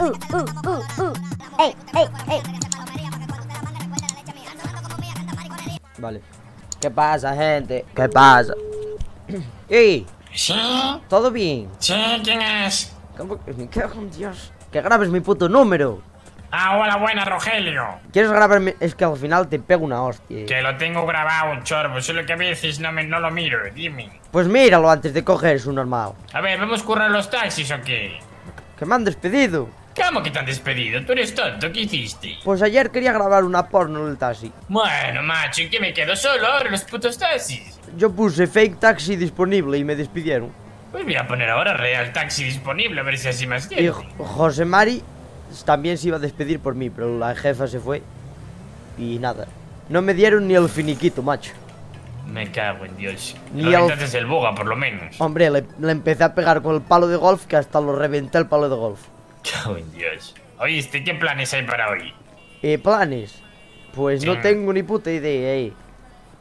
Uh, uh, uh, uh. Ey, ey, ey. Vale. ¿Qué pasa, gente? ¿Qué pasa? ¡Ey! ¿Sí? ¿Todo bien? ¿Sí? ¿Quién es? ¿Cómo que me cago en Dios? Que grabes mi puto número. Ah, hola, buena, Rogelio. ¿Quieres grabarme? Es que al final te pego una hostia. Que lo tengo grabado, un chorbo, solo que a veces no, me, no lo miro, dime. Pues míralo antes de coger su normal. A ver, ¿vamos a currar los taxis o qué? Que me han despedido. ¿Cómo que te han despedido? ¿Tú eres tonto? ¿Qué hiciste? Pues ayer quería grabar una porno en el taxi. Bueno, macho, ¿y qué me quedo solo ahora en los putos taxis? Yo puse fake taxi disponible y me despidieron. Pues voy a poner ahora real taxi disponible, a ver si así más Y quiere. J- José Mari también se iba a despedir por mí, pero la jefa se fue. Y nada. No me dieron ni el finiquito, macho. Me cago en Dios. Reventaste el boga, por lo menos. Hombre, le, le empecé a pegar con el palo de golf que hasta lo reventé el palo de golf. Cago en Dios. Oíste, ¿qué planes hay para hoy? Eh, planes. Pues no Sí. tengo ni puta idea, eh.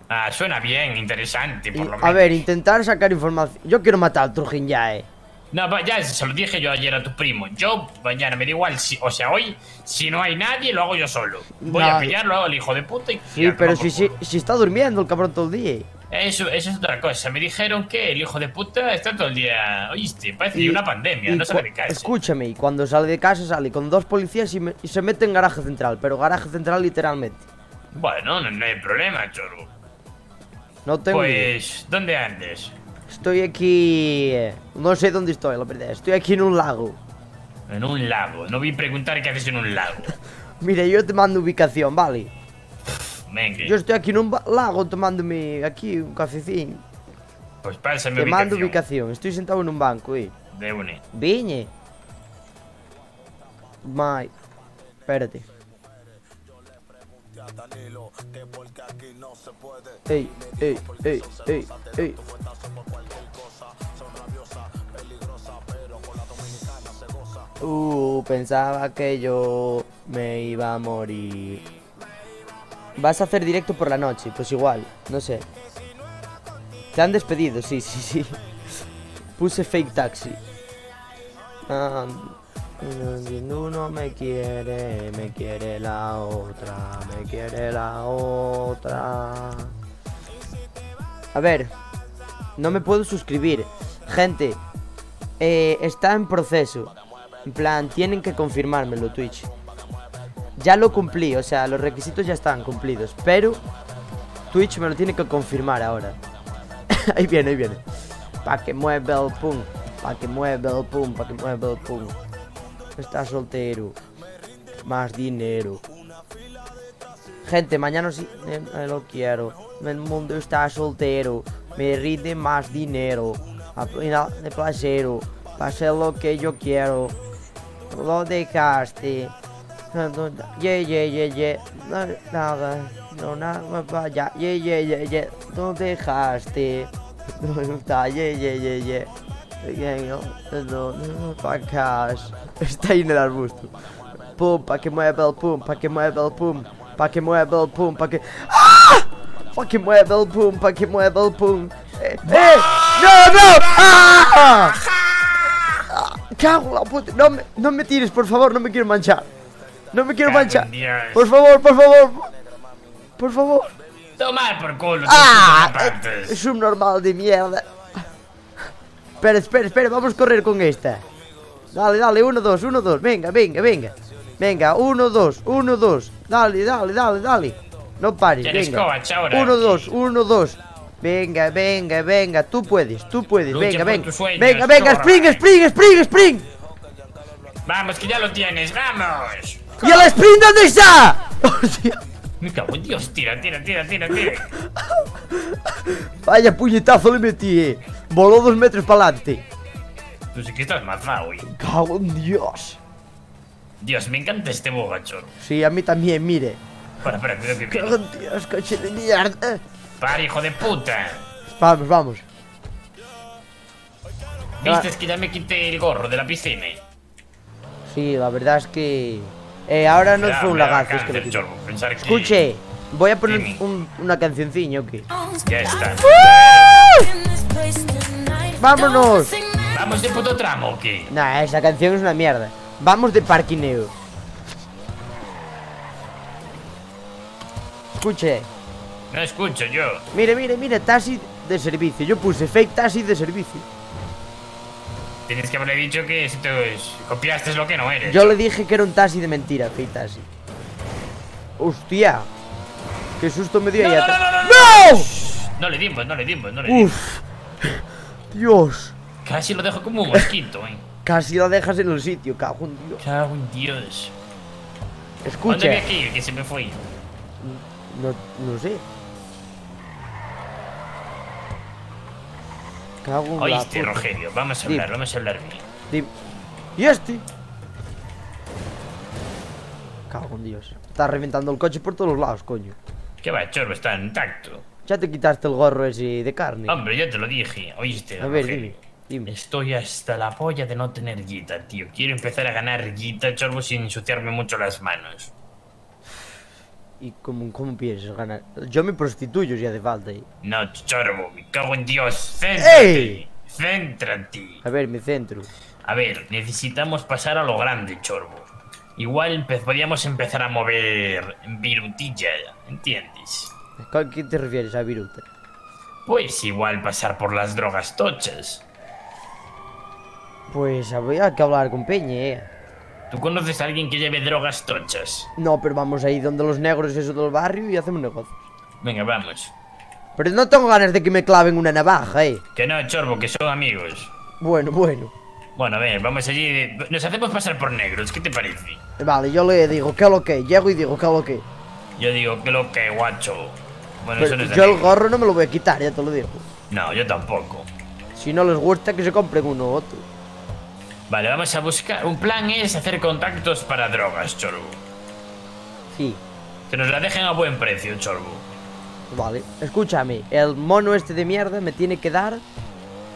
Ah, suena bien, interesante, por Y, lo menos. a ver, intentar sacar información. Yo quiero matar al Trujillo ya, eh. No, ya se lo dije yo ayer a tu primo. Yo mañana me da igual si, o sea, hoy, si no hay nadie, lo hago yo solo. Voy No. a pillarlo al hijo de puta y. Sí, pero si, si, si está durmiendo el cabrón todo el día. Eso, eso es otra cosa. Me dijeron que el hijo de puta está todo el día. Oíste, parece Y- una pandemia, y no sabe cua- de casa. Escúchame, y cuando sale de casa sale con dos policías y, me- y se mete en garaje central, pero garaje central literalmente. Bueno, no, no hay problema, choro. No tengo idea. Pues, ¿dónde andes? Estoy aquí... eh, No sé dónde estoy, la verdad. Estoy aquí en un lago. En un lago. No vi preguntar qué haces en un lago. Mira, yo te mando ubicación, ¿vale? Venga, Yo estoy aquí en un lago tomándome aquí un cafecín. pues pásame Te mando ubicación. ubicación. Estoy sentado en un banco, eh. De une. Viñe. Mai. Espérate. Ey, ey, ey, ey, ey. Uh, pensaba que yo me iba a morir. Vas a hacer directo por la noche, pues igual, no sé. Te han despedido, sí, sí, sí. Puse fake taxi. Ah, uno me quiere, me quiere la otra, me quiere la otra. A ver, no me puedo suscribir. Gente, eh, está en proceso. En plan, tienen que confirmármelo Twitch. Ya lo cumplí, o sea, los requisitos ya están cumplidos. Pero Twitch me lo tiene que confirmar ahora. ahí viene, ahí viene. Pa' que mueva el pum, pa' que mueva el pum, pa' que mueva el pum. Está soltero, más dinero. Gente, mañana sí eh, lo quiero. El mundo está soltero, me rinde más dinero. De placero, para hacer lo que yo quiero. Lo dejaste. Yeah, yeah, yeah, yeah. No, nada, no, nada, vaya. Yeah, yeah, yeah, yeah. No dejaste. No está, yeah, yeah, yeah, yeah. Yeah, no, no, no, pa' casa. Está ahí en el arbusto. Pum, pa' que mueva el pum, pa' que mueva el pum. Pa' que mueva el pum, pa' que. ¡Ah! Pa' que mueva el pum, pa' que mueva el pum. ¡Eh! ¡Eh! ¡No, no! ¡Ah! ¡Ah! ¡Cago la puta! No me, no me tires, por favor, no me quiero manchar. No me quiero en manchar. Por favor, por favor. Por favor. Tomar por culo, ¡Ah! zapatos. Es un normal de mierda. Espera, espera, espera, vamos a correr con esta. Dale, dale, uno, dos, uno, dos. Venga, venga, venga. Venga, uno, dos, uno, dos. Dale, dale, dale, dale. No pares, ¿Tienes venga. Uno, dos, uno, dos. Venga, venga, venga, tú puedes, tú puedes, Lucha venga, venga. sueños, Venga, venga, spring, spring, spring, spring. Vamos, que ya lo tienes, vamos. ¿Y el sprint dónde está? Hostia. Me cago en Dios, tira, tira, tira, tira, tira. Vaya puñetazo le metí, eh. Voló dos metros para adelante. Tú sí que estás mazado, güey. Cago en Dios. Dios, me encanta este boga, choro. Sí, a mí también, mire. Para, para, cuidado que Cago viene. en Dios, coche de mierda. Para, hijo de puta. Vamos, vamos. ¿Viste que ya me quité el gorro de la piscina? Sí, la verdad es que... Eh, ahora no da- fue un lagazo, es que chorbo, Escuche, voy a poner un- una cancioncilla. Ya está. ¡Vámonos! ¿Vamos de puto tramo o qué? Nah, esa canción es una mierda. Vamos de parquineo. Escuche. No escucho yo. Mire, mire, mire, taxi de servicio. Yo puse fake taxi de servicio. Tienes que haberle dicho que si te copiaste lo que no eres. Yo le dije que era un taxi de mentira, fake taxi. Hostia. Qué susto me dio No, ahí no, atrás. no, no, no. ¡No! No le dimos, no le dimos, no le dimos. Uf. Dios. Casi lo dejo como un mosquito, eh. Casi la dejas en el sitio, cago en Dios. Cago en Dios. ¿Dónde Escucha. que ir? Que se me fue. No, no sé. Cago en la Oíste, puta. Rogelio, vamos a Dime. hablar, vamos a hablar bien. ¿Y este? Cago en Dios. Está reventando el coche por todos los lados, coño. ¿Qué va, chorbo? Está intacto. Ya te quitaste el gorro ese de carne. Hombre, ya te lo dije, oíste, A ver, dime. Dime. Estoy hasta la polla de no tener guita, tío. Quiero empezar a ganar guita, chorbo, sin ensuciarme mucho las manos. ¿Y cómo, cómo piensas ganar? Yo me prostituyo si hace falta. eh. No, chorbo, me cago en Dios. Céntrate. ¡Ey! Céntrate. A ver, me centro. A ver, necesitamos pasar a lo grande, chorbo. Igual podríamos empezar a mover virutilla, ¿entiendes? ¿A qué te refieres a viruta? Pues igual pasar por las drogas tochas. Pues habría que hablar con Peña, eh. ¿Tú conoces a alguien que lleve drogas tochas? No, pero vamos ahí donde los negros eso del barrio y hacemos negocios. Venga, vamos. Pero no tengo ganas de que me claven una navaja, eh. Que no, chorbo, que son amigos. Bueno, bueno. Bueno, a ver, vamos allí. Nos hacemos pasar por negros, ¿qué te parece? Vale, yo le digo, ¿qué lo que? Llego y digo, ¿qué lo que? Yo digo que lo que, guacho. Bueno, Pero eso no es yo el gorro no me lo voy a quitar, ya te lo digo. No, yo tampoco. Si no les gusta, que se compren uno u otro. Vale, vamos a buscar. Un plan es hacer contactos para drogas, chorbo. Sí, Que nos la dejen a buen precio, chorbo. vale. Escúchame, el mono este de mierda me tiene que dar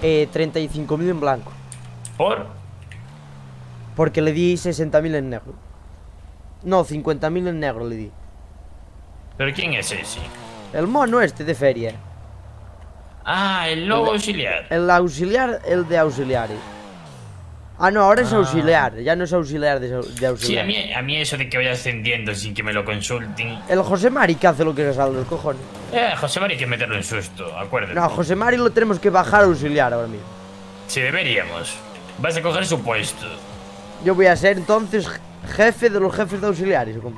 eh, 35.000 en blanco. ¿Por? Porque le di 60.000 en negro. No, 50.000 en negro le di. ¿Pero quién es ese? El mono este de feria. Ah, el lobo auxiliar. El auxiliar, el de auxiliares. Ah, no, ahora es Ah. auxiliar. Ya no es auxiliar de, de Sí, a auxiliar. mí, a mí eso de que vaya ascendiendo sin que me lo consulten. El José Mari que hace lo que se sale los cojones. Eh, José María hay que meterlo en susto, acuérdate. No, a José Mari lo tenemos que bajar a auxiliar ahora mismo. Sí, deberíamos. Vas a coger su puesto. Yo voy a ser entonces jefe de los jefes de auxiliares. ¿o cómo?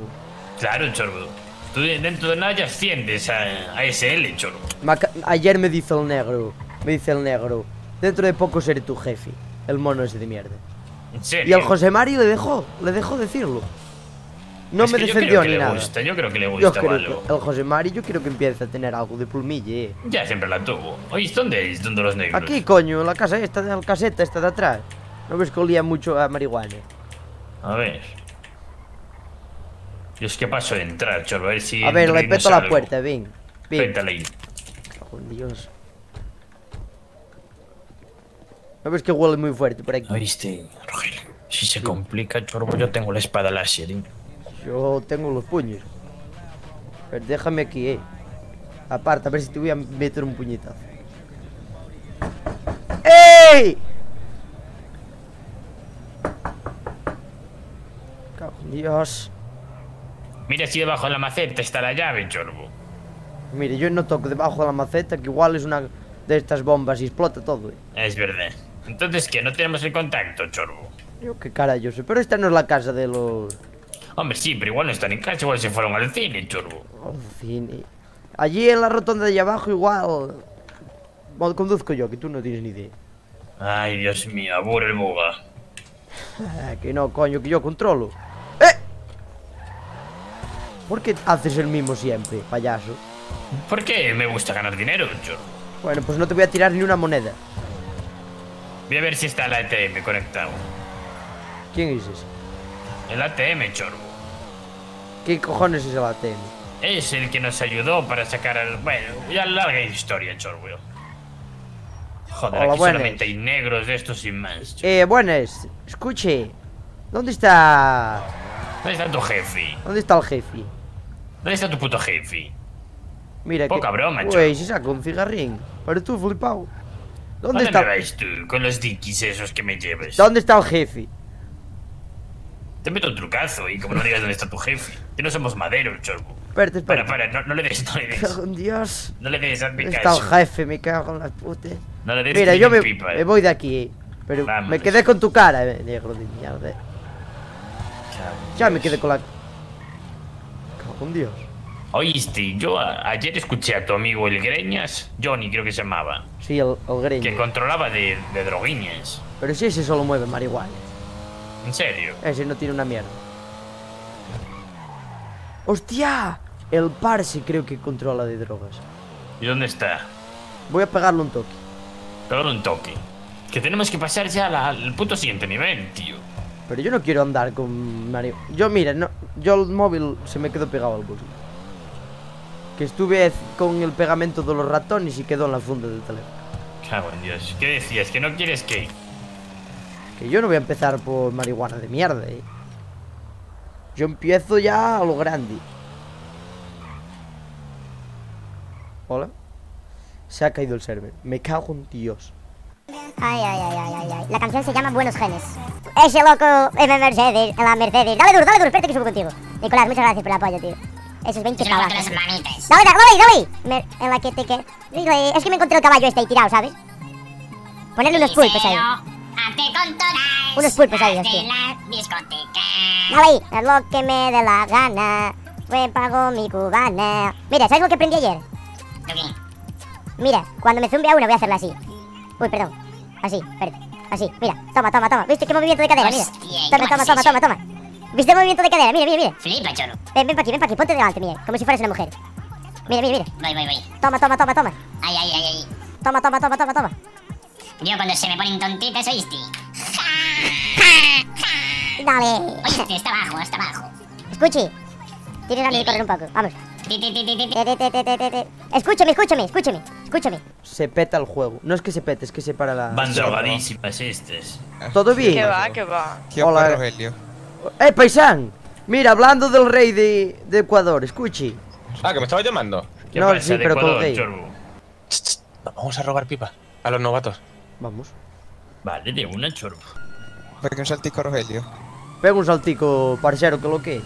Claro, chorbo. Tú dentro de nada ya asciendes a, a SL, chorbo. Ayer me dice el negro, me dice el negro, dentro de poco seré tu jefe, el mono ese de mierda. En Y serio. el José Mari le dejó, le dejó decirlo. No Es me defendió creo ni nada. Gusta, yo creo que le gusta creo algo. el José Mari yo quiero que empiece a tener algo de pulmilla, eh. Ya siempre la tuvo. Oye, ¿dónde es? ¿Dónde los negros? Aquí, coño, en la casa esta, la caseta esta de atrás. ¿No ves que olía mucho a marihuana? A ver. Yo es que paso de entrar, chorbo, a ver si. A ver, le y peto la puerta, ven. Ven. Pétale ahí. Dios. ¿No ves que huele muy fuerte por aquí? ¿Oíste, Rogelio? Si se complica, chorbo, yo tengo la espada láser. ¿eh? Yo tengo los puños. Pero déjame aquí, eh. Aparta, a ver si te voy a meter un puñetazo. ¡Ey! Cago en Dios. Mira si debajo de la maceta está la llave, chorbo. Mire, yo no toco debajo de la maceta, que igual es una de estas bombas y explota todo, eh. Es verdad. Entonces, ¿qué? ¿No tenemos el contacto, chorbo? Yo qué cara yo sé, pero esta no es la casa de los... Hombre, sí, pero igual no están en casa, igual se fueron al cine, chorbo. al cine. Allí en la rotonda de allá abajo igual... Bueno, conduzco yo, que tú no tienes ni idea. Ay, Dios mío, aburre el buga. Ah, que no, coño, que yo controlo. ¡Eh! ¿Por qué haces el mismo siempre, payaso? ¿Por qué me gusta ganar dinero, chorbo? Bueno, pues no te voy a tirar ni una moneda. Voy a ver si está el ATM conectado. ¿Quién es ese? El ATM, chorbo. ¿Qué cojones es el ATM? Es el que nos ayudó para sacar al... Bueno, ya larga historia, chorbo. Joder, Hola, aquí buenas. solamente hay negros de estos sin más. chorbo. Eh, buenas. Escuche. ¿Dónde está... ¿Dónde está tu jefe? ¿Dónde está el jefe? ¿Dónde está tu puto jefe? Mira Poca que... broma, Uy, chaval. se saca un cigarrín. Pero tú, flipado. ¿Dónde ¿Dónde está... me vais tú con los dikis esos que me lleves? ¿Dónde está el jefe? Te meto un trucazo y como no digas dónde está tu jefe. Que no somos maderos, chorbo. Espérate, Para, espérate. para, no, no le des, no le Me des. cago en Dios. No le des, hazme Está el jefe, me cago en la puta. No le des Mira, yo me, pipa, me eh. voy de aquí. Pero Vámonos. me quedé con tu cara, eh, negro de mierda. Ya me quedé con la. Cago en Dios. Oíste, yo a- ayer escuché a tu amigo el Greñas, Johnny creo que se llamaba, Sí, el, el que greño. controlaba de, de droguiñas. Pero si ese solo mueve marihuana. En serio. Ese no tiene una mierda. ¡Hostia! El Parse creo que controla de drogas. ¿Y dónde está? Voy a pegarle un toque. Pégale un toque. Que tenemos que pasar ya al punto siguiente nivel, tío. Pero yo no quiero andar con marihuana. Yo, mira, no, yo el móvil se me quedó pegado al bolsillo. Que estuve con el pegamento de los ratones y quedó en la funda del teléfono. Cago en Dios. ¿Qué decías? ¿Que no quieres que? Que yo no voy a empezar por marihuana de mierda, eh. Yo empiezo ya a lo grande. Hola. Se ha caído el server. Me cago en Dios. Ay, ay, ay, ay, ay, ay. La canción se llama Buenos Genes. Ese loco en la Mercedes, en la Mercedes. Dale duro, dale duro, espérate que subo contigo. Nicolás, muchas gracias por el apoyo, tío. Esos 20 Quiero cabazos. las manitas. Dale, dale, dale, dale. Me- en la que te que. Dile, Es que me encontré el caballo este ahí tirado, ¿sabes? Ponerle unos pulpos ahí. Unos pulpos ahí, hostia. Dale ahí, lo que me dé la gana. Me pago mi cubana. Mira, ¿sabes lo que aprendí ayer? Mira, cuando me zumbe a uno voy a hacerlo así. Uy, perdón. Así, espérate. Así, mira. Toma, toma, toma. ¿Viste qué movimiento de cadera? Mira. Toma, ¿cómo toma, toma, toma, toma. ¿Viste el movimiento de cadera? Mira, mira, mira. Flipa, choro. Ven, ven para aquí, ven para aquí. Ponte delante, mira. Como si fueras una mujer. Mira, mira, mira. Voy, voy, voy. Toma, toma, toma, toma. Ay, ay, ay, ay. Toma, toma, toma, toma, toma. Yo cuando se me ponen tontitas, ¿oíste? Dale. Oíste, está abajo, está abajo. Escuche. Tienes ganas de correr un poco. Vamos. Escúchame, escúchame, escúchame. Escúchame. Se peta el juego. No es que se pete, es que se para la. Van drogadísimas estas. ¿Todo bien? Que va, que va. ¿Qué Hola. Hola, Rogelio? ¡Eh, paisán! Mira, hablando del rey de, de Ecuador, escuche. Ah, que me estaba llamando. ¿Qué No, pasa sí, pero Ecuador, colgué. vamos a robar pipa a los novatos. Vamos. Vale, de una, chorbo. Venga, un saltico, Rogelio. Pega un saltico, parcero, que lo que.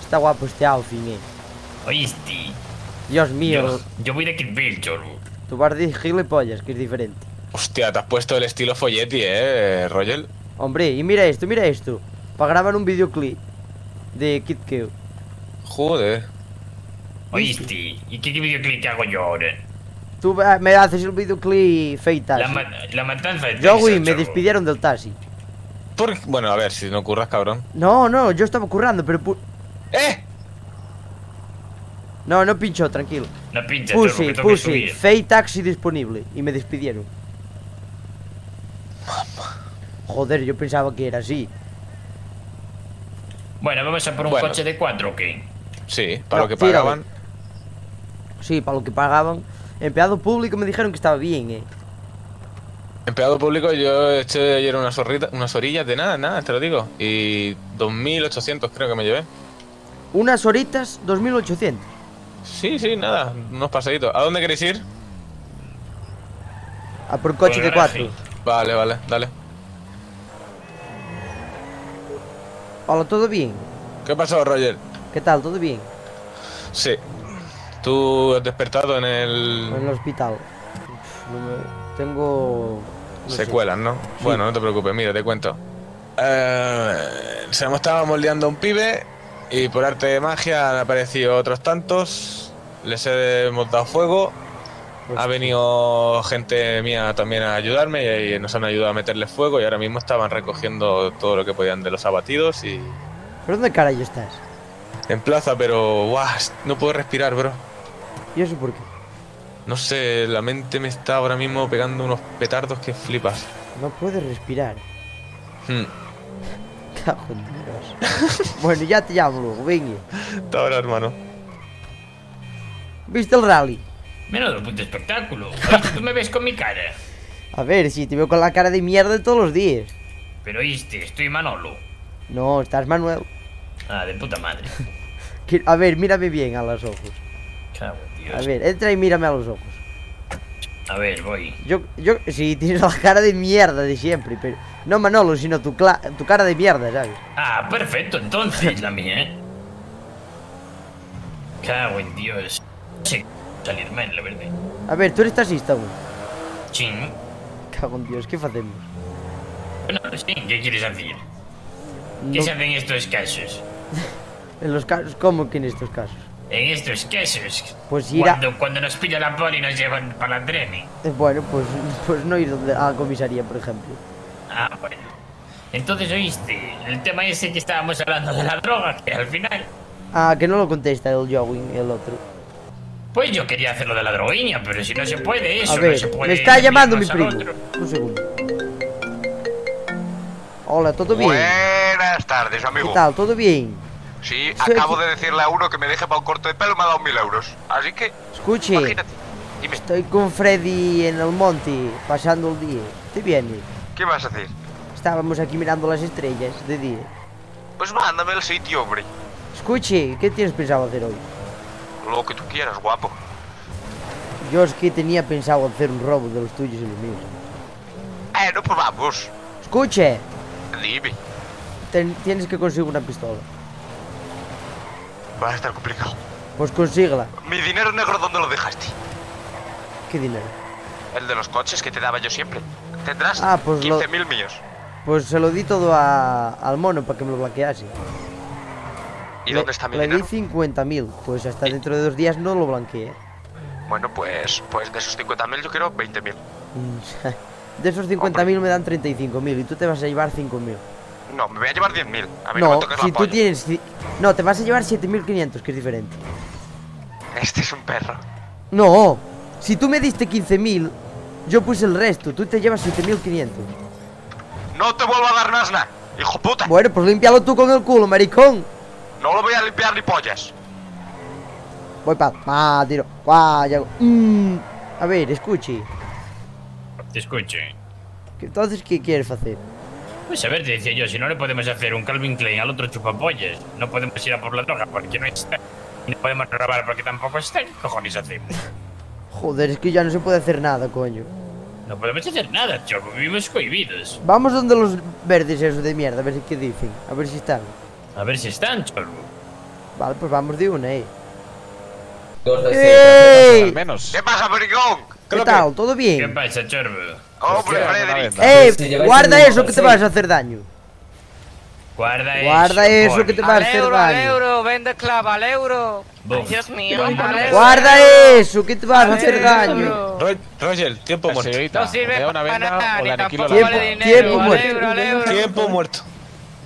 Está guapo este outfit, eh. Oíste. Dios mío, Yo, yo voy de Kid Bill, chorbo. tu vas de gilipollas, que es diferente. Hostia, te has puesto el estilo folletti, eh, Roger. Hombre, y mira esto, mira esto. Para grabar un videoclip de Kid Keo. Joder. Oíste. ¿Y qué videoclip hago yo ahora? Tú ah, me haces el videoclip feita. La, ma- la matanza de güey, me despidieron del taxi. Por... Bueno, a ver, si no curras, cabrón. No, no, yo estaba currando, pero... pu- ¡Eh! No, no pinchó, tranquilo. No pincha, Puse, que tengo que puse, subir. Fake Taxi disponible y me despidieron. Joder, yo pensaba que era así. Bueno, vamos a por un Bueno. coche de cuatro, ¿o qué? Sí, para No, lo que tíralo. pagaban. Sí, para lo que pagaban. Empleado público me dijeron que estaba bien, eh. Empleado público, yo eché ayer unas, horrita- unas orillas de nada, nada, te lo digo. Y 2.800 creo que me llevé. Unas horitas, 2800. Sí, sí, nada, unos paseitos. ¿A dónde queréis ir? A por coche Por de cuatro. Vale, vale, dale. Hola, ¿todo bien? ¿Qué pasó, Roger? ¿Qué tal? ¿Todo bien? Sí. ¿Tú has despertado en el... En el hospital. Uf, no me- Tengo... no sé. Secuelas, ¿no? Bueno, no te preocupes, mira, te cuento. Eh, se me estaba moldeando un pibe y por arte de magia han aparecido otros tantos. Les hemos dado fuego. Ha venido gente mía también a ayudarme y nos han ayudado a meterle fuego y ahora mismo estaban recogiendo todo lo que podían de los abatidos y ¿Pero dónde carajo estás? en plaza, pero guau, no puedo respirar, bro. ¿Y eso por qué? No sé, la mente me está ahora mismo pegando unos petardos que flipas. No puedes respirar. Hmm. Bueno, ya te llamo luego, venga. Hasta ahora, hermano. ¿Viste el rally? Menudo puto espectáculo. Tú me ves con mi cara. A ver, si te veo con la cara de mierda todos los días. Pero oíste, estoy Manolo. No, estás Manuel. Ah, de puta madre. A ver, mírame bien a los ojos. Cago en A Dios. ver, entra y mírame a los ojos. A ver, voy. Yo, yo, sí, tienes la cara de mierda de siempre, pero... No Manolo, sino tu, cla- tu cara de mierda, ¿sabes? Ah, perfecto, entonces la mía, ¿eh? Cago en Dios. No sé salir mal, la verdad. A ver, tú eres taxista aún. Chin. Cago en Dios, ¿qué hacemos? Bueno, sí, ¿qué quieres? ¿Qué No- se hace en estos casos? en los casos, ¿cómo que en estos casos? En estos casos. Pues ir a- Cuando, cuando nos pilla la poli nos llevan para la trene. Eh, Bueno, pues, pues no ir a la comisaría, por ejemplo. Ah, bueno. Entonces, oíste, el tema ese que estábamos hablando de la droga, que al final. Ah, que no lo contesta el Jogging, el otro. Pues yo quería hacerlo de la droguiña, pero si no se puede eso, A no ver, se puede. me está llamando mi primo. Un segundo. Hola, ¿todo bien? Buenas tardes, ¿Qué amigo. tal? ¿Todo bien? Sí, Soy acabo aquí. de decirle a uno que me deje para un corte de pelo me ha dado mil euros. Así que, Escuche, imagínate. Dime, estoy con Freddy en el monte, pasando el día. ¿Te viene? ¿qué vas a hacer? Estábamos aquí mirando las estrellas de día. Pues mándame el sitio, hombre. Escuche, ¿qué tienes pensado hacer hoy? Lo que tú quieras, guapo. Yo es que tenía pensado hacer un robo de los tuyos y los míos. Eh, no, pues vamos. Escuche, Dime. ten- tienes que conseguir una pistola. Va a estar complicado. Pues consíguela. Mi dinero negro, ¿dónde lo dejaste? ¿Qué dinero? El de los coches que te daba yo siempre. Tendrás Ah, pues lo- 15.000 míos. Pues se lo di todo a- al mono para que me lo blanquease. ¿Y Le- dónde está mi Le dinero? di 50.000, pues hasta dentro de dos días no lo blanqueé. Bueno, pues, pues de esos 50.000 yo quiero 20.000. De esos 50.000 me dan 35.000 y tú te vas a llevar 5.000. No, me voy a llevar 10.000. A mí no, No, me toques si la tú polla. tienes... No, te vas a llevar 7.500, que es diferente. Este es un perro. No, si tú me diste 15.000, yo puse el resto, tú te llevas 7.500. No te vuelvo a dar más nada, hijo puta. Bueno, pues límpialo tú con el culo, maricón. No lo voy a limpiar ni pollas. Voy pa... Ah, tiro. Ah, ya... Mm. A ver, escuche. Que Entonces, ¿qué quieres hacer? Pues a ver, te decía yo, si no le podemos hacer un Calvin Klein al otro chupapollas, no podemos ir a por la droga porque no está. Y no podemos robar porque tampoco está. ¿Qué cojones hacemos? Joder, es que ya no se puede hacer nada, coño. No podemos hacer nada, chorbo, vivimos cohibidos. Vamos donde los verdes esos de mierda, a ver si qué dicen. A ver si están. A ver si están, chorbo. Vale, pues vamos de una, eh. Dos de Al ¡Ey! menos. ¿Qué pasa, maricón? ¿Qué tal? ¿Todo ¿Qué bien? pasa, chorbo? Hombre, Hostia, una Frederick. ¡Eh! Si Guarda eso que te vas a hacer daño. Guarda, Guarda eso poli. que te vas a Al hacer euro, al daño. euro, vende clava, al euro. Ay, Dios mío, al euro. Guarda al euro. eso que te vas a Al hacer daño. Roger, tiempo muerto. No sirve para nada, ni tampoco vale dinero. tiempo al muerto. al. Tiempo muerto.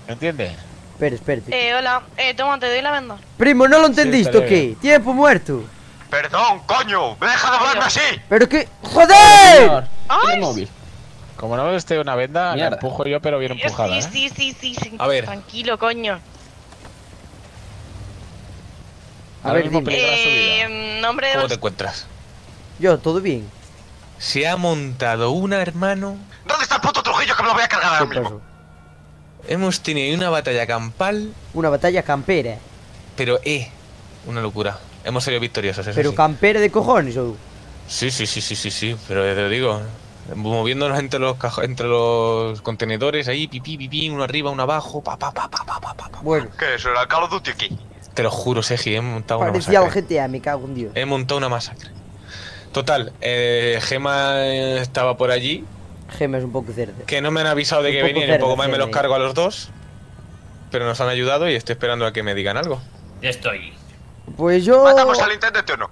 ¿Entiendes? Espera, espérate. Eh, hola, eh, toma, te doy la venda. Primo, ¿no lo entendiste o qué? Tiempo muerto. Perdón, coño. Deja de hablarme así. ¿Pero qué? ¡Joder! Ay. móvil. Como no esté una venda, la Mierda. empujo yo, pero bien empujada, sí, ¿eh? sí, sí, sí, sí. A ver. Tranquilo, coño. A Ahora ver, mismo. Eh, nombre de ¿Cómo te encuentras? Yo, ¿todo bien? Se ha montado una, hermano. ¿Dónde está el puto Trujillo que me lo voy a cargar ahora ¿Qué mismo? Hemos tenido una batalla campal. Una batalla campera. Pero, eh, una locura. Hemos salido victoriosos, eso Pero sí. campera de cojones. Sí, sí, sí, sí, sí, sí, pero te lo digo. Moviéndonos entre los entre los contenedores ahí, pipí, pipí, uno arriba, uno abajo, pa, pa, pa, pa, pa, pa, pa. Bueno. ¿Qué es? ¿La Call of Duty aquí? Te lo juro, Segi, he montado Parecía una masacre. GTA, ah, me cago en Dios. He montado una masacre. Total, eh, Gema estaba por allí un poco que no me han avisado de Un que poco venían y un poco más me los cargo a los dos. Pero nos han ayudado y estoy esperando a que me digan algo. Ya estoy. Pues yo... ¿Matamos al intendente o no?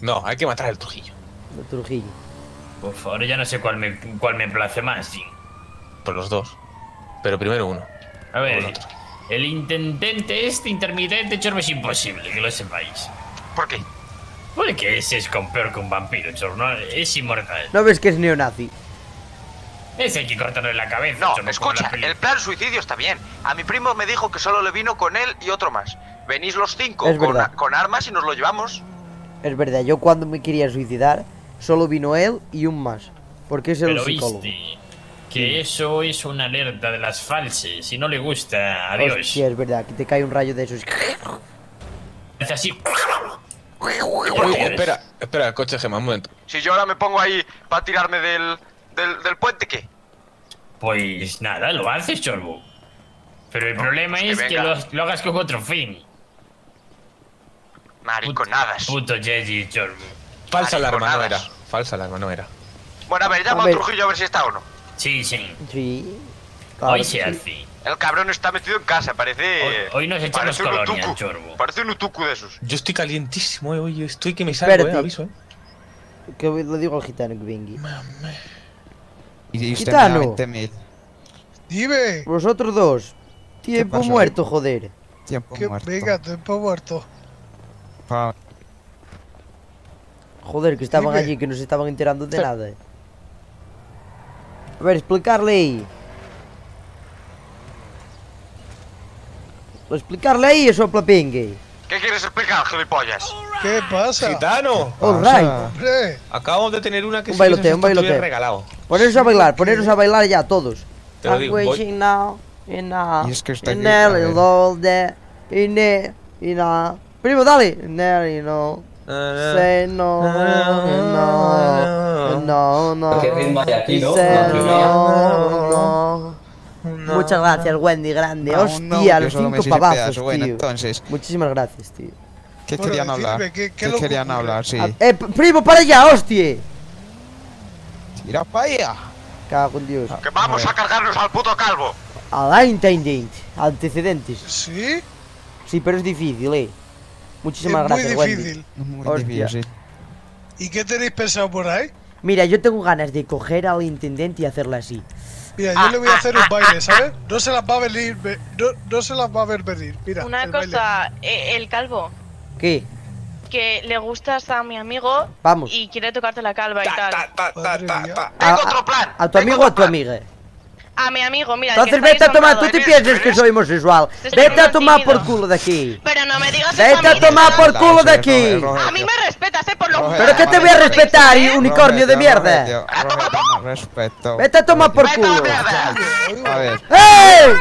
No, hay que matar al Trujillo. Trujillo. Por favor, ya no sé cuál me, cuál me place más, sí. Por los dos. Pero primero uno. A ver, el intendente este intermitente, chorbo, es imposible, que lo sepáis. ¿Por qué? Porque ese es con peor que un vampiro, chorbo, ¿no? es inmortal. ¿No ves que es neonazi? Ese hay que cortarle la cabeza, No, como escucha, el plan suicidio está bien. A mi primo me dijo que solo le vino con él y otro más. Venís los cinco Es con, verdad. con armas y nos lo llevamos. Es verdad, yo cuando me quería suicidar, solo vino él y un más. Porque es el Pero psicólogo. viste que eso es una alerta de las falsas. Si no le gusta, adiós. Hostia, es verdad, que te cae un rayo de esos. Es así. Oye, espera, espera, el coche Gema, un momento. Si yo ahora me pongo ahí para tirarme del, del, del puente, ¿qué? Pues nada, lo haces, Chorbo. Pero el problema pues que es que, lo, lo hagas con otro fin. Mariconadas. Puto Jesse, Chorbo. Falsa alarma, no era. Falsa alarma, no era. Bueno, a ver, llama A ver. Trujillo a ver si está o no. Sí, sí. Sí. claro Hoy se sí. hace. El cabrón está metido en casa, parece. Hoy- hoy nos echamos un colonia, utuku. chorbo. Parece un utuku de esos. Yo estoy calientísimo, eh. Oye, estoy que me salgo, Espérate. eh. Aviso, eh. Que le digo al gitano que venga. Y usted Gitano. me da 20.000. Dime, Vosotros dos. Tiempo muerto, joder. Tiempo que muerto. venga, tiempo muerto. Pa- Joder, que estaban Dime. allí, que no se estaban enterando de nada. eh. A ver, explicarle ahí. Explicarle ahí eso Plapingue. ¿Qué quieres explicar, gilipollas? ¿Qué pasa? ¡Gitano! Alright. Hombre, Acabamos de tener una que Un bailoteo, quieres un bailoteo. regalado. Poneros a bailar, poneros a bailar ya todos. Te lo digo, voy. now, y now, Y es que está aquí, all. Primo, dale. Y no. Say no, no, no, no. ¿Qué ritmo hay aquí, no? No, no. Muchas gracias, Wendy, grande. No, Hostia, los cinco pavazos, tío. entonces, Muchísimas gracias, tío. ¿Qué Bueno, querían hablar? ¿qué- qué ¿Qué lo querían ocurre? hablar? Sí. Ah, Eh, primo, para allá, hostia. Tira para allá. Cago en Dios. Que vamos a cargarnos al puto calvo. Al intendent. Antecedentes. ¿sí? Sí, pero es difícil, eh. Muchísimas es muy gracias, Wendy. difícil. Muy Hostia. difícil. ¿Y qué tenéis pensado por ahí? Mira, yo tengo ganas de coger al intendente y hacerle así. Mira, yo le voy a hacer un baile, ¿sabes? No se las va a venir, ve- no, no se las va a ver venir. Mira, Una el cosa, eh, el calvo, ¿Qué? que le gustas a mi amigo Vamos. y quiere tocarte la calva y tal. Tengo A- otro plan. ¿A tu amigo o a tu amiga? A mi amigo, mira. que Entonces vete a tomar, tú te piensas que soy homosexual. Vete a tomar por culo de aquí. Pero no me digas Vete a tomar por culo de aquí. A mí me respetas, eh, por lo ¿Pero qué te voy a respetar, ¿eh? unicornio de mierda? Respeto. Vete a tomar por culo. A ver. ¡Ey!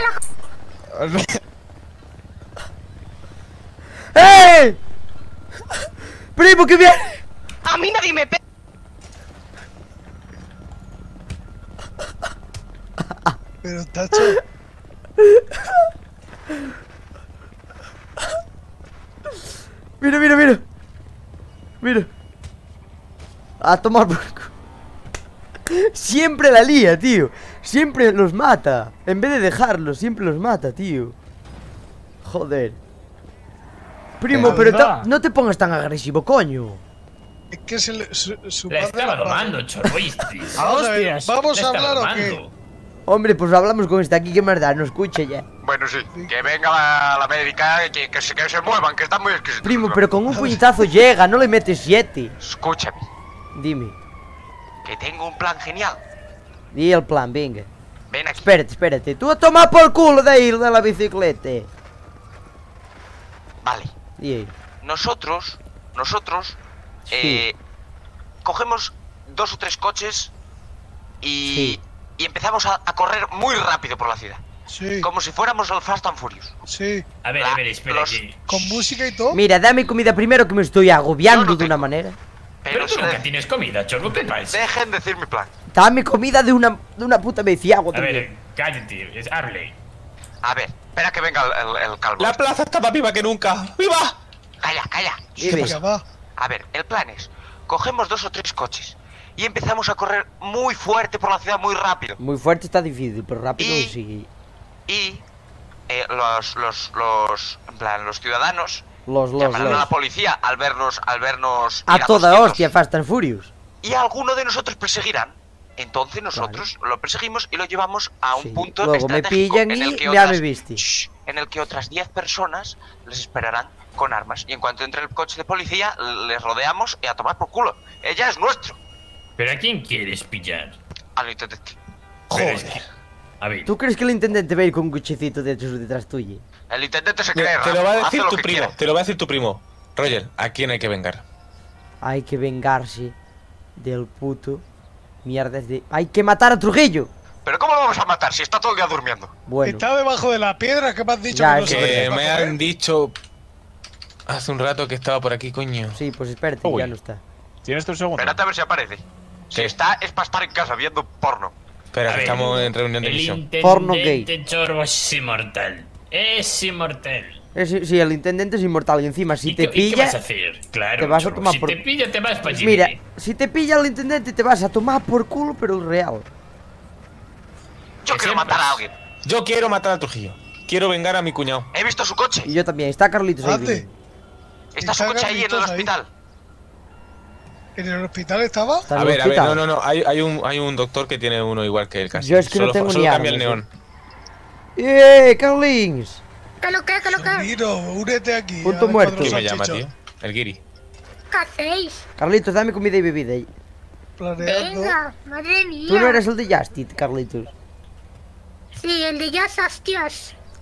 ¡Ey! Primo, que viene. A mí nadie me pega. Pero, Tacho, Mira, mira, mira. Mira. A tomar por Siempre la lía, tío. Siempre los mata. En vez de dejarlos, siempre los mata, tío. Joder. Primo, pero ta- no te pongas tan agresivo, coño. es que se le, su, su padre estaba domando, Chorboistis. Vamos a ver, ¿vamos La a estaba hablar o qué? Hombre, pues hablamos con este aquí que más da, no escuche ya. Bueno, sí. Que venga la, la médica y que, que, se, que se muevan, que están muy exquisitos. Primo, pero con un puñetazo llega, no le metes siete. Escúchame, Dime, que tengo un plan genial. di el plan, venga. Ven aquí. Espérate, espérate. Tú a tomar por culo de ir de la bicicleta. Vale. Nosotros, nosotros, Sí. eh, cogemos dos o tres coches y, Sí. y empezamos a, a correr muy rápido por la ciudad. Sí, Como si fuéramos el Fast and Furious. sí. A ver, a ver, espera Los- aquí. Con música y todo. Mira, dame comida primero que me estoy agobiando no de una manera. Pero Pero tú si nunca tienes comida, Chorbo, ¿qué pasa? dejen decir mi plan. Dame comida de una, de una puta vez y hago A también. ver, cállate, es hable. A ver, espera que venga el, el- el calvo. La plaza está más viva que nunca. ¡Viva! Calla, calla. Va. A ver, el plan es, cogemos dos o tres coches y empezamos a correr muy fuerte por la ciudad, muy rápido. Muy fuerte está difícil, pero rápido Y- sí. Y eh, los, los, los, en plan, los ciudadanos Los, los, llamarán a la policía al vernos, al vernos A toda 200. hostia, Fast and Furious. Y alguno de nosotros perseguirán. Entonces nosotros lo perseguimos y lo llevamos a un Sí, punto luego me estratégico pillan en el y que ya otras, me viste. Shh, en el que otras 10 personas les esperarán con armas. Y en cuanto entre el coche de policía, les rodeamos y a tomar por culo. Ella es nuestro. ¿Pero a quién quieres pillar? Al intendente. Es que- A ver, ¿Tú crees que el intendente va a ir con un cuchecito de detrás tuyo? El intendente se cree te lo va a decir tu primo. quiere. Te lo va a decir tu primo. Roger, ¿a quién hay que vengar? Hay que vengarse del puto mierdas de... Hay que matar a Trujillo. Pero ¿cómo lo vamos a matar si está todo el día durmiendo? Bueno, Está debajo de la piedra que me has dicho Ya, que no se me han dicho. Hace un rato que estaba por aquí, coño. Sí, pues espérate, Uy. ya no está. ¿Tienes tu segundo? Espérate a ver si aparece. Si ¿Qué? está, es para estar en casa viendo porno. Espera, estamos en reunión de visión. Porno intendente Chorbo es inmortal. Es inmortal. Es- sí, el intendente es inmortal y encima si ¿Y te qué, y qué pilla... vas a hacer? Claro, te vas a tomar si por- te pilla te vas para allí. Mira, si te pilla el intendente te vas a tomar por culo, pero real. Yo quiero matar a alguien. Yo quiero matar a Trujillo. Quiero vengar a mi cuñado. He visto su coche. Y yo también. Está Carlitos ahí. ¿Dónde? viniendo. Está su Está coche ahí en el ahí. hospital. ¿En el hospital estaba? Está A el ver, a ver, no, no, no. Hay, hay, un, hay un doctor que tiene uno igual que él casi. Yo es que no solo, tengo solo ni cambia el armas, neón. ¡Eh, Carlins! ¿Qué lo que, qué lo que? Miro, únete aquí. Punto muerto. ¿Quién me llama, tío? El Giri. ¿Qué hacéis? Carlitos, dame comida y bebida. Planeando. Venga, madre mía. Tú no eres el de Justit, Carlitos. Sí, el de.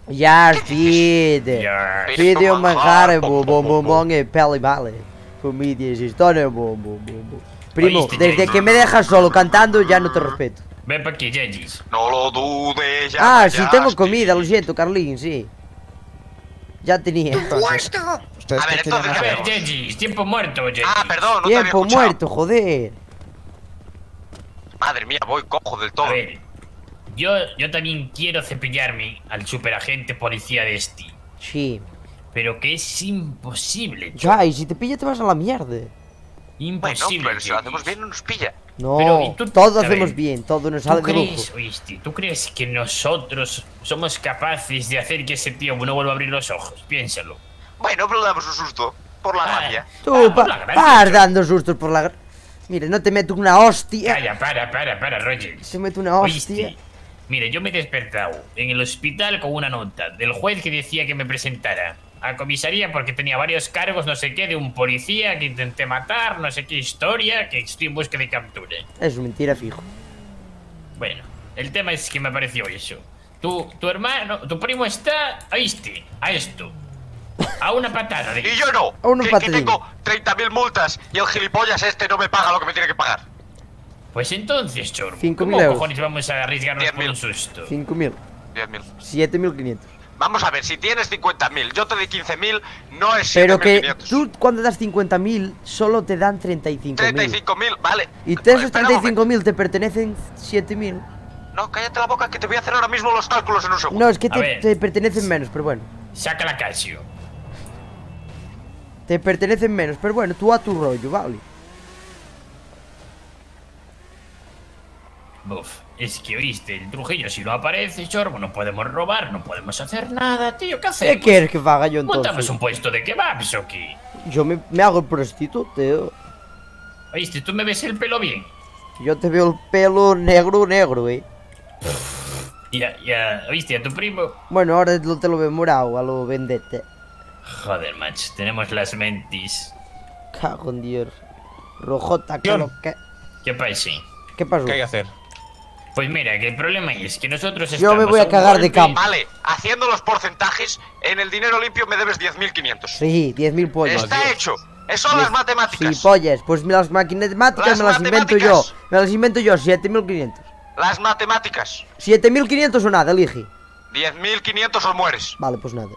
Justit! Ya. Pide un manjar, bom bom bom pele vale. Comedias, historia, bom bom bom. Primo, Oíste, desde James. que me dejas solo cantando ya no te respeto. Ven para aquí, Yegis. No lo dudes ya. Ah, sí tengo comida, lo siento, Carlín, sí. Ya tenía. ¡Puesto! Ustedes A ver, entonces, A ver, Yegis, tiempo muerto, Yegis. Ah, perdón, no te había Tiempo muerto, joder. Madre mía, voy cojo del todo. A ver, yo, yo también quiero cepillarme al superagente policía de este. Sí. Pero que es imposible, Ya, y si te pilla te vas a la mierda. Bueno, Imposible. pero si lo hacemos bien no nos pilla. No, Pero, ¿y tú- todo hacemos ver, bien, todo nos ¿Tú sale de crees, oíste, ¿tú crees que nosotros somos capaces de hacer que ese tío no vuelva a abrir los ojos? Piénsalo. Bueno, pero le damos un susto. Por la Ah, gracia. Tú, ah, pa- por la gracia, dando sustos por la... gra- Mire, no te meto una hostia. Calla, para, para, para, Rogers. Te meto una Oíste, hostia. Mire, yo me he despertado en el hospital con una nota del juez que decía que me presentara a comisaría porque tenía varios cargos, no sé qué, de un policía que intenté matar, no sé qué historia, que estoy en busca de captura. Es mentira, fijo. Bueno, el tema es que me pareció eso. Tu, tu hermano, tu primo está, oíste, a esto. A una patada de... Y yo no. A una que, que tengo 30.000 multas y el gilipollas este no me paga lo que me tiene que pagar. Pues entonces, Cinco ¿cómo euros. cojones vamos a arriesgarnos por mil. un susto? 5.000. 10.000. 7.500. Vamos a ver, si tienes 50.000, yo te doy 15.000, no es Pero que 7.500. tú cuando das 50.000 solo te dan 35.000. 35.000, vale. Y de esos Espera un momento. 35.000 te pertenecen 7.000. No, cállate la boca que te voy a hacer ahora mismo los cálculos en un segundo. No, es que te, pertenecen menos, pero bueno. Saca la Casio. Te pertenecen menos, pero bueno, tú a tu rollo, vale. Buf, es que oíste, el Trujillo si no aparece, Chorbo, no podemos robar, no podemos hacer nada, tío, ¿qué hacemos? ¿Qué quieres que haga yo ¿Montamos entonces? un puesto de kebabs o qué? Yo me, me hago el prostituto, tío. Oíste, ¿tú me ves el pelo bien? Yo te veo el pelo negro, negro, eh. Ya, ya, oíste, a tu primo... Bueno, ahora lo- te lo veo morado, a lo vendette. Joder, macho, tenemos las mentis. Cago en Dios. Rojota, lo que... ¿Qué pasa? ¿Qué pasó? ¿Qué hay que hacer? Pues mira, que el problema es que nosotros Yo me estamos voy a cagar de campo. Vale, haciendo los porcentajes, en el dinero limpio me debes 10.500. Sí, 10.000 pollas. Está hecho. Eso son las matemáticas. Sí, pollas. Pues las matemáticas Las me las invento yo. Me las invento yo, 7.500. Las matemáticas. 7.500 o nada, elige. 10.500 o mueres. Vale, pues nada.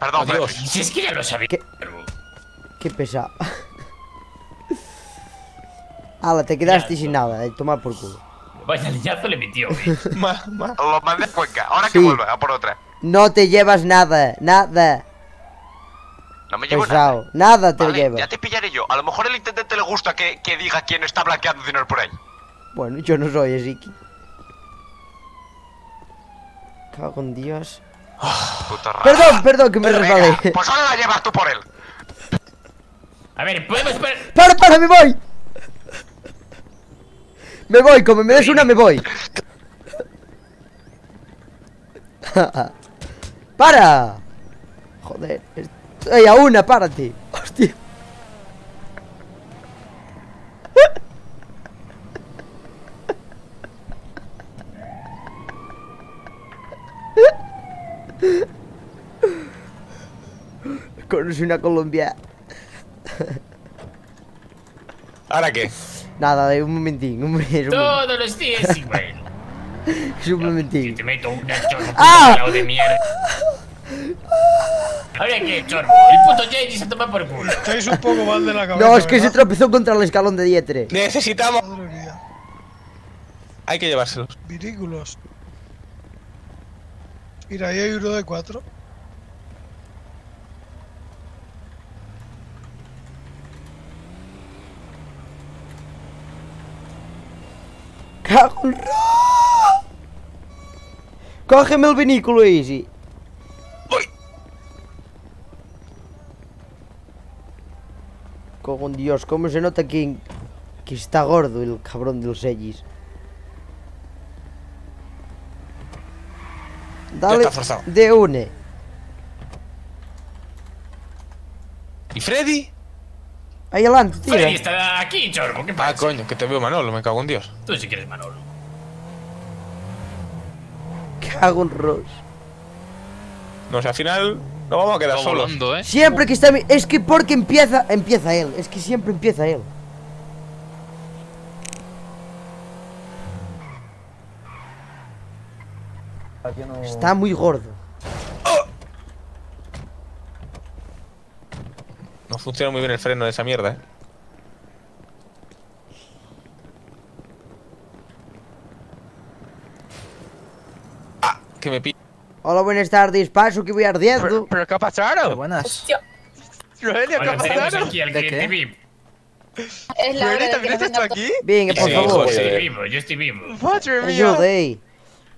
Perdón. Pepe. Si es que ya lo sabía. ¿Qué? Qué pesado. Ala, te quedaste sin nada, eh, tomar por culo. Vaya leñazo le metió, eh. Ma, ma. Lo mandé a Cuenca. Ahora que vuelva, a por otra. No te llevas nada, nada. No me llevo Pesado. nada. Nada te Vale, llevas. ya te pillaré yo. A lo mejor el intendente le gusta que, que diga quién está blanqueando dinero por ahí. Bueno, yo no soy que- Cago en Dios. Perdón, perdón, que me resbalé. pues ahora la llevas tú por él. A ver, podemos... parar? ¡Para, para, me voy! Me voy, como me des una, me voy. ¡Para! Joder. es- ¡Ey, a una, párate! ¡Hostia! Conocí una Colombia. ¿Ahora qué? Nada, eh, un momentín, un, un, Todos los días igual. es un momentín. Te meto una chorro ¡Ah! de mierda. Ahora que, chorbo, el puto Jay se toma por culo. Estáis un poco mal de la cabeza. No, es que se tropezó contra el escalón de Dietre. Necesitamos. Madre mía. Hay que llevárselos. Virículos. Mira, ahí hay uno de cuatro. ¡Cago en Cógeme el vinículo, Easy. Con Dios, cómo se nota que, que está gordo el cabrón del Sellis. Dale de une. ¿Y Freddy? Ahí adelante, tira. Freddy está aquí, chorbo, ¿qué Ah, pasa? coño, que te veo Manolo, me cago en Dios. Tú si quieres Manolo. Cago en Ross. No sé, al final nos vamos a quedar solos. volando, ¿eh? Siempre que está... mi- Es que porque empieza... Empieza él. Es que siempre empieza él. Está muy gordo. No funciona muy bien el freno de esa mierda, eh. Ah, que me pi... Hola, buenas tardes. Paso que voy ardiendo. ¿Pero qué ha pasado? Buenas. Rogelio, ¿qué ha pasado? aquí al ¿De qué? VIP. Es la hora ¿Freddy, de también estás tú aquí? Venga, por Sí, favor. joder. Yo estoy vivo, yo estoy vivo. Madre mía. Ayude.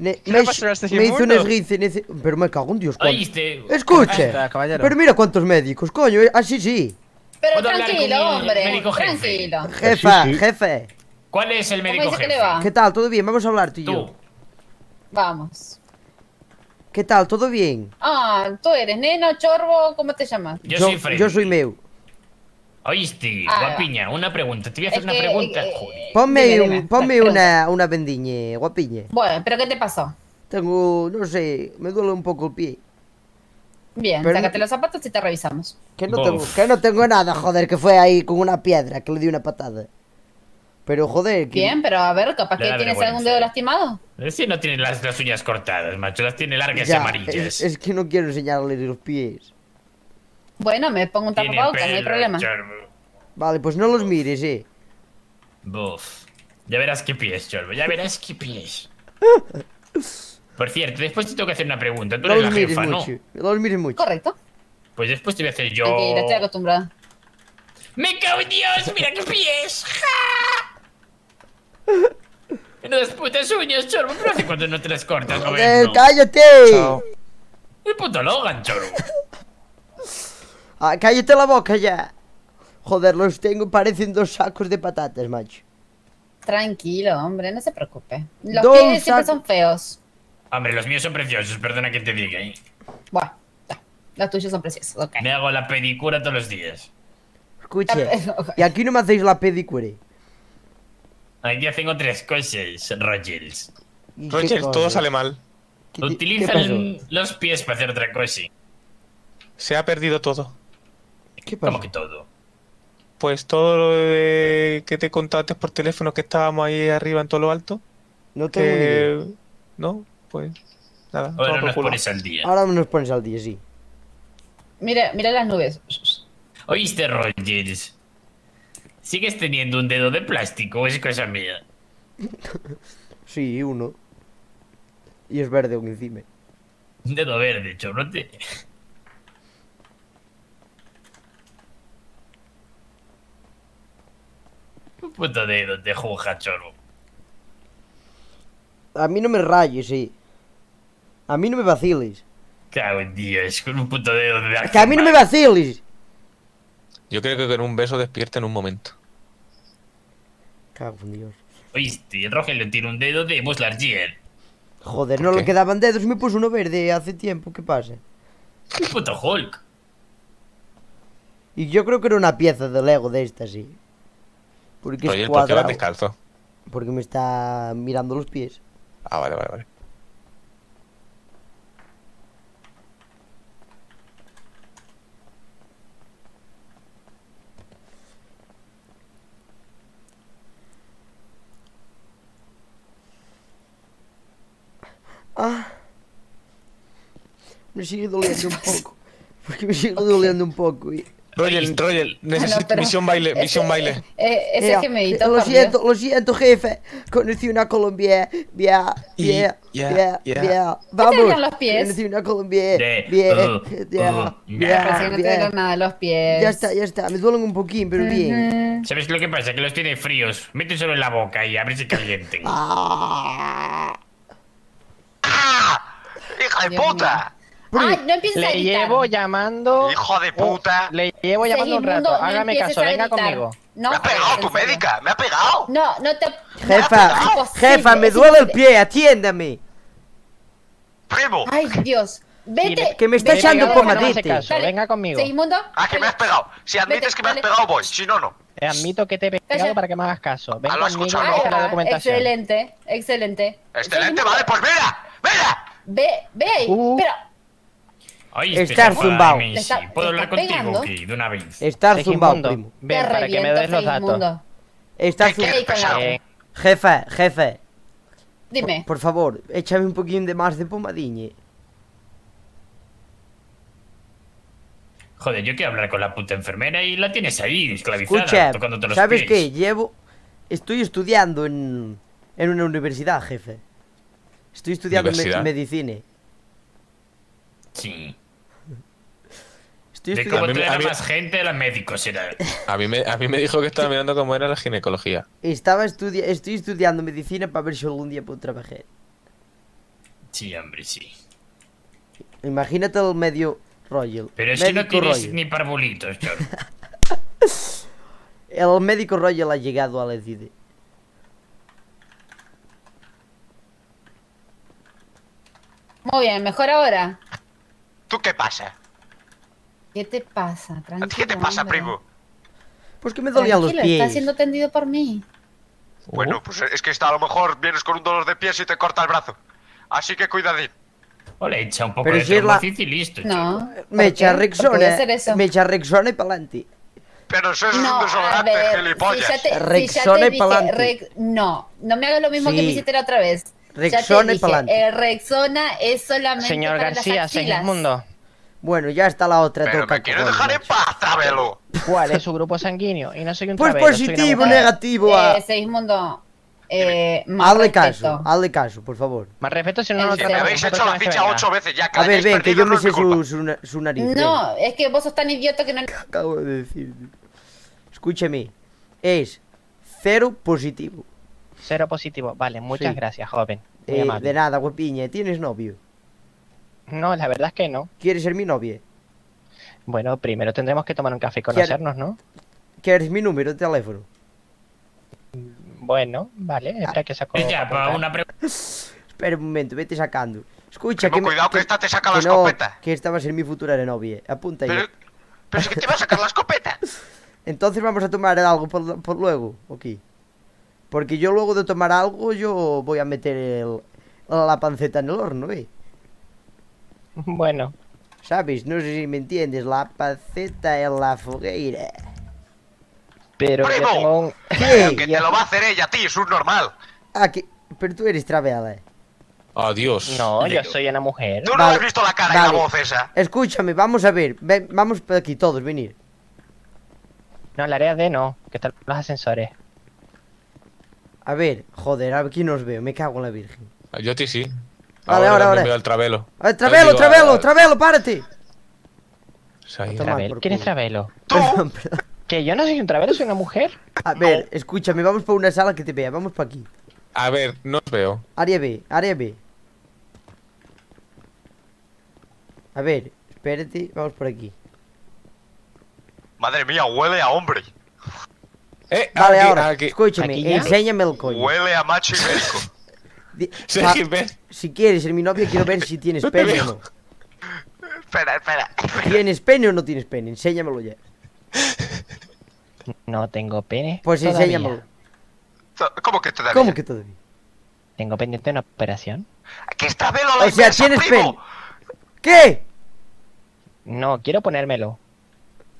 Ne- ¿Qué me, le pasará a este me hizo un esguince. nece- Pero me cago en Dios. ¿cuánto? Oíste. Escuche. Pero mira cuántos médicos, coño. eh, Así sí. Pero ¿Puedo hablar tranquilo, hombre. médico jefe? Tranquilo. Jefa, jefe. ¿Cuál es el ¿Cómo médico que jefe? ¿Qué tal? ¿Todo bien? Vamos a hablar tú y Tú. yo. Vamos. ¿Qué tal? ¿Todo bien? Ah, tú eres neno, chorbo, ¿cómo te llamas? Yo, soy Freddy. yo soy meu. Oíste, Ah, guapiña, una pregunta. Te voy a hacer Es una que, pregunta, eh, Juli. Ponme, Dime, un- dime, ponme pregunta. una, una bendiñe, guapiñe. Bueno, ¿pero qué te pasó? Tengo, no sé, me duele un poco el pie. Bien, Pero- sácate los zapatos y te revisamos. Que no, tengo, que no tengo nada, joder, que fue ahí con una piedra, que le di una patada. Pero joder, que... Bien, pero a ver, capaz que tienes vergüenza. algún dedo lastimado. Ese no tiene las, las uñas cortadas, macho. Las tiene largas y Ya, amarillas. es, es que no quiero enseñarle los pies. Bueno, me pongo un tapabocas, no hay problema. Vale, pues no los mires, eh. Buf. Ya verás qué pies, chorbo. Ya verás qué pies. Por cierto, después te tengo que hacer una pregunta. Tú No eres los la mires jefa, ¿no? mucho. No los mires mucho. Correcto. Pues después te voy a hacer yo. Tranquila, estoy acostumbrada. ¡Me cago en Dios! ¡Mira qué pies! ¡Ja! Menudas putas uñas, chorbo. Pero hace cuando no te las cortas, Joder, Roberto. cállate. El puto Logan, chorbo. Ah, cállate la boca ya. Joder, los tengo, parecen dos sacos de patatas, macho. Tranquilo, hombre, no se preocupe. Los Dos pies siempre son feos. Hombre, los míos son preciosos, perdona que te diga, ¿eh? Bueno, ya. los tuyos son preciosos, ok. Me hago la pedicura todos los días. Escuche, y aquí no me hacéis la pedicure. Aquí tengo tres cosas, Rogers. ¿Y qué Roger, todo cosa? sale mal. ¿Qué ti- qué Utilizan los pies para hacer otra cosa. Se ha perdido todo. ¿Qué pasó? ¿Cómo que todo? Pues todo lo de- que te conté antes por teléfono que estábamos ahí arriba en todo lo alto. No tengo ni idea. Que... No, pues nada. Ahora nos culo. pones al día. Ahora nos pones al día, sí. Mira, mira las nubes. ¿Oíste, Rogers? ¿Sigues teniendo un dedo de plástico o es cosa mía? Sí, uno. Y es verde aún encima. Un dedo verde, chorrote. Un puto dedo de juja, chorro. A mí no me rayes, sí. A mí no me vaciles. Cago en Dios, con un puto dedo de Que a mí no me vaciles. Yo creo que con un beso despierta en un momento. Cago en Dios. Oíste, el Rogelio tiene un dedo de Buzz Lightyear. Joder, no le quedaban dedos y me puso uno verde hace tiempo. ¿Qué pasa? Un puto Hulk. Y yo creo que era una pieza de Lego de esta, sí. Porque Roger, es ¿por qué vas cuadrado. descalzo? Porque me está mirando los pies. Ah, vale, vale, vale. Me sigue doliendo un poco. Porque me sigue doliendo un poco. Y... Roger, Roger, necesito misión baile, ese- misión baile. Eh, ese Mira, gemidito, Lo por siento, Dios. lo siento, jefe. Conocí una colombiana. Bien, bien, bien, bien. te Vamos. los pies? Conocí una colombiana. Bien, bien, bien, que nada los pies. Ya está, ya está. Me duelen un poquín, pero bien. ¿Sabes lo que pasa? Que los tiene fríos. Méteselo en la boca y a ver si calienten. Ah. ¡Ah! ¡Hija de puta! Ay, no empieces a Le gritar. llevo llamando. ¡Hijo de puta! Le llevo llamando un rato. Hágame caso, venga conmigo. No, ¡Me ha pegado tu médica! ¡Me ha pegado! No, no te. Jefa, No, imposible, jefa, me duele el pie, atiéndame. ¡Primo! Ay, Dios. Vete. Que me está echando pomadita. No me venga conmigo. ¡Ah, que me has pegado! Si admites Vete, que me has pegado, voy. Si no, no. Te admito que te he pegado para que me hagas caso. Ven Ah, lo has conmigo la Ah, documentación. excelente, excelente. Excelente, vale, pues mira. ¡Mira! Ve, ve ahí. Ay, Estar está- ¿Puedo hablar contigo. Ki, de una vez? Estar zumbado, primo. ven para que me des los datos. Estar ¿Qué quieres, zumbado. Eh, Jefe, jefe. Dime. Por favor, échame un poquín de más de pomadiñe. Joder, yo quiero hablar con la puta enfermera y la tienes ahí, esclavizada, Escucha, tocándote los ¿sabes pies. qué? Llevo... Estoy estudiando en, en una universidad, jefe. Estoy estudiando medicina. Sí. Estoy De cómo A mí a más gente a la médico será. A mí, me, a mí me dijo que estaba mirando cómo era la ginecología. Estaba estudi- Estoy estudiando medicina para ver si algún día puedo trabajar. Sí, hombre, sí. Imagínate el medio Royal. Pero es que no tienes ni parvulitos, John. El médico Royal ha llegado a la CIDE. Muy bien, mejor ahora. ¿Tú qué pasa? ¿Qué te pasa? ¿A ti Tranquilo. qué te pasa, hombre. primo? Pues que me dolían los Tranquilo, está pies. siendo atendido por mí. Bueno, pues es que está, a lo mejor vienes con un dolor de pies y te corta el brazo. Así que cuidadín. O le echa un poco Pero de si es la- y listo. No. Me echa ¿por qué? ¿Por qué voy a hacer Rexona. Me echa Rexona y pa'lante. Pero eso es No, un a desodorante, ver, gilipollas. si te, Rexona y pa'lante. No, no me hagas lo mismo que me hiciste la otra vez. Rexona y pa'lante. el Rexona es solamente Señor para García, las axilas. Segismundo, Bueno, ya está la otra Pero toca. me quieres dejar en paz, Travelo. ¿cuál es su grupo sanguíneo? Y no soy un Pues travelo, positivo, negativo. a- Eh, Segismundo, eh, más Hazle respeto. caso, hazle caso, por favor. Más respeto si no, En no Que serio. me habéis La hecho la ficha ocho veces ya. Que A ver, ven, que yo no me sé su, su, na- su nariz. ven. No, es que vos sos tan idiota que no... Acabo de decir. Escúchame. Es cero positivo. Cero positivo. Vale, muchas Sí. gracias, joven. Muy Eh, de nada, guapiña. ¿Tienes novio? No, la verdad es que no. ¿Quieres ser mi novia? Bueno, primero tendremos que tomar un café y ¿Quiere- conocernos, ¿no? ¿Quieres mi número de teléfono? Bueno, vale, espera que saco. Ya, para apuntar. una pregunta. Espera un momento, vete sacando. Escucha, Primo, que, me- cuidado que esta te saca la no, escopeta. que esta va a ser mi futura novia. Apunta Pero, ya. pero es que te va a sacar la escopeta. Entonces vamos a tomar algo por, por luego, ok. Porque yo luego de tomar algo, yo voy a meter el- la panceta en el horno, ¿eh? Bueno, ¿Sabes? No sé si me entiendes. La panceta en la fogueira. pero yo ¡Primo! tengo un. ¿Qué? Que te lo va a hacer ella, tío, es un normal. Ah, que... Pero tú eres travela. Adiós. No, yo soy una mujer. Tú no Vale, has visto la cara y vale. la voz esa. Escúchame, vamos a ver. Ven, vamos por aquí todos, venir. No, la área D no, que están los ascensores. A ver, joder, aquí nos veo. Me cago en la virgen. Yo a ti sí. Vale, ahora, ahora. envío al travelo. Ver, Travelo, Digo, Travelo, a- Travelo, párate. Travel- ¿Quién es. Travelo? Perdón, perdón. Que yo no soy un travelo, soy una mujer. A ver, escúchame, vamos por una sala que te vea. Vamos por aquí. A ver, no os veo. Área B, área B. A ver, espérate, vamos por aquí. Madre mía, huele a hombre. Eh, Vale, aquí, ahora, aquí. escúchame, Aquí enséñame el coño. Huele a macho ibérico. Ves. si quieres ser mi novia, quiero ver si tienes No pene o no. espera, espera. ¿Tienes pene o no tienes pene? Enséñamelo ya. No tengo pene. Pues todavía. enséñamelo. ¿Cómo que todavía? ¿Cómo que todavía? Tengo pendiente una operación. Que está velo la O sea, tienes primo. pene. ¿Qué? No, quiero ponérmelo.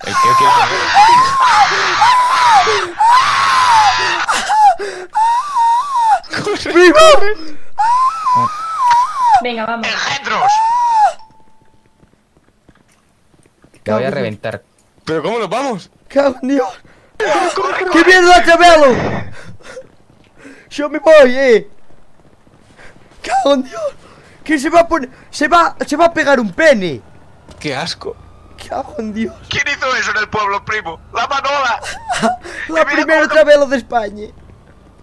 ¿El qué ¡Primo! Venga, vamos. ¡Engendros! Te voy a reventar. ¿Pero cómo nos vamos? ¡Cago en Dios! ¡Qué mierda, Chabelo! Yo me voy, eh. ¡Cago en Dios! Que se va a poner. Se va. Se va a pegar un pene. ¡Qué asco! ¡Cago en Dios! ¿Quién hizo eso en el pueblo, primo? ¡La Manola! La primera Chabelo de España.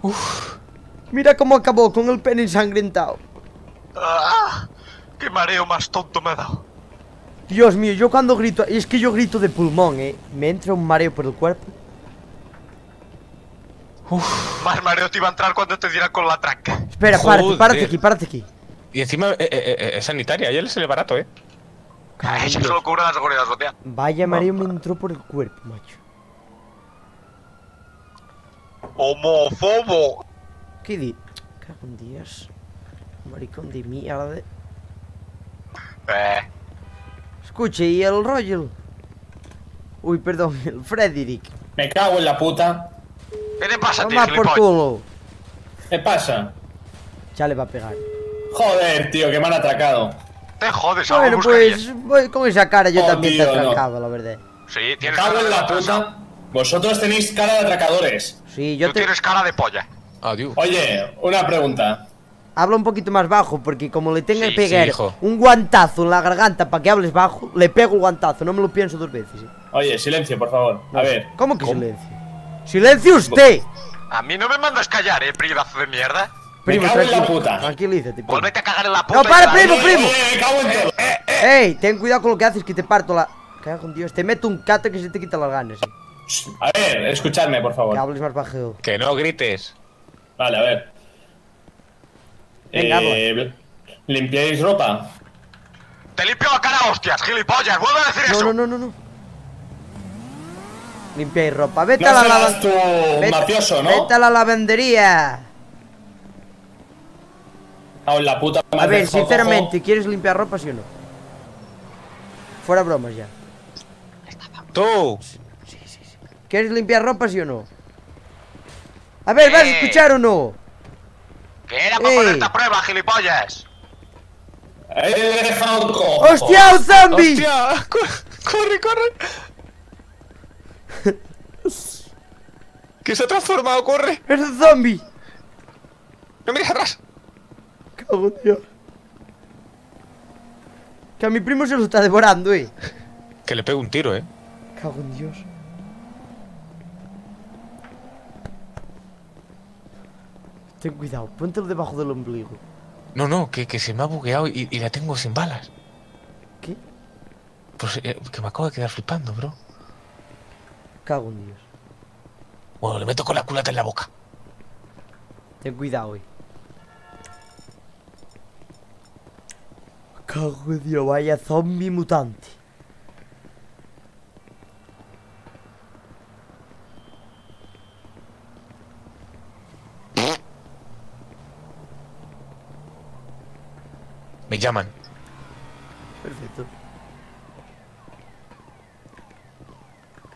Uf. Mira cómo acabó con el pene ensangrentado. ¡Ah! ¡Qué mareo más tonto me ha dado! Dios mío, yo cuando grito. Es que yo grito de pulmón, eh. Me entra un mareo por el cuerpo. Más mareo te iba a entrar cuando te diera con la tranca. Espera, párate, párate aquí, párate aquí. Y encima eh, eh, eh, es sanitaria, a ella le sale barato, ¿eh? A ella solo cubre la seguridad social. Vaya mareo me entró por el cuerpo, macho. ¡Homofobo! ¿Qué di? Cago en Dios. Maricón de mierda. Eh. Escuche, ¿y el Royal? Uy, perdón, el Frederick. Me cago en la puta. ¿Qué te pasa, tío, Toma por culo. ¿Qué pasa? Ya le va a pegar. Joder, tío, que me han atracado. Te jodes, Bueno, pues voy con esa cara yo Oh, también te he tío, no. atracado, la verdad. Sí, Me tienes cago cara en de la puta. Vosotros tenéis cara de atracadores. Sí, yo Tú te... tienes cara de polla. Adiós. Oye, una pregunta. Habla un poquito más bajo, porque como le tenga Sí, que pegar sí, un guantazo en la garganta para que hables bajo, le pego el guantazo, no me lo pienso dos veces. ¿eh? Oye, silencio, por favor. A ver. ¿Cómo que silencio? ¡Silencio usted! A mí no me mandas callar, eh, privazo de mierda. Primo, cago en la puta. Tranquilízate. primo. A cagar en la puta. No, para, primo, primo. me cago en todo. ¡Ey! Ten cuidado con lo que haces, que te parto la... Cago en Dios, te meto un cate que se te quita las ganas. ¿eh? A ver, escuchadme, por Que favor. hables más bajeo. Que no grites. Vale, a ver. Venga, Eh, ¿Limpiáis ropa? Te limpio la cara, hostias, gilipollas. Vuelve a decir No, eso. no, no, no, no. Limpiáis ropa. Vete No a la lavandería. tú mafioso, ¿no? Vete a la lavandería. En la puta A ver, cojo. sinceramente, ¿quieres limpiar ropa, sí o no? Fuera bromas ya. ¡Tú! ¿Quieres limpiar ropa, sí o no? A ver, ¿vas a escuchar o no? Que era para ponerte a prueba, gilipollas. ¡Eh, cojo! ¡Hostia, un zombie! ¡Hostia! Co- ¡Corre, corre! ¡Que se ha transformado! ¡Corre! ¡Es un zombie! ¡No mires atrás! Cago en Dios. Que a mi primo se lo está devorando, eh. Que le pego un tiro, ¿eh? Cago en Dios. Ten cuidado, póntelo debajo del ombligo. No, no, que, que se me ha bugueado y, y la tengo sin balas. ¿Qué? Pues eh, que me acabo de quedar flipando, bro. Cago en Dios. Bueno, le meto con la culata en la boca. Ten cuidado, eh. Cago en Dios, vaya zombie mutante. Me llaman. Perfecto.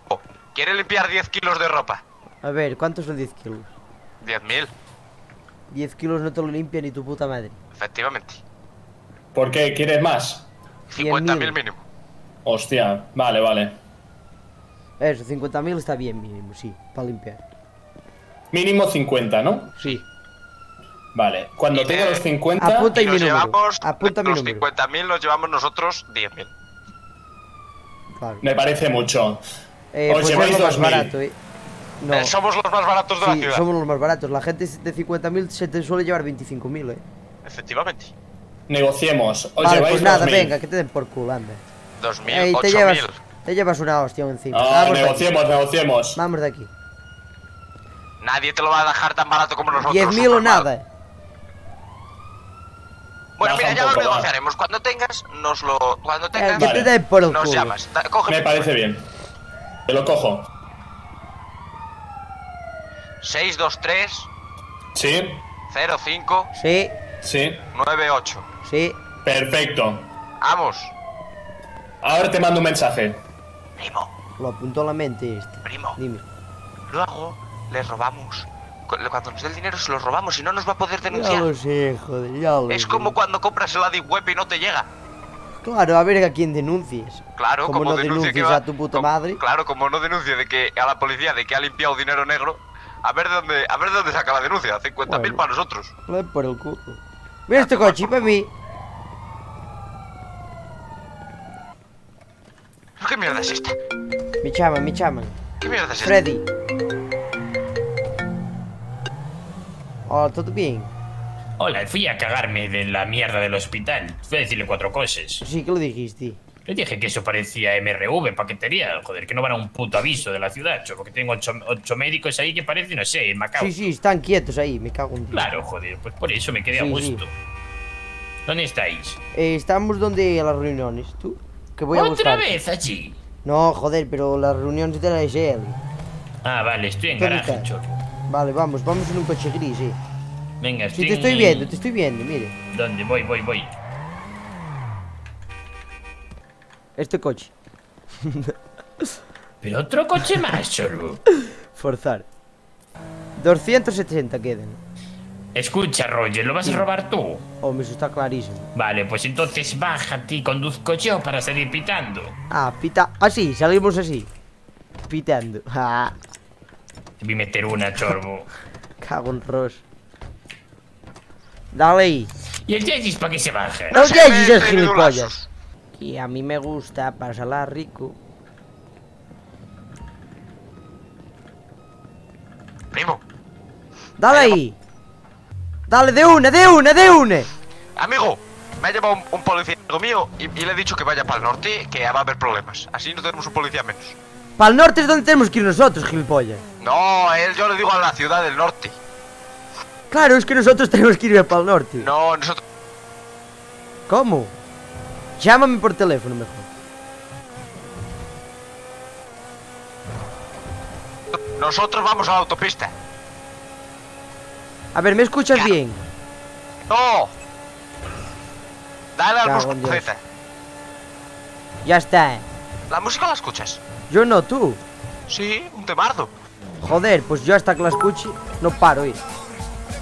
Oh, ¿Quiere limpiar 10 kilos de ropa? A ver, ¿cuántos son 10 kilos? 10.000, 10 kilos no te lo limpia ni tu puta madre. efectivamente. ¿Por qué? ¿Quieres más? 50.000 mínimo. Hostia, vale, vale. Eso, 50.000 está bien mínimo, sí, para limpiar. Mínimo 50, ¿no? Sí. Vale. Cuando Y tenga de- los 50... Apunta Y y mi número. llevamos Apunta los número. 50.000 nos llevamos nosotros 10.000. Claro. Me parece mucho. Eh, Os pues lleváis es lo más 2.000. barato, eh. No. Eh, somos los más baratos de la Sí, ciudad. somos los más baratos. La gente de 50.000 se te suele llevar 25.000, eh. Efectivamente. Negociemos. Os Vale, lleváis pues nada, 2.000. venga, que te den por culo, anda. 2.000, Ey, te llevas, 8.000. te llevas una hostia encima. Ah, Vamos de aquí. negociemos, negociemos. Vamos de aquí. Nadie te lo va a dejar tan barato como nosotros. 10.000 o nada. Bueno, mira, ya lo negociaremos. Cuando tengas, nos lo. Cuando Eh, tengas, que te den por el nos culo. llamas. Da- Me parece bien. Te lo cojo. 623 ¿Sí? 05 Sí, Sí. 98. sí. Perfecto. Vamos. Ahora te mando un mensaje. Primo, Lo apuntó a la mente este. primo. Dime. Luego les robamos. Cu- Cuando nos dé el dinero se los robamos y no nos va a poder Ya denunciar. lo sé, joder, ya lo Es sé. como cuando compras el Adip Web y no te llega. Claro, a ver a quién denuncies. Claro, como, como, no que va- a tu puta como- madre. Claro, como no denuncie de que a la policía de que ha limpiado dinero negro, a ver de dónde, a ver de dónde saca la denuncia, 50.000 Bueno. para nosotros. Le doy por el culo. Mira este coche, para mí. ¿Qué mierda es esta? Me chaman, me chaman. ¿Qué mierda es esta? Freddy. Hola, ¿todo bien? Hola, fui a cagarme de la mierda del hospital. Fui a decirle cuatro cosas. Sí, que lo dijiste. Le dije que eso parecía MRV, paquetería. Joder, que no van a un puto aviso de la ciudad, cho, porque tengo ocho, ocho médicos ahí que parecen, no sé, en Macao. Sí, sí, están quietos ahí, me cago en Dios. Claro, joder, pues por eso me quedé a Sí, gusto. ¿Dónde estáis? Eh, estamos donde a las reuniones, ¿tú? Que voy a ¿Otra vez allí? No, joder, pero las reuniones de la SL. Ah, vale, estoy en ¿Dónde garaje, estás? Vale, vamos, vamos en un coche gris, sí. Venga, Sí, estoy te estoy en- viendo, te estoy viendo, mire. ¿Dónde? Voy, voy, voy. Este coche. Pero otro coche más, chorro. Forzar. 270 quedan. Escucha, Roger, ¿lo vas a robar tú? Hombre, eso está clarísimo. Vale, pues entonces bájate y conduzco yo para salir pitando. Ah, pita. Así, salimos así. Pitando. A meter una, chorbo. cago en Ross. Dale ahí. ¿Y el Jessys para qué se baja? No, ya meten es gilipollas. Y a mí me gusta pasarla rico. Primo, Dale ahí. Dale, de una, de una, de una. amigo, me ha llevado un, un policía amigo mío y, y le he dicho que vaya para el norte, que va a haber problemas. Así no tenemos un policía menos. Para el norte es donde tenemos que ir nosotros, gilipollas. No, él yo le digo a la ciudad del norte. Claro, es que nosotros tenemos que ir para el norte. No, nosotros. ¿Cómo? Llámame por teléfono mejor. Nosotros vamos a la autopista. A ver, ¿me escuchas bien? ¡No! Dale al. Z. Ya está. ¿La música la escuchas? Yo no, tú. Sí, un temardo. Joder, pues yo hasta que la escuche no paro, eh.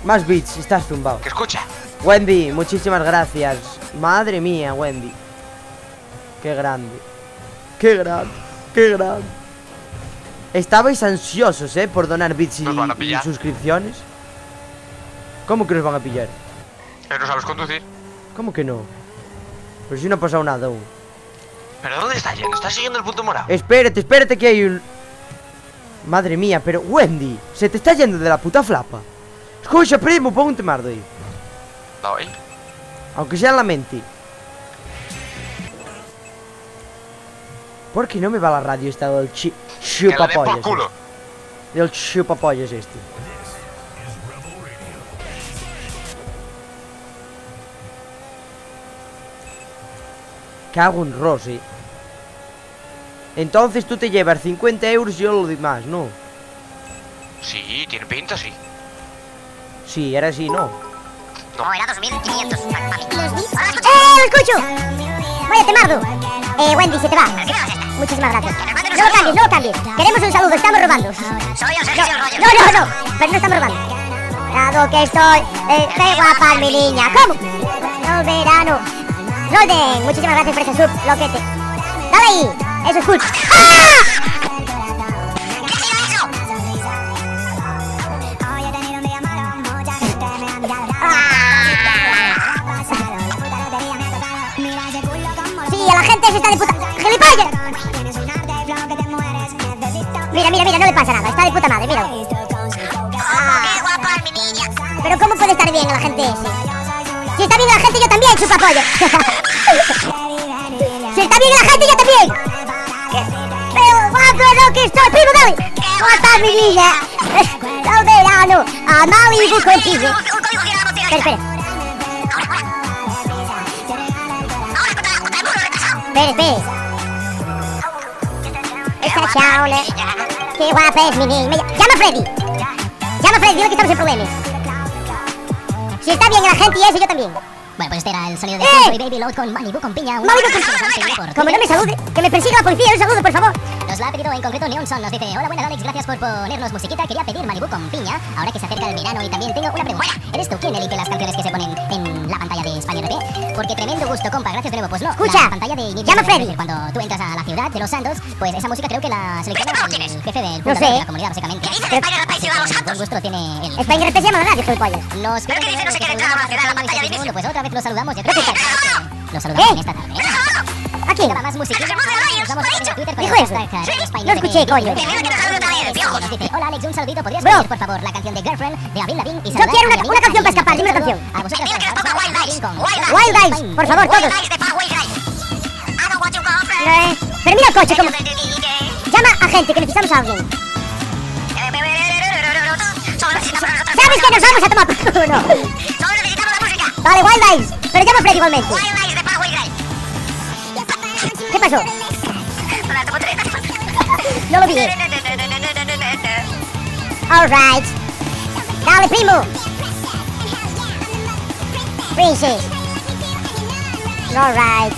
Más beats, estás tumbado. Que escucha. Wendy, muchísimas gracias. Madre mía, Wendy. Qué grande. Qué grande. Qué grande. Estabais ansiosos, eh, por donar bits y, suscripciones. ¿Cómo que nos van a pillar? Que no sabes conducir. ¿Cómo que no? Pero si no ha pasado nada aún. ¿Pero dónde está Jen? ¿Está siguiendo el punto morado? Espérate, espérate que hay un... Madre mía, pero Wendy, se te está yendo de la puta flapa. Escucha, primo, pon un temardo ahí. ¿eh? Aunque sea en la mente. ¿Por qué no me va la radio esta del chi den por chupapollas? culo. Del chupapollas este. Cago en Rosy. Entonces tú te llevas 50 euros y yo lo demás, ¿no? Sí, tiene pinta, sí. Sí, era así, ¿no? No, era 2500. ¡Eh, lo escucho! Vaya temardo. Eh, Wendy, se te va. Muchísimas gracias. No lo cambies, no lo cambies. Queremos un saludo, estamos robando. Soy el servicio Roger. No, no, no, pero no estamos robando. Dado que estoy, eh, qué guapa mi niña. ¿Cómo? No, verano. Roden, muchísimas gracias por ese sub, loquete. Dale ahí, eso es cool. ¡Ah! Sí, a la gente se está de puta... ¡Gilipollas! Mira, mira, mira, no le pasa nada, está de puta madre, mira. Pero ¿cómo puede estar bien la gente ese? Si está bien la gente, yo también, chupapollo. si está bien la gente, yo también. Pero guapo lo que estoy, primo, dale. Guapa mi niña. Al verano, a Malibu contigo. Espera, espera. Espera, espera. Esta chaula. Qué guapa es mi niña. Llama a Freddy. Llama a Freddy, dile que estamos en problemas. Si está bien la gente y eso, yo también. Bueno, pues este era el sonido de ¡Eh! Baby Load con Malibu con piña. una Malibu con por Como no me salude, que me persiga la policía, un saludo, por favor. Nos la ha pedido en concreto Neon Son. Nos dice: Hola, buenas Alex, gracias por ponernos musiquita. Quería pedir Malibu con piña. Ahora que se acerca el verano y también tengo una pregunta. ¿Eres tú quien elige las canciones que se ponen en la pantalla de España RT? Porque tremendo gusto, compa. Gracias de nuevo. Pues no. Escucha, La pantalla de inicio llama de- Freddy. Cuando tú entras a la ciudad de Los Santos, pues esa música creo que la selecciona el jefe del No sé. de la comunidad, básicamente. Pero- Pero buen gusto lo tiene el España RT se llama la radio, gilipollas. nos Pero dice, no entrar a la ciudad, la pantalla de. Pues otra vez los saludamos. Yo creo que los saludamos ¿Eh? en esta tarde. Aquí. Más musiquilla. Dijo eso. lo escuché, coño. Nos dice, Hola Alex, un saludito. ¿Podrías Bro. poner por favor la canción de Girlfriend de Avril Lavigne y Yo quiero una- una canción para escapar, dime una canción. A Wild Eyes, por favor, todos. Eh, pero mira el coche, como... Llama a gente, que necesitamos a alguien. ¿Sabes que nos vamos a tomar por culo, no? Vale, Wild Eyes. Pero llama a Freddy igualmente. ¿Qué pasó? No lo vi. Alright. Dale, primo. Princess. Alright.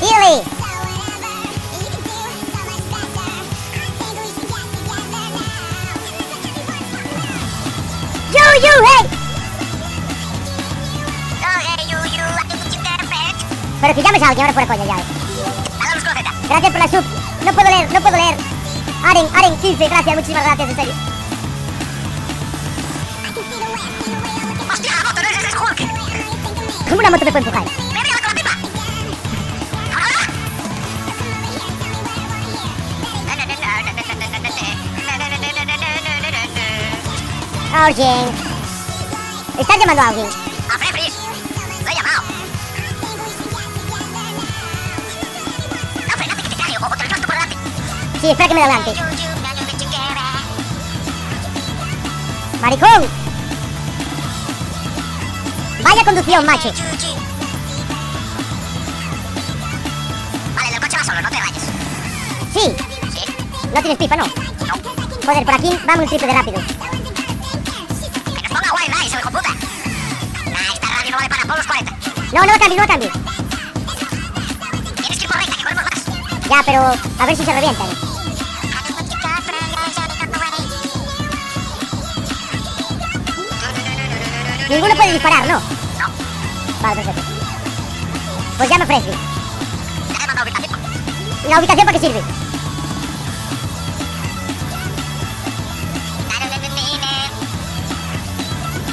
Billy. Yo, you, hey. Pero que llames a alguien ahora fuera coña ya. eh. Gracias por la sub. No puedo leer, no puedo leer. Aren, Aren, 15, gracias, muchísimas gracias, en serio. ¿Cómo una moto me puede empujar? Alguien. ¿Estás llamando a alguien? A Freddy. Sí, espera que me adelante. ¡Maricón! Vaya conducción, macho. Vale, el coche va solo, no te rayes. Sí. No tienes pipa, ¿no? Joder, por aquí vamos un triple de rápido. Que nos ponga Wild Eyes, hijo puta. Nah, esta radio no vale para polos 40. No, no cambies, no lo cambies. Tienes que ir por recta, que corremos más. Ya, pero a ver si se revientan. Ninguno puede disparar, ¿no? Vale, perfecto. Pues llama a Fresby. ¿La ubicación para qué sirve?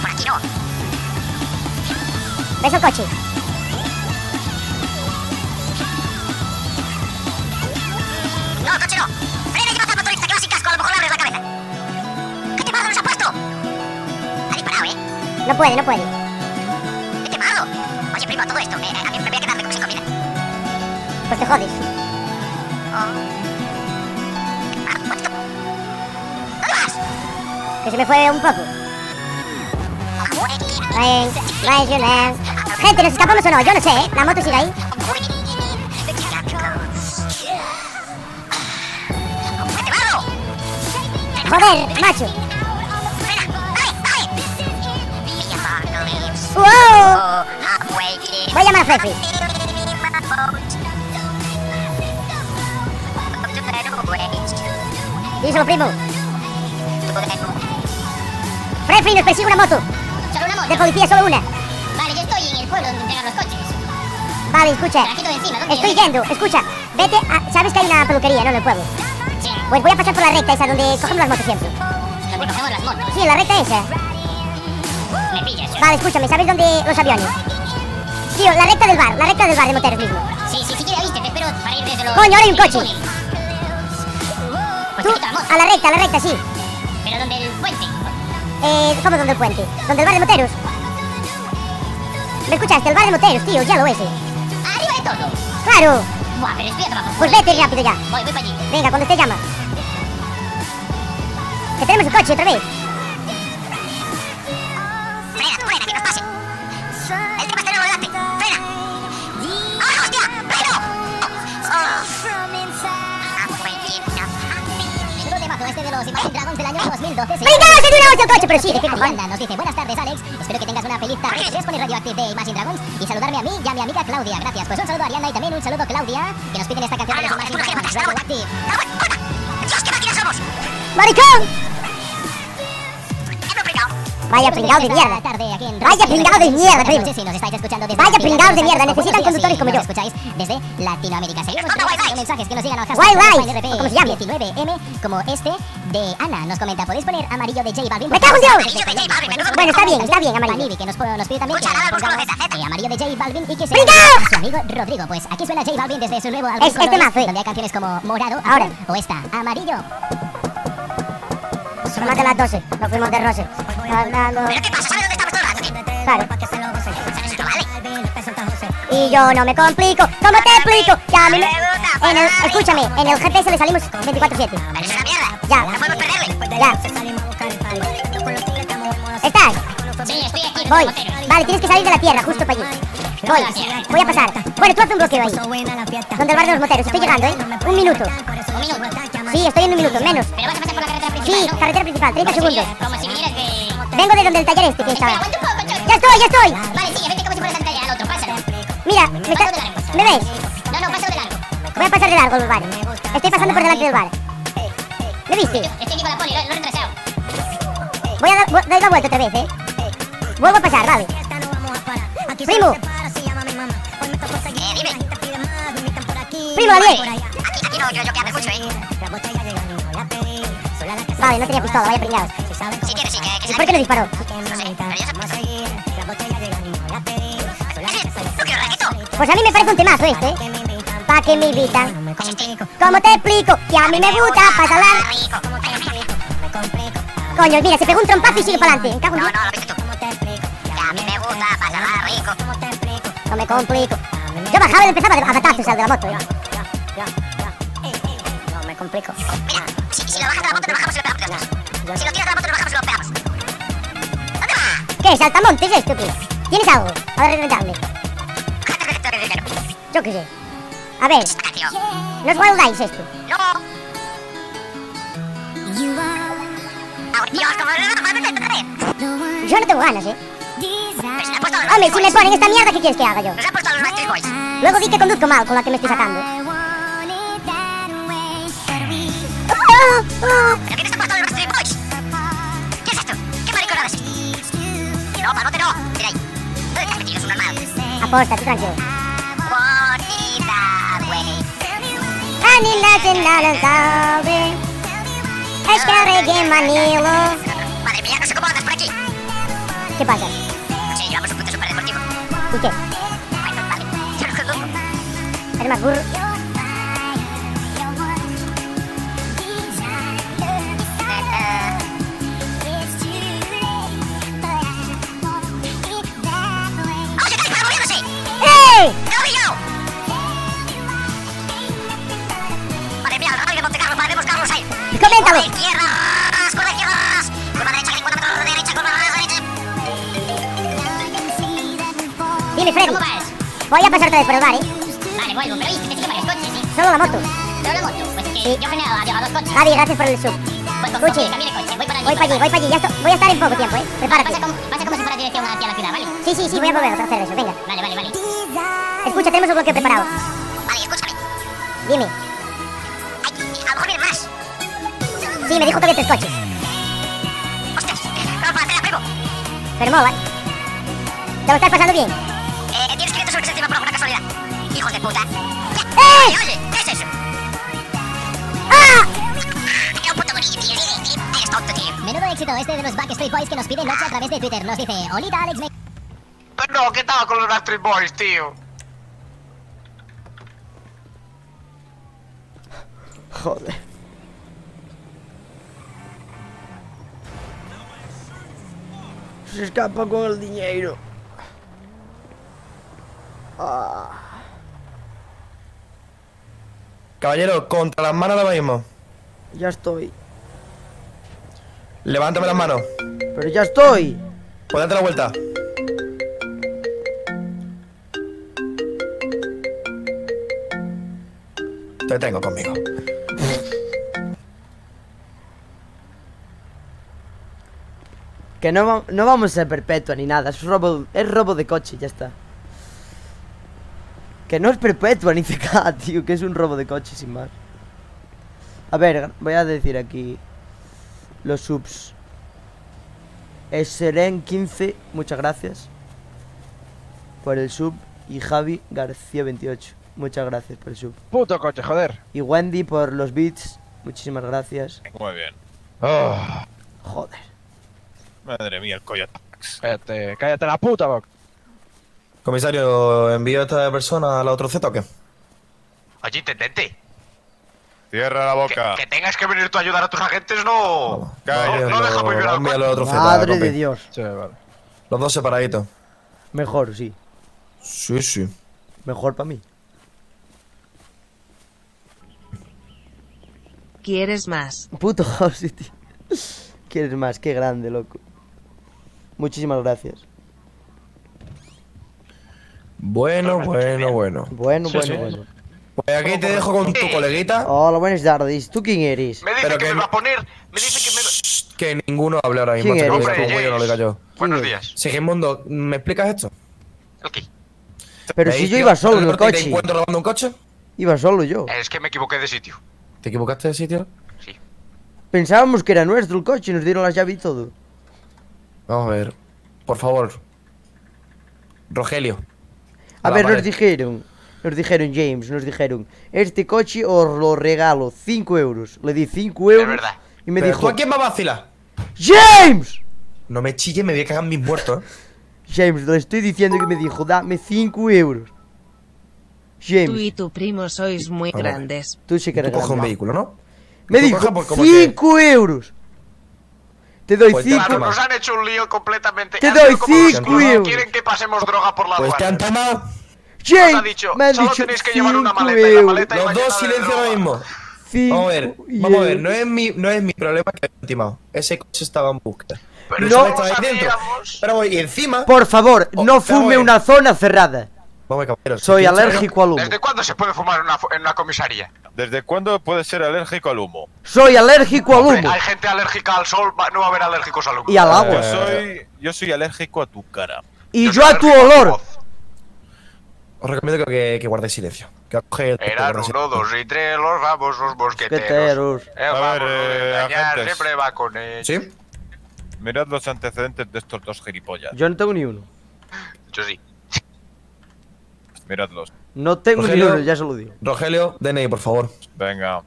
Por aquí no. ¿Ves el coche? No puede, no puede. ¿Qué te Oye, primo, todo esto, me- a mí me voy a quedar sin comida. Pues te jodes. Que se me fue un poco. Ven, you know. Gente, ¿nos escapamos o no? Yo no sé, ¿eh? La moto sigue ahí. Joder, macho. ¡Wow! Voy a llamar a Frefi. Díselo, primo. Frefi, nos persigue una moto. Solo una moto. De policía, solo una. Vale, yo estoy en el pueblo donde entregan los coches. Vale, escucha. Me la quito de encima, ¿dónde Estoy yendo, escucha. Vete a... ¿Sabes que hay una peluquería, no, en el pueblo? Sí. Pues voy a pasar por la recta esa donde cogemos las motos siempre. Donde cogemos las motos. Sí, la recta esa. Me pillas. Vale, escúchame, ¿sabes dónde los aviones? Tío, la recta del bar, la recta del bar de moteros mismo. Sí, sí, que ya viste, te espero para ir desde los... Coño, ahora hay un coche. Pues Tú, moto. a la recta, a la recta, sí. Pero donde el puente. Eh, ¿cómo donde el puente? ¿Donde el bar de moteros? ¿Me escuchaste? El bar de moteros, tío, ya lo ese. Arriba de todo. Claro. Buah, pero estoy a tomar por Pues vete rápido ya. Voy, voy para allí. Venga, cuando te llama. Que tenemos el coche otra vez. Los Imagine Dragons del año 2012. ¡Venga, se una hostia al coche! Pero sí, ¿de qué? Amanda nos dice, buenas tardes Alex, espero que tengas una feliz tarde. ¿Podrías poner Radioactive de Imagine Dragons? Y saludarme a mí y a mi amiga Claudia, gracias. Pues un saludo a Ariana y también un saludo a Claudia, que nos piden esta canción de los Imagine Dragons, Radioactive. ¡Dios, qué máquinas somos! ¡Maricón! Vaya pringao de mierda. Vaya pringao de mierda, primo. Si nos estáis escuchando desde Vaya las pringaos de mierda, necesitan conductores como yo. escucháis desde Latinoamérica. Seguimos con mensajes que nos llegan al hashtag se llame. 19M, como este de Ana. Nos comenta, ¿podéis poner amarillo de J Balvin? ¡Me cago en Dios! De Bueno, está bien, está bien, amarillo. Anibi, que nos, nos pide también que eh, amarillo de J Balvin y que se a su amigo Rodrigo. Pues aquí suena J Balvin desde su nuevo álbum Es- es Colores, temazo, eh. donde hay canciones como Morado, Ahora. O esta, Amarillo. Se mata a las 12. Nos fuimos de Rose. ¿Pero qué pasa? ¿Sabes dónde estamos todo el rato? Claro. Y yo no me complico. ¿Cómo te explico? Que a mí me... En el, escúchame, en el GPS le salimos 24-7. Ya. No podemos perderle. Ya. ¿Estás? Sí, estoy aquí. Voy. Vale, tienes que salir de la tierra, justo para allí. Voy. Voy a pasar. Bueno, tú haz un bloqueo ahí. Donde el bar de los moteros. Estoy llegando, ¿eh? Un minuto. Un minuto. Sí, estoy en un minuto, menos. Pero vas a pasar por la carretera principal, Sí, carretera principal, 30 Como si segundos. vinieras- Como si vinieras de... Vengo de donde el taller este que Espera, estaba. aguanta un poco, Choc. ¡Ya estoy, ya estoy! Vale, sigue, vete como si fueras antes al otro, pásalo. Mira, me, está... ¿me ves? No, no, pásalo de largo. Voy a pasar de largo el bar. Estoy pasando por delante del bar. ¿Me viste? La poli, lo, lo he retrasado. Voy a dar, voy- doy la vuelta otra vez, ¿eh? Vuelvo a pasar, vale. Primo, Eh, dime. primo, Daniel. Aquí, aquí no, yo, mucho, ¿eh? Vale, no tenía pistola, vaya pringados. Sí tienes, sí, que, que ¿Y por qué no disparó? No sé, pero yo ¿No quiero raquito? Pues a mí me parece un temazo este, ¿eh? Pa' que me invitan. ¿Cómo te explico? Que a mí me gusta pasarla. Coño, mira, se pegó un trompazo y sigue para adelante. No, no, lo viste tú. Que a mí me gusta pasarla rico. No me complico. Yo bajaba y empezaba a batazos al de la moto. No me complico. Mira, si, si lo bajas de la moto, lo bajamos y lo pegamos. Si lo tiras de la moto, lo bajamos y lo pegamos. ¿Dónde va? ¿Qué? ¿Saltamontes esto, qué? ¿Tienes algo? Para reventarme. Yo qué sé. A ver, es Wild Eyes esto. No. Dios, como Yo no tengo ganas, ¿eh? Te los Hombre, si me ponen esta mierda, ¿qué quieres que haga yo? Nos has puesto los Backstreet Boys. Luego di que conduzco mal con la que me estoy sacando. ¿Pero quién está puesto los Backstreet Boys? ¿Qué es esto? ¿Qué mariconada es? No, palote no. Mira ahí. ¿Dónde te has metido? Es un normal. Aposta, tú tranquilo. Ani nacional sabe. Es que reggae manilo. Madre mía, no sé cómo andas por aquí. ¿Qué pasa? No sé, llevamos un punto super deportivo. ¿Y qué? Bueno, vale. Yo no conduzco. ¿Eres más burro? Curva derecha, derecha, curva derecha. Dime, Freddy. ¿Cómo vas? Voy a pasarte de por el bar, ¿eh? Vale, vuelvo, pero te varios coches, ¿sí? Solo la moto. ¿Solo la moto? Pues es que Sí. yo a, dos coches. Javi, gracias por el sub. Pues con Escuche. coche, cambio de coche, voy para allí. Voy para allí, voy para allí. Ya esto- voy a estar en poco tiempo, ¿eh? Prepárate. Pasa como, pasa como si fuera dirección hacia la ciudad, ¿vale? Sí, sí, sí, voy a volver a hacer eso. Venga. Vale, vale, vale. Escucha, tenemos el bloqueo preparado. Vale, escúchame. Dime. Sí, me dijo que había tres coches. Ostras, vamos para primo. Pero mola. ¿Te lo estás pasando bien? Eh, tienes 500 euros encima por alguna casualidad. Hijos de puta. ¡Eh! Oye, oye, ¿qué es eso? ¡Ah! Era un puto bonito, tío. Eres tonto, tío. Menudo éxito este de los Backstreet Boys que nos piden noche a través de Twitter. Nos dice, Olita Alex me... Pero no, ¿qué estaba con los Backstreet Boys, tío? Joder. Se escapa con el dinero. Ah. Caballero, contra las manos ahora mismo. Ya estoy. Levántame las manos. Pero ya estoy. Pues date la vuelta. Te tengo conmigo. Que no, va- no vamos a ser perpetua ni nada. Es robo, es robo de coche, ya está. Que no es perpetua ni CK, tío. Que es un robo de coche sin más. A ver, voy a decir aquí los subs. Es Seren 15, muchas gracias por el sub. Y Javi García 28, muchas gracias por el sub. Puto coche, joder. Y Wendy por los beats, muchísimas gracias. Muy bien. Oh, Joder. Madre mía, el collar. cállate, cállate la puta boca. Comisario, ¿envío a esta persona a la otro Z o qué? Oye, intendente. Cierra la boca. Que tengas que venir tú a ayudar a tus agentes, no. Cállate. no deja muy bien al otro Z. Madre de Dios. Sí, vale. Los dos separaditos. Mejor, sí. Sí, sí. Mejor para mí. ¿Quieres más? Puto José, tío. ¿Quieres más? Qué grande, loco. Muchísimas gracias. Bueno, bueno, bueno. Bueno, Sí, bueno, sí. bueno. Pues aquí te dejo con tu coleguita. Hola, buenas tardes. ¿Tú quién eres? Me dice Pero que, que me va a poner. Me dice que me va. Que ninguno hable ahora mismo. ¿Quién eres? no le cayó. Buenos ¿Quién días. Sigismundo, ¿me explicas esto? ¿El qué? Pero ¿Me si yo iba solo en el y Te coche. encuentro robando un coche? Iba solo yo. Es que me equivoqué de sitio. ¿Te equivocaste de sitio? Sí. Pensábamos que era nuestro el coche y nos dieron las llaves y todo. Vamos a ver. Por favor. Rogelio. A ver, nos dijeron, nos dijeron James, nos dijeron, este coche os lo regalo 5 euros. Le di 5 euros verdad. y me Pero dijo, ¿tú a quién me vacilas? ¡James! No me chille, me voy a cagar en mis muertos. ¿eh? James, le estoy diciendo que me dijo, dame 5 euros. James, Tú y tu primo sois muy a grandes. tú sí que Tú eres coges un grande. vehículo, ¿no? Me dijo, coges, pues, como que- 5 euros. Te doy Pues 5 Claro, Encima. nos han hecho un lío completamente. Te doy sido como los cinco que euros. Quieren que pasemos droga por la Pues te han tomado. Nos ha dicho, me han solo dicho tenéis que llevar una 5 maleta y la euros. maleta Los dos silencio ahora mismo. Cinco Vamos a ver, vamos a ver, no es mi, no es mi problema que han timado. Ese coche estaba en búsqueda. Pero No estaba ahí dentro. Pero voy, y encima. Por favor, Oh, no fume una zona cerrada. Vamos, caballero. Soy alérgico al humo. ¿Desde cuándo se puede fumar en una, fu- en una comisaría? ¿Desde cuándo puedes ser alérgico al humo? Soy alérgico al Hombre, humo. hay gente alérgica al sol, va- no va a haber alérgicos al humo. Y al agua. Yo soy, yo soy alérgico a tu cara. Y Yo a tu olor. Os recomiendo que, que guardéis silencio. Que coge el Eran uno, silencio. dos y tres los famosos mosqueteros. Mosqueteros. El A ver, eh, siempre va con ellos. ¿Sí? Mirad los antecedentes de estos dos gilipollas. Yo no tengo ni uno. Yo sí. Miradlos. No tengo ni Rogelio. uno, ya se lo digo. Rogelio, DNI, por favor. Venga.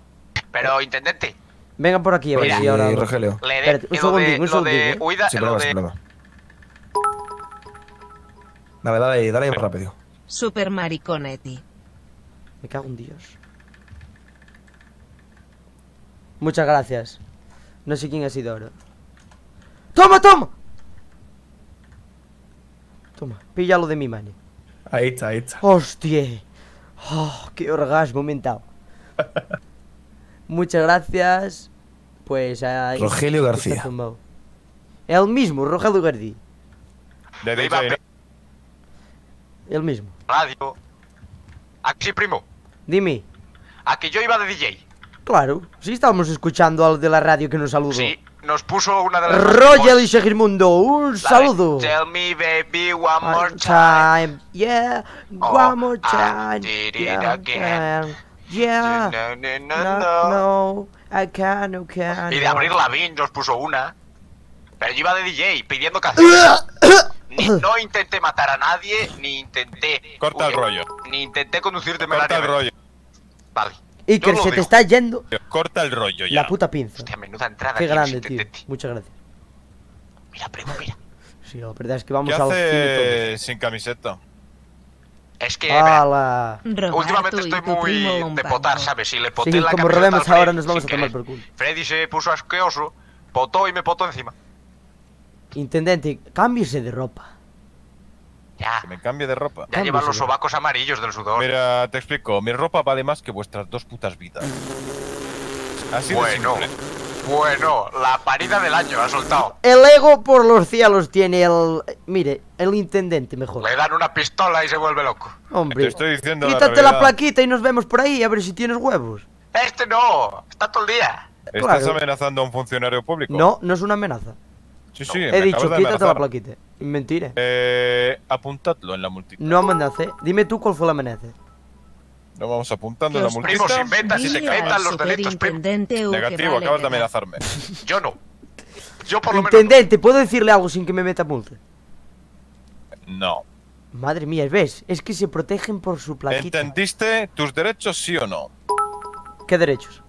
Pero, intendente, Venga por aquí, a ver Mira. si ahora. Rogelio. le de, Espérate, un de, un segundín, ¿eh? huida, Sin lo problema, de... sin problema. Dale, dale, ahí, dale ahí rápido. Super mariconetti. Me cago en Dios. Muchas gracias. No sé quién ha sido ahora. ¡Toma, toma! Toma, píllalo de mi mano. Ahí está, ahí está. ¡Hostia! Oh, ¡Qué orgasmo mental! Muchas gracias. Pues ahí Rogelio García. El mismo, Rogelio García. De Iba DJ, El mismo. Radio. Aquí primo. Dime. Aquí yo iba de DJ. Claro, sí estábamos escuchando al de la radio que nos saludó. Sí, nos puso una de las... Royal y Segismundo, un saludo. Tell me, baby, one One more time. time, yeah, Oh, one more I time, did it yeah, again. yeah, No, no, no, no, no. I can't, no can't. Y de abrir la VIN nos puso una. Pero yo iba de DJ pidiendo canciones. Ni- no intenté matar a nadie, ni intenté. Corta el rollo. Ni intenté conducirte Corta el rollo. Vale. Iker, Yo lo se te está yendo Corta el rollo ya. la puta pinza. Hostia, menuda entrada. Qué grande, tío. intendente. Muchas gracias. Mira, primo, mira. Sí, la verdad es que ¿Qué vamos hace sin camiseta? Es que. ¡Hala! Últimamente y estoy muy de potar, ¿sabes? Si le poté Sí, la como Freddy ahora nos vamos a tomar por culo. Freddy se puso asqueoso, potó y me potó encima. Intendente, cámbiese de ropa. Ya, Que me cambie de ropa. ya llevan los sobacos amarillos del sudor. Mira, te explico. Mi ropa vale más que vuestras dos putas vidas. Así Bueno, bueno, la parida del año ha soltado. El ego por los cielos tiene el... Mire, el intendente mejor. Le dan una pistola y se vuelve loco. Hombre, Te estoy diciendo quítate la plaquita y nos vemos por ahí a ver si tienes huevos. Este no, está todo el día. ¿Estás claro. amenazando a un funcionario público? No, no es una amenaza. Sí, sí, me He dicho, de quítate la plaquita. Mentira. Eh, apuntadlo en la multitud. No amenace. Dime tú cuál fue la amenaza. Nos vamos apuntando Que la os multita. Primo, si metas, si te Dile caetan al los delitos, primo. Negativo, vale acabas de amenazarme. Yo no. Yo por lo menos. Intendente, ¿puedo decirle algo sin que me meta multa? No. Madre mía, ¿ves? Es que se protegen por su plaquita. ¿Entendiste tus derechos, sí o no? ¿Qué derechos?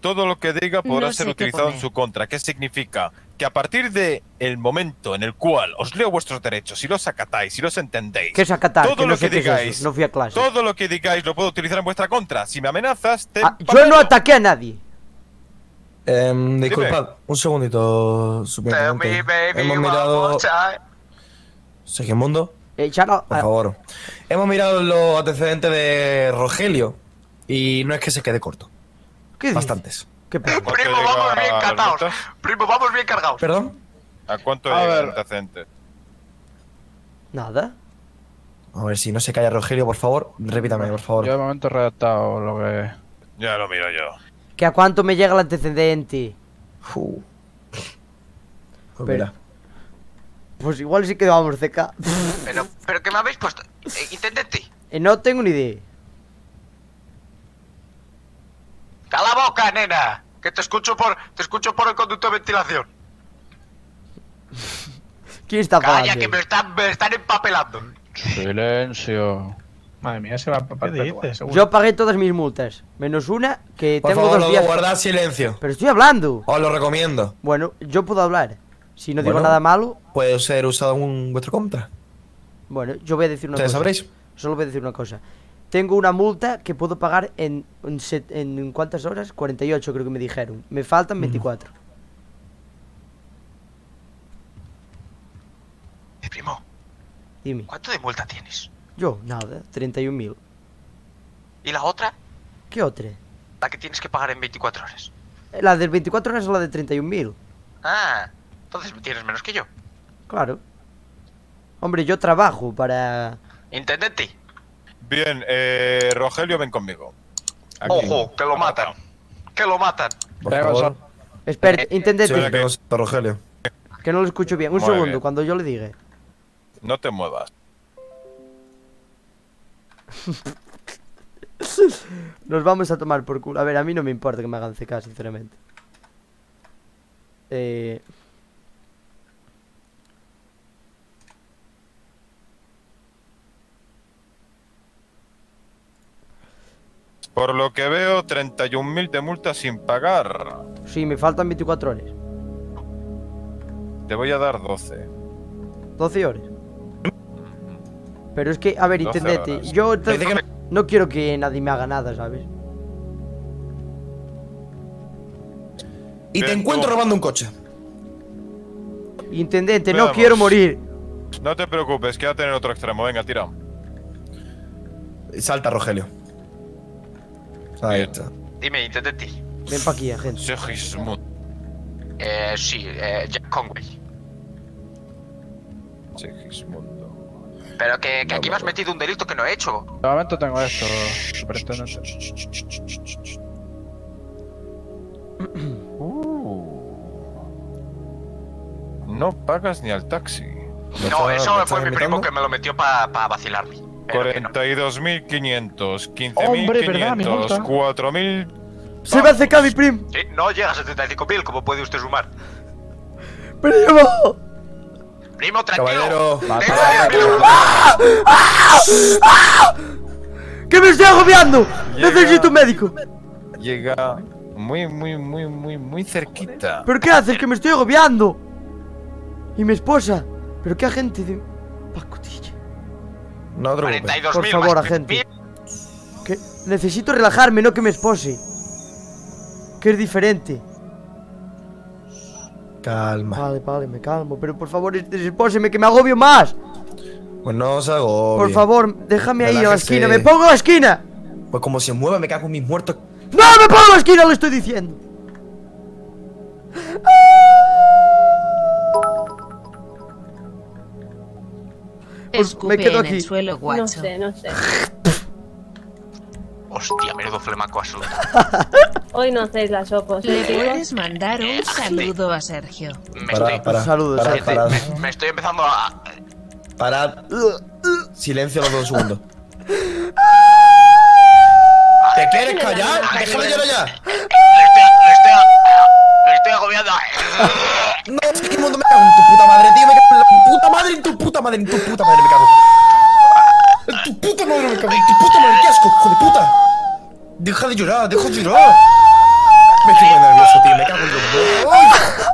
Todo lo que diga podrá No ser utilizado en su contra. ¿Qué significa? Que a partir de el momento en el cual os leo vuestros derechos y los acatáis y los entendéis, ¿Qué es acatar? todo Que no lo sé que qué es digáis, no fui a clase. todo lo que digáis lo puedo utilizar en vuestra contra. Si me amenazas, te Ah, yo no ataqué a nadie. Em, disculpad, un segundito, superintendente. Hemos mirado... Segimundo, Eh, Charo, por ah, favor. Hemos mirado los antecedentes de Rogelio y no es que se quede corto. ¿Qué dices? Bastantes. Primo, vamos bien catados. Primo, vamos bien cargados. ¿Perdón? ¿A cuánto A llega ver. el antecedente? Nada. A ver, si no se calla Rogelio, por favor, repítame, por favor. Yo de momento he redactado lo que. Ya lo miro yo. ¿Que a cuánto me llega el antecedente? Fu. Pues Pero- mira. Pues igual sí que vamos CK. Pero, pero ¿qué me habéis puesto? Eh, intendente. Eh, no tengo ni idea. ¡Cala la boca, nena! Que te escucho por, te escucho por el conducto de ventilación. ¿Quién está Calla, pagando? que me están, me están empapelando. Silencio. Madre mía, se va a ¿Qué dices? Yo pagué todas mis multas. Menos una que Por tengo favor, dos días. guardad silencio. Pero estoy hablando. Os lo recomiendo. Bueno, yo puedo hablar. Si no digo nada malo, Puede ser usado en vuestra contra. bueno, yo voy a decir una ¿Ustedes cosa. sabréis? Solo voy a decir una cosa. Tengo una multa que puedo pagar en, en, set- en ¿cuántas horas? 48 creo que me dijeron. Me faltan 24. Eh, primo, Dime. ¿cuánto de multa tienes? Yo, nada, 31.000. ¿Y la otra? ¿Qué otra? La que tienes que pagar en 24 horas. La del 24 horas o la de 31.000. Ah, entonces tienes menos que yo. Claro. Hombre, yo trabajo para... Intendente. Bien, eh, Rogelio, ven conmigo. Aquí. Ojo, que lo matan. Que lo matan. Por favor. Espera. Sí, tengo a Rogelio. Que no lo escucho bien. Un Muy segundo, bien. cuando yo le diga. No te muevas. Nos vamos a tomar por culo. A ver, a mí no me importa que me hagan CK, sinceramente. Eh... Por lo que veo, 31.000 de multa sin pagar. Sí, me faltan 24 horas. Te voy a dar 12. 12 horas. Pero es que, a ver, 12 intendente, horas. yo que no quiero que nadie me haga nada, ¿sabes? Y te encuentro tú. robando un coche. Intendente, no quiero morir. No te preocupes, quédate en el otro extremo. Venga, tira. Salta, Rogelio. Ahí está. Dime, intendente. Ven pa' aquí, gente. Segismundo. Eh, sí, eh, Jack Conway. Segismundo. Pero que, que aquí me has metido un delito que no he hecho. De momento tengo esto, superintendente. No pagas ni al taxi. No, eso ¿me fue mi primo que me lo metió para vacilarme. Pero que no. 42.500, Hombre, ¿verdad? Mi 15.500, multa. 4.000. ¡Se me hace CK, mi prim! Sí, no llega a 75.000, como puede usted sumar. ¡Primo! Primo, tranquilo. Caballero. Tengo 10.000 ¡Que me estoy agobiando! Llega. ¡Necesito un médico! Llega muy, muy, muy, muy, muy cerquita. ¿Pero qué haces? ¡Que me estoy agobiando! Y mi esposa. ¿Pero qué agente de? No te preocupes. 42.000 Por favor, más agente. 10.000. Que necesito relajarme, no que me espose. Que es diferente. Calma. Vale, vale, me calmo. Pero por favor, espóseme, que me agobio más. Pues no se hago. Por favor, déjame ahí a la esquina. ¡Me pongo a la esquina! Pues como se mueve, me cago en mis muertos. ¡No me pongo a la esquina! Lo estoy diciendo. Escupe me quedo en aquí. el suelo, guacho. No sé, no sé. Hostia, menudo flemaco azul. Hoy no hacéis las opos. Le puedes mandar un saludo a Sergio. Me para, estoy... Para, Saludos, para, Me, estoy empezando a... Parad. Silencio los dos segundos. Ah, ¿Te quieres callar? Déjame llorar ya. tu puta madre, en tu puta madre me cago. En tu puta madre me cago, en tu puta madre, qué asco, hijo de puta. Deja de llorar, deja de llorar. Me estoy poniendo nervioso, tío, me cago en los huevos.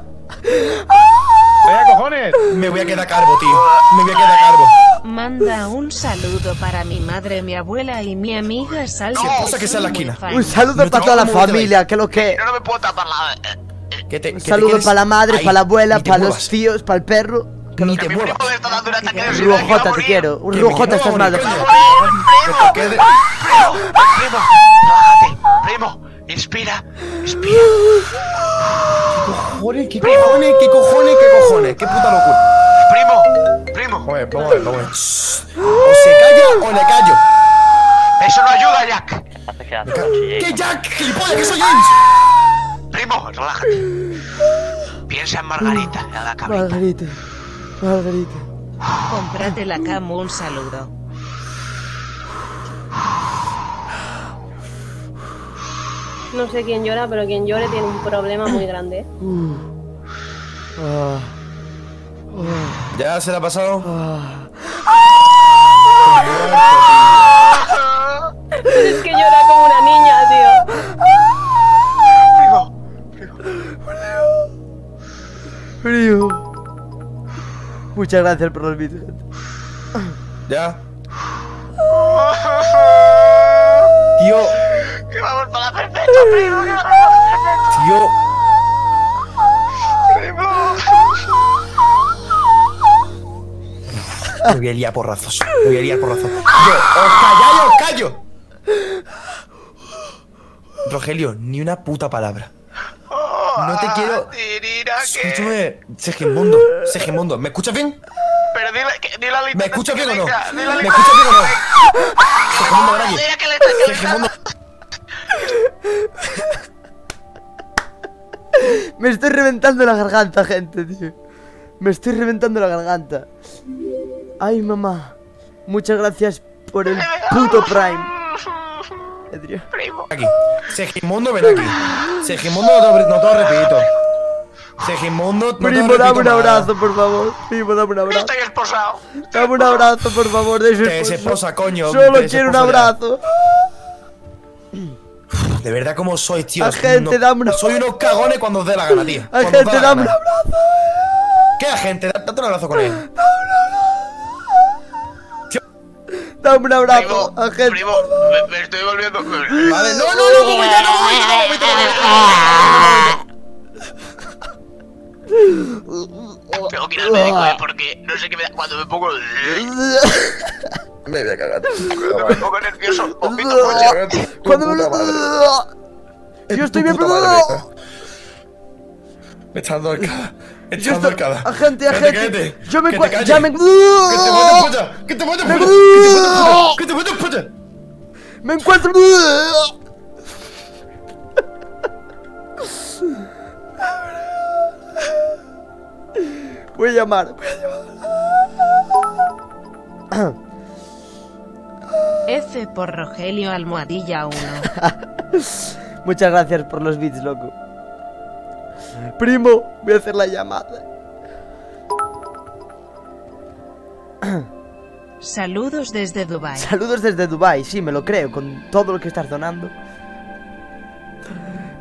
Cojones! Me voy a quedar calvo, tío. Me voy a quedar calvo. Manda un saludo para mi madre, mi abuela y mi amiga Salsa. No, cosa que sea en la esquina. Un saludo no para toda la familia, que lo que. Yo no me puedo tapar la. Eh, eh, eh. Te, un saludo para la madre, para la abuela, para los tíos, para el perro. Que ni te muevas. Me está dando un ataque de Rujota, te quiero. Un Rujota, estás morir, mal. coño. ¡Primo! ¡Primo! ¡Relájate! ¡Primo! ¡Inspira! ¡Inspira! Cojones, qué cojones, qué cojones, qué cojones. Qué puta locura. ¡Primo! ¡Primo! Ver, vamos a ver, vamos a ver. O se calla o le callo. ¡Eso no ayuda, Jack! ¿Qué Jack? ¡Gilipollas, que soy James! ¡Primo! ¡Relájate! Piensa en Margarita, en la cabeza. Margarita. Margarita. Comprate la cama un saludo. No sé quién llora, pero quien llore tiene un problema muy grande. ¿Ya se la ha pasado? es que llora como una niña, tío. Frío. Muchas gracias por los vídeos. ¿Ya? Tío, ¡Que vamos para la perfecta, primo! ¡Que vamos tío. Me voy a liar porrazos. Me voy a liar porrazos. Yo, os calláis, os callo. Rogelio, ni una puta palabra. No te quiero. Escúchame, Segimundo, Segimundo, ¿me escuchas bien? Pero dile, que, dile a Lita ¿Me escuchas bien o no? ¿Me escuchas bien o no? Segimundo, estoy Segimundo. Me estoy reventando la garganta, gente, tío. Me estoy reventando la garganta. Ay, mamá. Muchas gracias por el puto Prime. Adrián. Aquí. Segimundo, ven aquí. Segimundo, no te, no te lo repito. Segimundo, no te lo Primo, repito dame un abrazo, por favor. Primo, dame un abrazo. Estoy esposado. Dame un abrazo, por favor. De Te su desesposa, coño. Solo te quiero un abrazo. De verdad, ¿cómo sois, tío? Agente, dame una- Soy unos cagones cuando os dé la gana, tío. Agente, dame un abrazo. ¿Qué agente? Da- Date un abrazo con él. Dame un abrazo, Primo, agente. primo, me, me estoy volviendo. Vale, no, no, no, vomita, no, vomita, no, vomita, Tengo que ir al médico, eh, porque no sé qué me da. Cuando me pongo. Me voy a cagar. Cuando me pongo nervioso, vomito mucho. Cuando me lo... Yo estoy bien... Me está dando arcada. Me Yo está dando estoy... arcada. Agente, Cállate, agente. cállate. Yo me... Que te. Ya me... Que te vayas polla. Que te polla. Que te vayas polla. Me encuentro... Voy a llamar. Voy a llamar. F por Rogelio Almohadilla 1. Muchas gracias por los bits, loco. Primo, voy a hacer la llamada. Saludos desde Dubai. Saludos desde Dubai, sí, me lo creo, con todo lo que estás donando.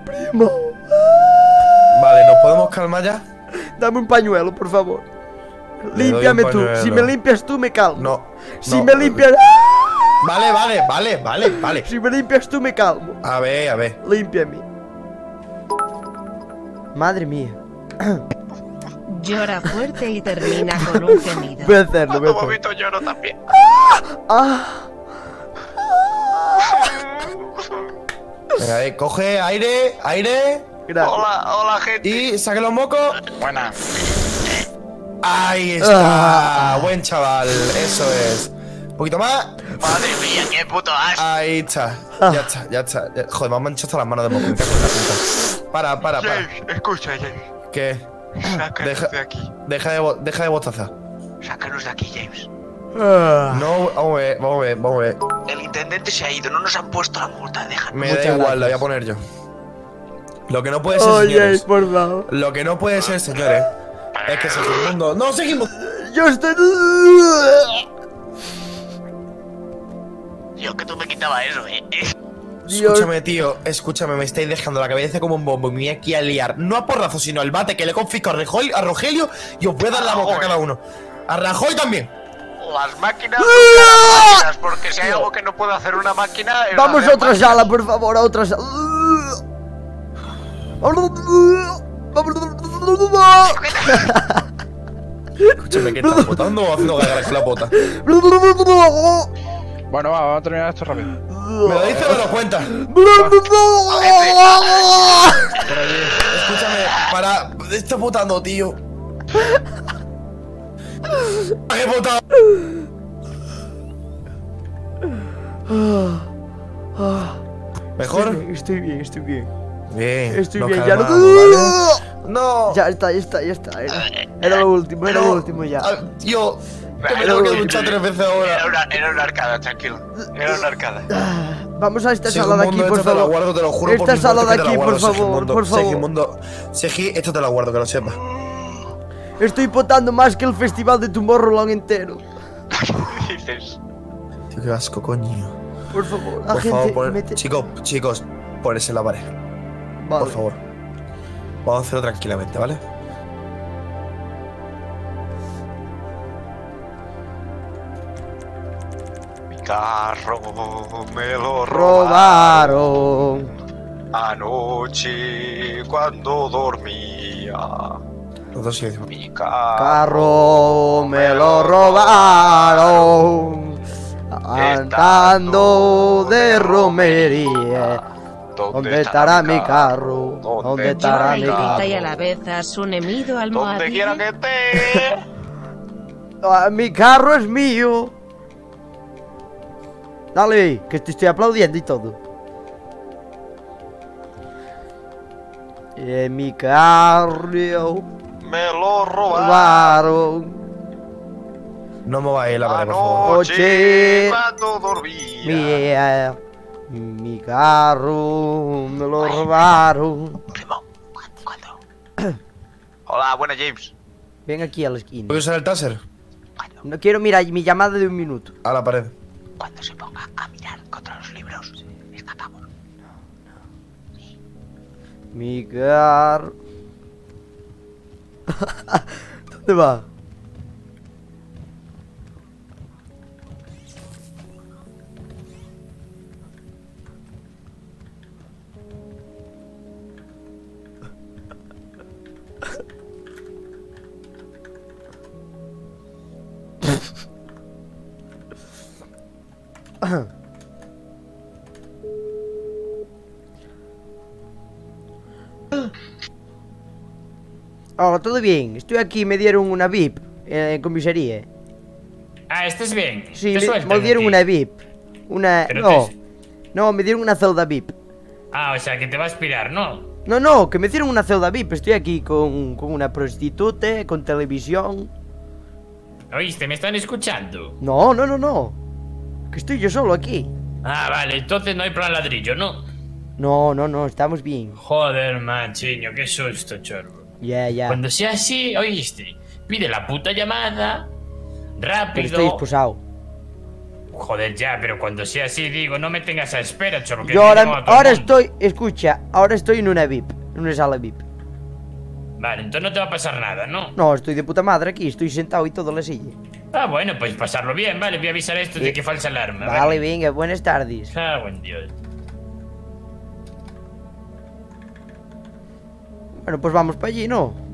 Primo, Vale, ¿nos podemos calmar ya? dame un pañuelo, por favor. Le Límpiame tú. Si me limpias tú, me calmo. No. Si no. me limpias. Vale, vale, vale, vale, vale. Si me limpias tú, me calmo. A ver, a ver. Límpiame. Madre mía. Llora fuerte y termina con un gemido. Voy a hacerlo, voy a hacerlo. vomito lloro también. Ah, Venga, eh, coge aire, aire. gracias. Hola, hola, gente. Y saque los mocos. Buena. Ahí está. Ah. Buen chaval, eso es. Un poquito más. Madre mía, qué puto asco. Ahí está. Ah. Ya está, ya está. Joder, me han manchado hasta las manos de moco. Para, para, para. James, escucha, James. ¿Qué? Sácanos Deja- de aquí. Deja de, deja de bostazar. Sácanos de aquí, James. Ah. No, vamos a ver, vamos a ver, vamos a ver. El intendente se ha ido, no nos han puesto la multa, déjanos. Me Muchas da igual, gracias. la voy a poner yo. Lo que no puede ser, Oye, señores. por favor. Lo que no puede ser, señores. Es que Segimundo. ¡No, Segimundo! Yo estoy. Yo que tú me quitaba eso, eh. Escúchame, tío, escúchame, me estáis dejando la cabeza como un bombo y me voy aquí a liar. No a porrazo, sino al bate que le confisco a, Rejol- a Rogelio y os voy a dar la boca a cada uno. A Rajoy también. Las máquinas no las máquinas, porque si hay algo que no puede hacer una máquina. es Vamos a otra máquinas. sala, por favor, a otra sala. Escúchame, ¿qué estás botando o haciendo gárgaras con la bota? Bueno, va, vamos a terminar esto rápido. ¿Me lo dices o me lo cuentas? Escúchame, para. Estás votando, tío. ¿Qué votado? ¿Mejor? Estoy bien, estoy bien. Bien. Estoy no bien, ya no. mal, ¿vale? No. Ya está, ya está, ya está. Era, era lo último, era lo último ya. Ah, Tío, que me tengo lo que duchar tres veces ahora. Era una, era una arcada, tranquilo. Era una arcada. Vamos a esta sala de aquí, por te la favor. guardo, te lo juro por Esta sala de la aquí, por favor, Segimundo. por favor. Segimundo, Segi, esto te lo guardo, que lo sepas. Estoy potando más que el festival de Tomorrowland entero. dices? Tío, qué asco, coño. Por favor, la Por gente favor, pon- mete- chicos, chicos, ponese en la pared. Vale. Por favor. Vamos a hacerlo tranquilamente, ¿vale? Mi carro me lo Robaron. Anoche cuando dormía. Los dos sí. Mi carro. Carro me lo robaron. Andando de romería. ¿Dónde estará mi carro? ¿Dónde estará mi Rayita y a carro? la vez as un emido Donde quiera que esté. Ah, Mi carro es mío. Dale, que te estoy aplaudiendo y todo. En mi carro Me lo robaron. robaron. No me vayáis la pared, por favor. Oye, Cuando dormía. mía, mi carro me lo robaron. Hola, buena James. Ven aquí a la esquina. ¿Puedo usar el taser? No quiero mirar mi llamada de un minuto. A la pared. Cuando se ponga a mirar contra los libros, escapamos. Mi carro. ¿Dónde va? Oh, todo bien. Estoy aquí, me dieron una VIP eh, en comisaría. Ah, ¿estás bien? Sí, Te me, dieron una VIP. Una. Pero No. te- No, me dieron una celda VIP. Ah, o sea, que te va a aspirar, ¿no? No, no, que me dieron una celda VIP. Estoy aquí con, con una prostituta, con televisión. ¿Oíste? ¿Me están escuchando? No, no, no, no. Que estoy yo solo aquí. Ah, vale, entonces no hay plan ladrillo, ¿no? No, no, no, estamos bien. Joder, machiño, qué susto, chorbo. Ya, ya. Cuando sea así, ¿oíste? Pide la puta llamada. Pero Rápido. estoy esposado. Joder, ya, pero cuando sea así, digo, no me tengas a espera, chorro. Yo ahora, ahora estoy, escucha, ahora estoy en una VIP, en una sala VIP. Vale, entonces no te va a pasar nada, ¿no? No, estoy de puta madre aquí, estoy sentado y todo en la silla. Ah, bueno, pues pasarlo bien, vale. Voy a avisar esto de que falsa alarma. Vale, venga, buenas tardes. Cago en Dios. Bueno, pues vamos para allí, ¿no?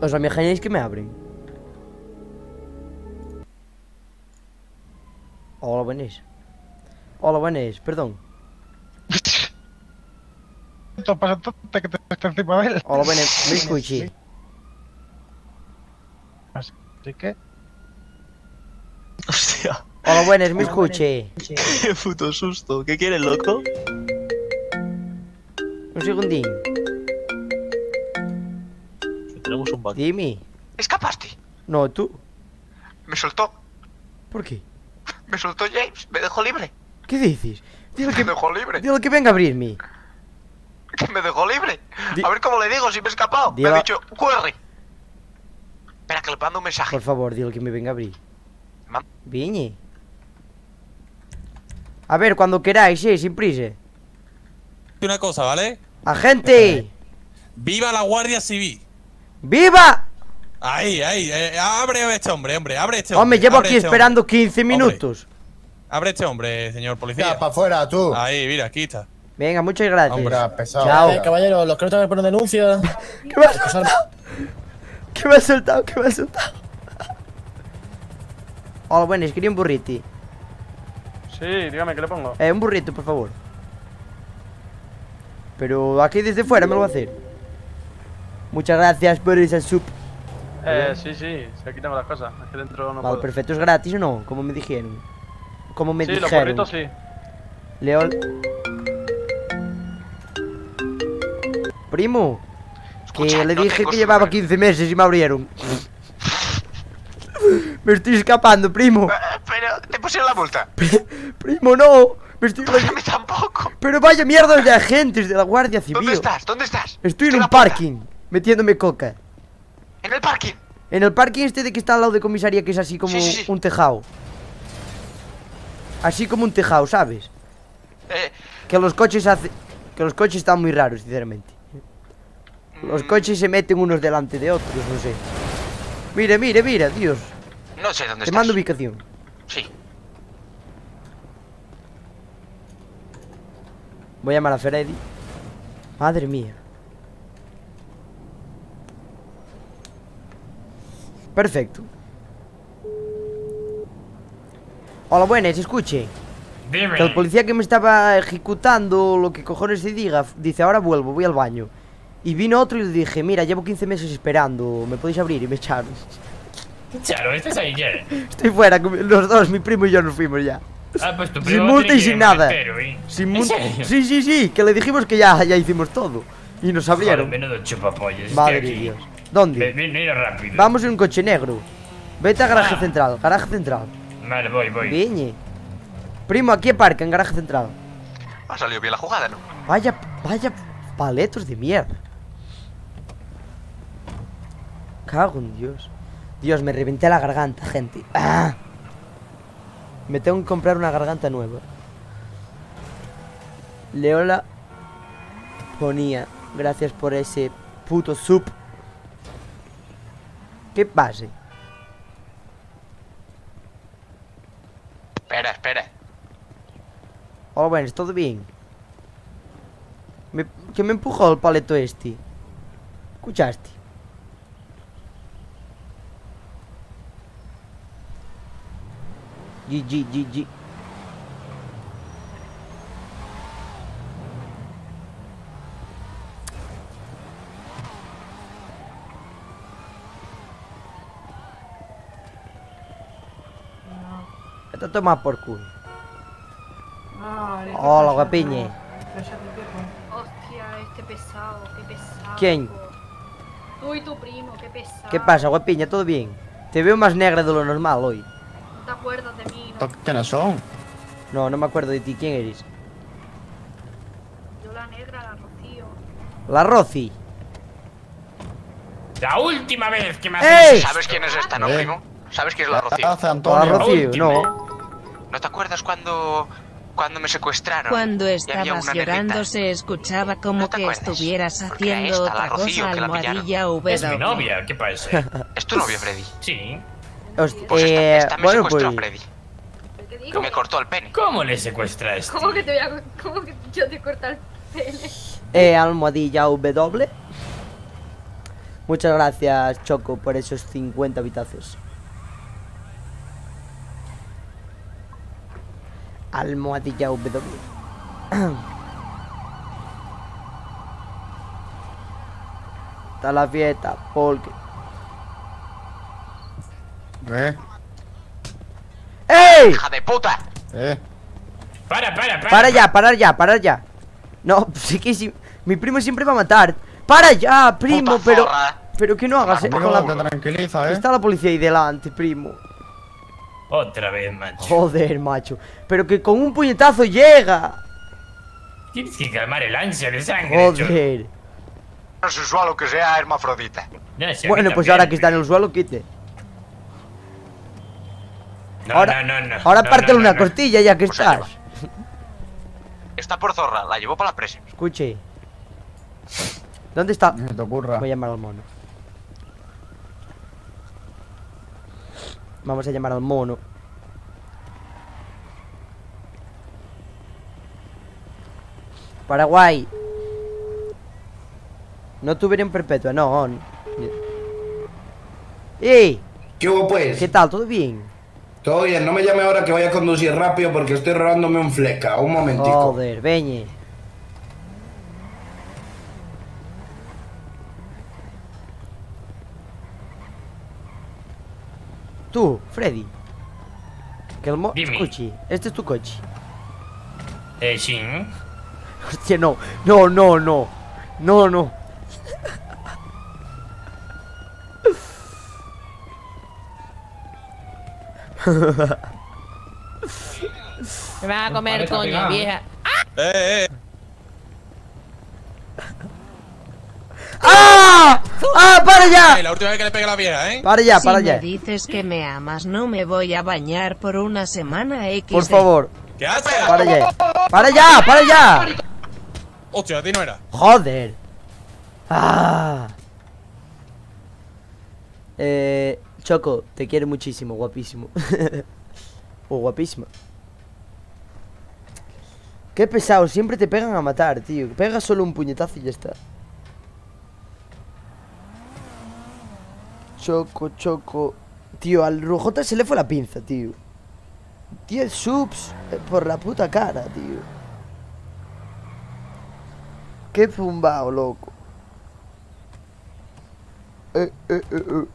¿Os imagináis que me abren? Hola, buenas. Hola, buenas, perdón. Esto pasa que te está encima de él. Hola, buenas, me escuché. Así que. Hostia. Hola, buenas, me escuche. Qué puto susto. ¿Qué quieres, loco? Un segundín. Tenemos un banco. Dime. ¿Escapaste? No, tú. Me soltó. ¿Por qué? Me soltó James. Me dejó libre. ¿Qué dices? Dile que, Me dejó libre. dile que venga a abrirme. Que me dejó libre. Di- A ver cómo le digo si me he escapado. Me ha dicho, corre. Espera, que le mando un mensaje. Por favor, dile que me venga a abrir. Viñe. A ver, cuando queráis, eh, sin prisa. Una cosa, ¿vale? ¡Agente! ¡Viva la Guardia Civil! ¡Viva! Ahí, ahí, eh, abre este hombre, hombre, abre este Hombre, hombre. llevo aquí este esperando hombre. 15 minutos. Abre este hombre, señor policía. Ya, pa' afuera, tú. Ahí, mira, aquí está. Venga, muchas gracias. Hombre, pesado. Chao. Eh, caballero, los que no tengan que poner denuncia. ¿Qué me has soltado? ¿Qué me has soltado? ¿Qué me has soltado? Hola, buenas, quería un burrito. Sí, dígame, ¿qué le pongo? Eh, un burrito, por favor. Pero aquí desde fuera me lo va a hacer. Muchas gracias por esa sup. Eh, sí, sí, sí, aquí tengo las cosas. Es que dentro no Vale, puedo. perfecto, ¿es gratis o no? Como me dijeron. Como me sí, los dijeron. burritos sí. Leol. Primo. Que le dije que llevaba 15 meses y me abrieron. me estoy escapando, primo. Pero, ¿te pusieron la multa? Primo, no. Me estoy... A mí tampoco. Pero vaya mierda de agentes de la Guardia Civil. ¿Dónde estás? ¿Dónde estás? Estoy en un parking, metiéndome coca. En el parking. En el parking este de que está al lado de comisaría, que es así como Sí, sí, sí. un tejado. Así como un tejado, ¿sabes? Eh, Que los coches hace... Que los coches están muy raros, sinceramente. Mm. Los coches se meten unos delante de otros, no sé. Mira, mira, mira, Dios. no sé dónde Te estás. mando ubicación. Sí. Voy a llamar a Freddy. Madre mía. Perfecto. Hola, buenas, escuche. Dime. Que el policía que me estaba ejecutando, lo que cojones se diga, dice, ahora vuelvo, voy al baño. Y vino otro y le dije, mira, llevo 15 meses esperando, ¿me podéis abrir? Y me echaron. Charo, estás ahí ya. Estoy fuera, los dos, mi primo y yo nos fuimos ya. Ah, pues tu Sin primo multa tiene y sin nada. entero, ¿eh? Sin ¿En multa. Sí, sí, sí, que le dijimos que ya, ya hicimos todo. Y nos abrieron. Joder, menudo chupapollas. Madre. Dios. ¿Dónde? Ven, rápido. Vamos en un coche negro. Vete a garaje Ah. central, garaje central. Vale, voy, voy. Viñe. Primo, aquí aparca en garaje central. Ha salido bien la jugada, ¿no? Vaya, vaya paletos de mierda. Cago en Dios. Dios, me reventé la garganta, gente. ¡Ah! Me tengo que comprar una garganta nueva. Leola ponía, gracias por ese puto sub. ¿Qué pase? Espera, espera. Hola, buenas, ¿todo bien? Me- que me empujó el paleto este. ¿Escuchaste? GG, GG. Esto toma por culo. Hola, guapiñe. Hostia, este pesado, qué pesado. ¿Quién? Tú y tu primo, qué pesado. ¿Qué pasa, guapiña? ¿Todo bien? Te veo más negra de lo normal hoy. No te acuerdas de mí, ¿no? ¿Quiénes son? No, no me acuerdo de ti. ¿Quién eres? Yo la negra, la Rocío. La Rosy. La última vez que me visto. ¿Sabes quién es esta, no, Eh. primo? ¿Sabes quién es la Rocío? Hace Antonio. La Rocío, no. ¿No te acuerdas cuando, cuando me secuestraron? Cuando estabas negrita? llorando se escuchaba como ¿No te que acuerdas? estuvieras haciendo esta, otra Rocío, cosa almohadilla V. Es mi novia, ¿qué pasa? ¿Es tu novio, Freddy? Sí. Pues esta, eh, esta me bueno, secuestró, pues. Freddy. ¿Qué Que digo? me cortó el pene. ¿Cómo le secuestraste? ¿Cómo que te voy a... ¿Cómo que yo te corto el pene? Eh, almohadilla W. Muchas gracias, Choco, por esos 50 bitazos. Almohadilla W. Está la fiesta, porque. ¿Eh? ¡Ey! ¡Hija de puta! Eh. Para, para, para. Para ya, parar ya, parar ya. No, sí que sí. Mi primo siempre va a matar. Para ya, primo, Puta pero. zorra. Pero que no hagas. eh, con la- te tranquiliza, eh. Está la policía ahí delante, primo. Otra vez, macho. Joder, macho. Pero que con un puñetazo llega. Tienes que calmar el ansia de sangre. Joder. No es usual que sea hermafrodita. No, si Bueno, pues también. ahora que está en el suelo, quite. No, ahora no, no, no. ahora no, no, una no. costilla ya que Pues estás. Está por zorra, la llevo para la presa. Escuche. ¿Dónde está? No te ocurra. Voy a llamar al mono. Vamos a llamar al mono. Paraguay. No tuvieron perpetua, no. ¡Ey! ¿Qué hubo pues? ¿Qué tal? ¿Todo bien? Todo bien, no me llame ahora que voy a conducir rápido porque estoy robándome un fleca. Un momentico. Joder, veñe. Tú, Freddy. Que el mo... Dime. Escuche, este es tu coche. Eh, sí. Hostia, no, no, no, no. No, no. Me van a comer, coño, vieja. ¡Eh, eh! ¡Ah! ¡Ah, para ya! la última vez que le pegué la vieja, ¿eh? Para ya, para si ya. me dices que me amas, no me voy a bañar por una semana X. Por favor, ¿Qué haces? para ya. ¡Para ya, para ya! Hostia, a ti no era. Joder. Ah. Eh, Choco, te quiero muchísimo, guapísimo. o guapísima. Qué pesado, siempre te pegan a matar, tío. Pega solo un puñetazo y ya está. Choco, choco. Tío, al Rujota se le fue la pinza, tío. 10 subs eh, por la puta cara, tío. Qué fumbao, loco. Eh, eh, eh.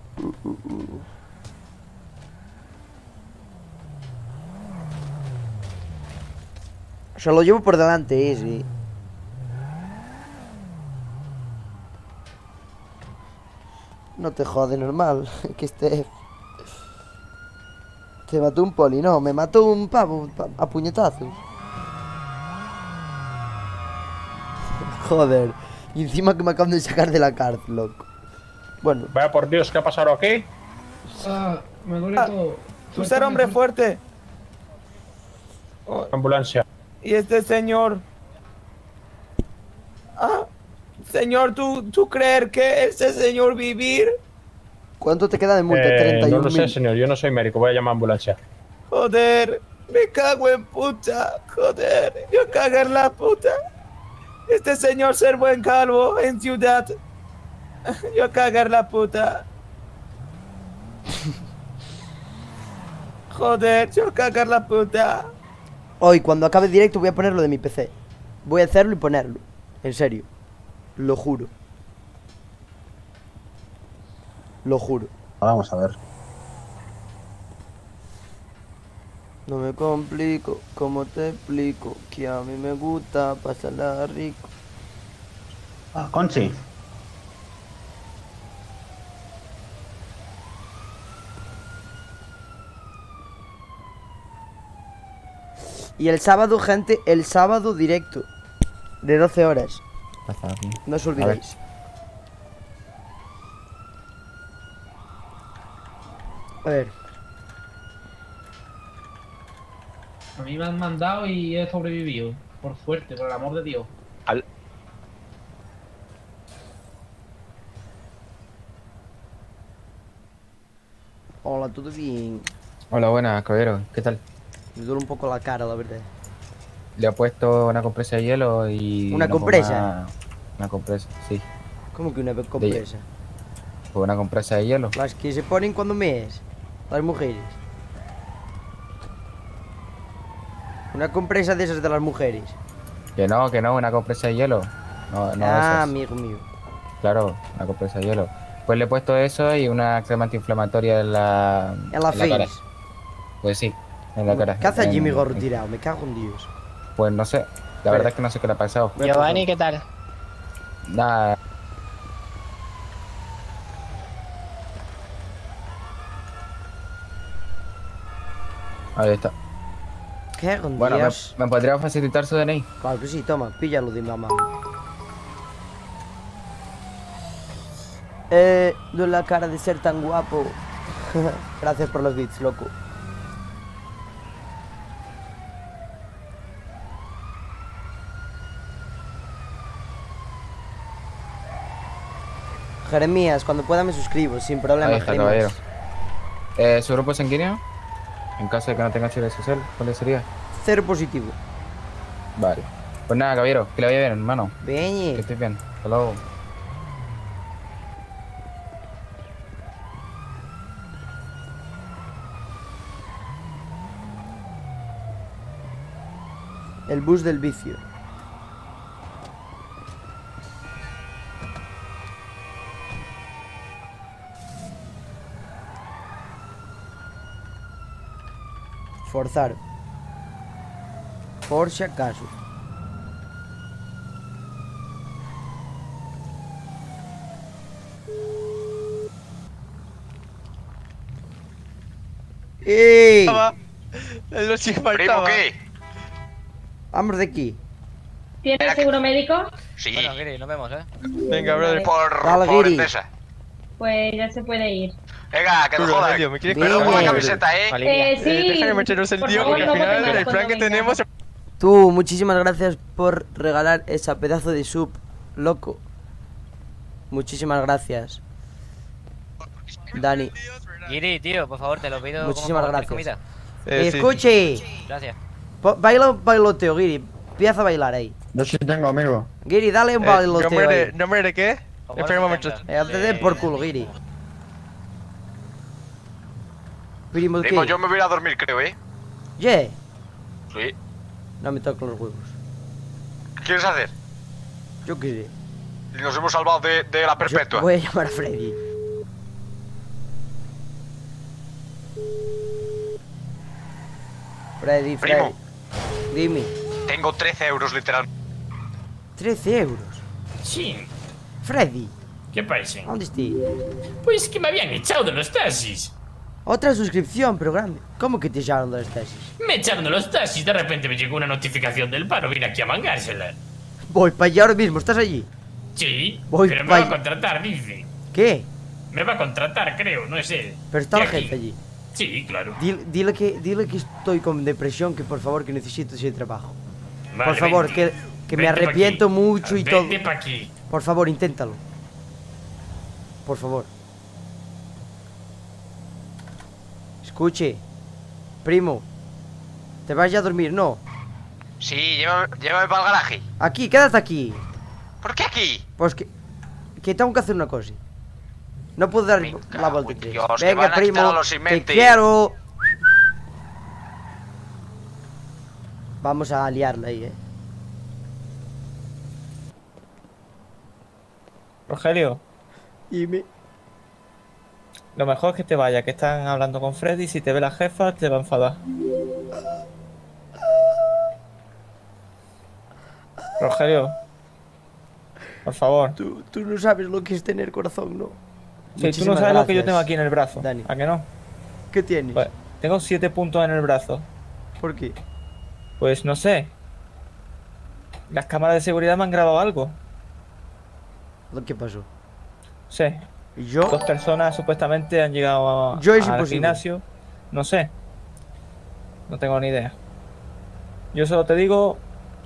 Se lo llevo por delante ese. No te jode, normal. Que este. Te mató un poli, no, me mató un pavo pa- a puñetazos. Joder. Y encima que me acaban de sacar de la cárcel, loco. Bueno. Vaya por Dios, ¿qué ha pasado aquí? Ah, me duele todo. Tú ser hombre fuerte. Ambulancia. Y este señor. Ah, señor, ¿tú, tú creer que ese señor vivir? ¿Cuánto te queda de multa? Eh, 31 no lo sé, señor. Yo no soy médico. Voy a llamar a ambulancia. Joder, me cago en puta. Joder, yo cago en la puta. Este señor ser buen calvo en ciudad. Yo cagar la puta. Joder, yo cagar la puta. Hoy, cuando acabe el directo, voy a ponerlo de mi PC. Voy a hacerlo y ponerlo. En serio. Lo juro. Lo juro. Vamos a ver. No me complico, como te explico? Que a mí me gusta pasarla rico. Ah, Conchi. Y el sábado, gente, el sábado directo. De 12 horas. No os olvidéis. A ver. A mí me han mandado y he sobrevivido. Por suerte, por el amor de Dios. Hola, ¿todo bien? Hola, buenas, caballero. ¿Qué tal? Me duele un poco la cara, la verdad. Le ha puesto una compresa de hielo y... ¿Una compresa? Una compresa, sí. ¿Cómo que una compresa? Pues una compresa de hielo. Las que se ponen cuando mees. Las mujeres. Una compresa de esas de las mujeres. Que no, que no, una compresa de hielo. No, no ah, esas. amigo mío. Claro, una compresa de hielo. Pues le he puesto eso y una crema antiinflamatoria en la... En la cara. face. Pues sí. En la cara. ¿Qué hace mi gorro tirado? Me cago en Dios. Pues no sé. La verdad es que no sé qué le ha pasado. Giovanni, ¿qué tal? Nada. Ahí está. ¿Qué Bueno, ¿me? ¿me podría facilitar su DNI? Claro que sí, toma, píllalo de mamá. Eh, no la cara de ser tan guapo. Gracias por los bits, loco. Jeremías, cuando pueda me suscribo, sin problema. Ahí está, Jeremías. Eh, ¿Su grupo sanguíneo? En caso de que no tenga chile social, ¿cuál sería? Cero positivo. Vale. Pues nada, caballero, que le vaya bien, hermano. Veñe. Que estés bien. Hasta luego. El bus del vicio. Forzar. Por si acaso. ¡Ey! Es lo que ¿Primo qué? Vamos de aquí. ¿Tienes seguro médico? Sí. Bueno, Giri, nos vemos, ¿eh? Venga, brother. Por, Dale, por. Pues ya se puede ir. Venga, que Tú, jodas. Aurelio, ¿me quieres contar con la camiseta, ¿eh? Eh, sí. Eh, meteros el favor, porque al no final el plan que tenemos. Tú, muchísimas gracias por regalar esa pedazo de sub, loco. Muchísimas gracias. Dani, Giri, tío, por favor, te lo pido. muchísimas gracias. Eh, sí. Escuche, Gracias. baila un bailoteo, Giri. Empieza a bailar ahí. Yo sí tengo, amigo. Giri, dale un Eh, bailoteo ¿Nombre de, ahí. ¿Nombre de qué? Espera un momento. 70. Eh, por culo, Giri. Primo, ¿qué? Primo, yo me voy a ir a dormir, creo, ¿eh? Yeah. Sí. No me toco los huevos. ¿Qué quieres hacer? Yo qué sé. Y nos hemos salvado de, de la Yo perpetua. voy a llamar a Freddy. Freddy, Freddy. Primo. Dime. Tengo 13 euros, literal. 13 euros. Sí. Freddy, ¿Qué pasa? ¿dónde estoy? Pues que me habían echado de los taxis. Otra suscripción, pero grande. ¿Cómo que te echaron de las tesis? Me echaron de los taxis, de repente me llegó una notificación del paro, vine aquí a mangársela. Voy para allá ahora mismo, ¿estás allí? Sí, Voy pero me va a contratar, dice. ¿Qué? Me va a contratar, creo, no sé. Pero está la gente allí. Sí, claro. Dile, dile que, dile que estoy con depresión, que por favor que necesito ese trabajo. Vale, por favor, vente. que, que me Vente pa' arrepiento mucho y todo. Vente pa' aquí. Por favor, inténtalo. Por favor. Escuche. Primo. ¿Te vas ya a dormir? No. Sí, llévame, llévame para el garaje. Aquí, quédate aquí. ¿Por qué aquí? Pues que, que tengo que hacer una cosa. No puedo dar la vuelta. Dios, que Venga, primo, a los que Simenti. quiero. Vamos a liarla ahí, eh. Rogelio, Dime. Lo mejor es que te vaya, que están hablando con Freddy. Si te ve la jefa, te va a enfadar. Rogelio, por favor. Tú, tú no sabes lo que es tener corazón, ¿no? Sí, tú no sabes lo que yo tengo aquí en el brazo. ¿A que no? ¿Qué tienes? Pues, tengo siete puntos en el brazo. ¿Por qué? Pues no sé. Las cámaras de seguridad me han grabado algo. ¿Lo que pasó? Sí. Dos personas supuestamente han llegado a, Yo es al gimnasio. No sé. No tengo ni idea. Yo solo te digo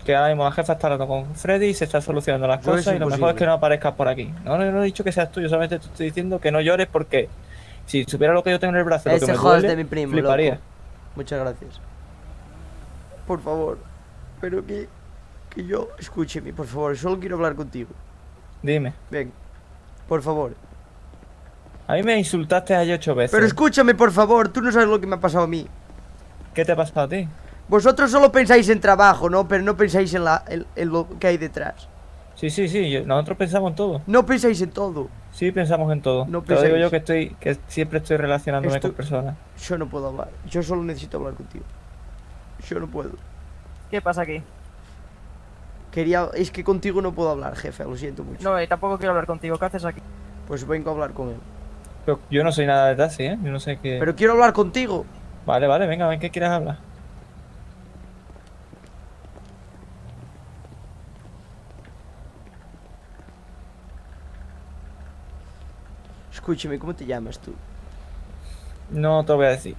que ahora mismo la jefa está hablando con Freddy y se está solucionando las Yo cosas y lo mejor es que no aparezcas por aquí. No, no, no he dicho que seas tú, yo solamente te estoy diciendo que no llores porque si supiera lo que yo tengo en el brazo, lo que Ese me jodas duele, de mi primo, fliparía. loco. Muchas gracias. Por favor. Pero que, que yo... Escúcheme, por favor. Solo quiero hablar contigo. Dime. Ven. Por favor. A mí me insultaste ayer ocho veces. Pero escúchame, por favor. Tú no sabes lo que me ha pasado a mí. ¿Qué te ha pasado a ti? Vosotros solo pensáis en trabajo, ¿no? Pero no pensáis en, la, en, en lo que hay detrás. Sí, sí, sí, yo- nosotros pensamos en todo. No pensáis en todo. Sí, pensamos en todo. No Te lo digo yo que estoy, que siempre estoy relacionándome Esto- con personas. Yo no puedo hablar. Yo solo necesito hablar contigo. Yo no puedo. ¿Qué pasa aquí? Quería... Es que contigo no puedo hablar, jefe, lo siento mucho. No, y tampoco quiero hablar contigo. ¿Qué haces aquí? Pues vengo a hablar con él. Pero yo no soy nada de taxi, ¿eh? Yo no sé qué... Pero quiero hablar contigo. Vale, vale, venga, ven, ¿qué quieres hablar? Escúchame, ¿cómo te llamas tú? No te lo voy a decir.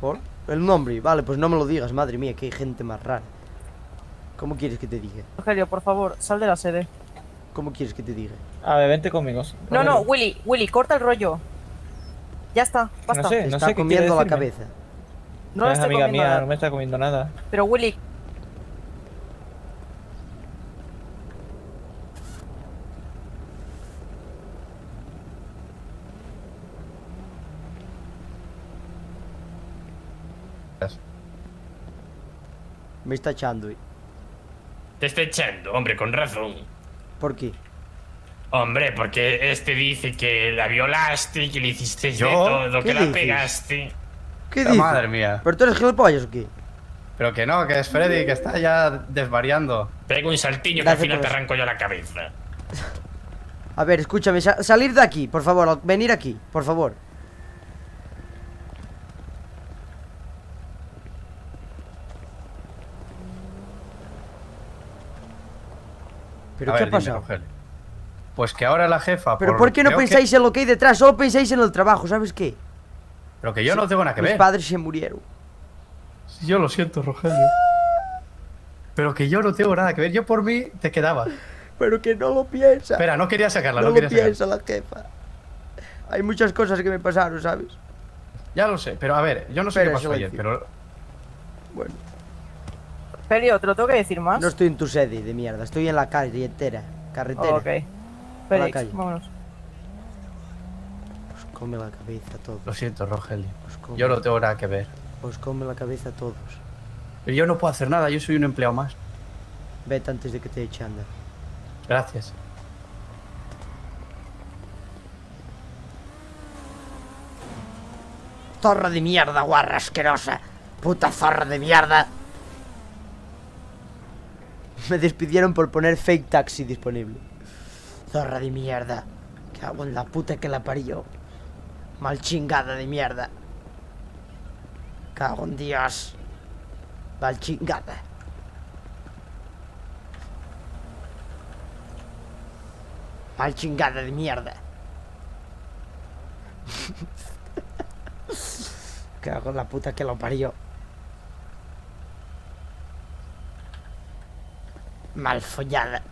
¿Por? El nombre. Vale, pues no me lo digas, madre mía, que hay gente más rara. ¿Cómo quieres que te diga? Rogelio, por favor, sal de la sede. ¿Cómo quieres que te diga? A ver, vente conmigo. No, no, Willy, Willy, corta el rollo. Ya está, basta. No sé, no está sé comiendo la cabeza. No es estoy amiga comiendo mía, nada. no me está comiendo nada. Pero Willy, Me está echando. ¿eh? Te está echando, hombre, con razón. ¿Por qué? Hombre, porque este dice que la violaste, que le hiciste de ¿Yo? todo, ¿Qué que la pegaste. ¿Qué La dices? madre mía. ¿Pero tú eres gilipollas o qué? Pero que no, que es Freddy, que está ya desvariando. Pega un saltiño que al final te arranco yo la cabeza. A ver, escúchame, sa- salir de aquí, por favor, venir aquí, por favor. ¿Pero A qué ver, ha pasado? Pues que ahora la jefa. ¿Pero por qué no que- pensáis en lo que hay detrás? Solo pensáis en el trabajo, ¿sabes qué? Pero que yo no tengo nada que Mis ver. padres se murieron. Yo lo siento, Rogelio. Pero que yo no tengo nada que ver. Yo por mí te quedaba. Pero que no lo piensa. Espera, no quería sacarla, no no, lo quería sacarla. piensa la jefa. Hay muchas cosas que me pasaron, ¿sabes? Ya lo sé, pero a ver, yo no sé Espera, qué pasó ayer, pero. Bueno, Pelio, ¿te lo tengo que decir más? no estoy en tu sede de mierda, estoy en la calle entera. Carretera. Ok. La Félix, calle. vámonos. Os come la cabeza a todos. Lo siento, Rogelio. come. Yo no tengo nada que ver. Os come la cabeza a todos. Pero yo no puedo hacer nada, yo soy un empleado más. Vete antes de que te eche anda. Gracias. Zorra de mierda, guarra asquerosa. Puta zorra de mierda. Me despidieron por poner fake taxi disponible. Zorra de mierda. Cago en la puta que la parió. Mal chingada de mierda. Cago en Dios. Mal chingada. Mal chingada de mierda. Cago en la puta que lo parió. Mal follada.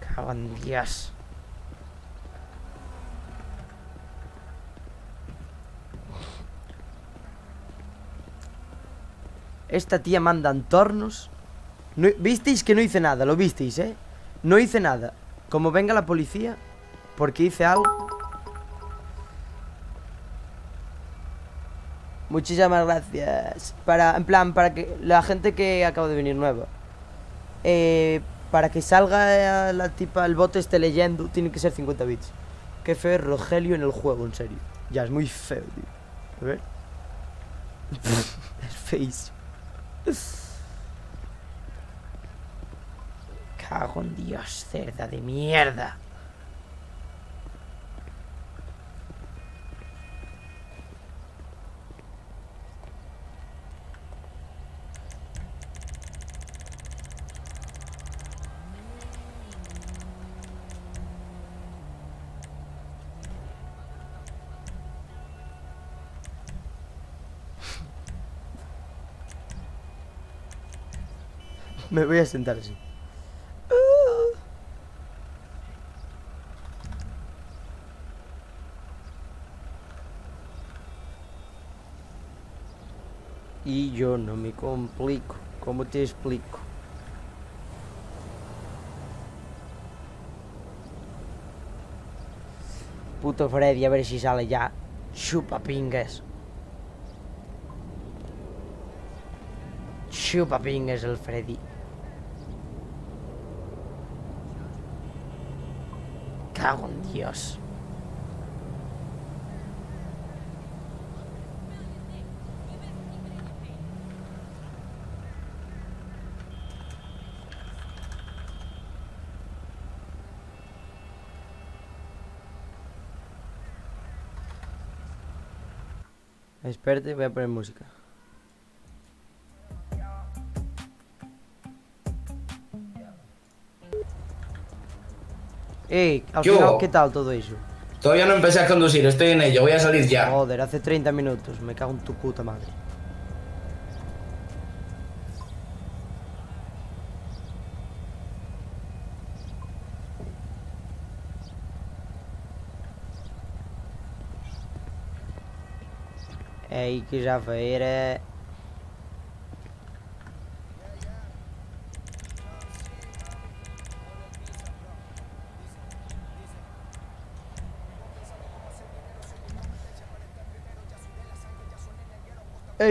Cago Dios. Esta tía manda entornos. No, ¿Visteis que no hice nada? Lo visteis, ¿eh? No hice nada. Como venga la policía, porque hice algo. Muchísimas gracias. Para, en plan, para que la gente que acaba de venir nueva. Eh, para que salga la tipa, el bote esté leyendo, tiene que ser 50 bits. Qué feo es Rogelio en el juego, en serio. Ya, es muy feo, tío. A ver. es feísimo. Cago en Dios, cerda de mierda. Me voy a sentar así. Y yo no me complico. ¿Cómo te explico? Puto Freddy, a ver si sale ya. Chupa pingas. Chupa pingas el Freddy. cago en Dios. Espérate, voy a poner música. Ey, al ¿Qué final, hubo? ¿qué tal todo eso? Todavía no empecé a conducir, estoy en ello, voy a salir ya. Joder, hace 30 minutos, me cago en tu puta madre. Ei, que já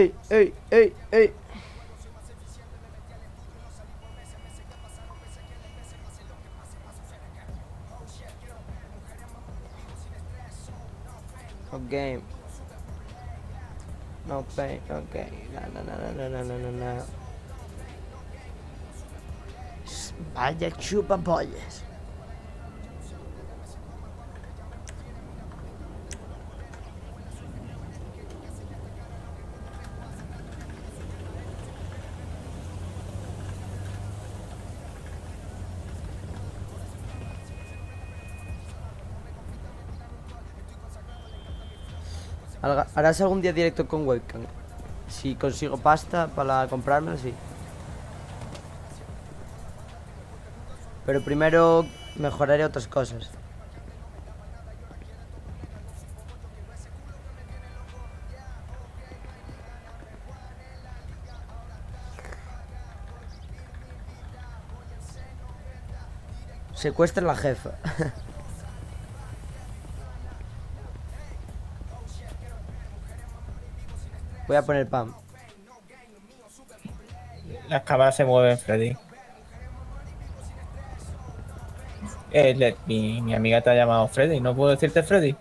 feira. Ei, ei, ei, ei. Ok. No pain, ok. No, no, no, no, no, no, no, no. Vaya chupa pollas. ¿Harás algún día directo con webcam? Si consigo pasta para comprármela, sí. Pero primero mejoraré otras cosas. Secuestra a la jefa. Voy a poner pam. Las cámaras se mueven, Freddy. Eh, le- mi, mi amiga te ha llamado Freddy, ¿no puedo decirte Freddy?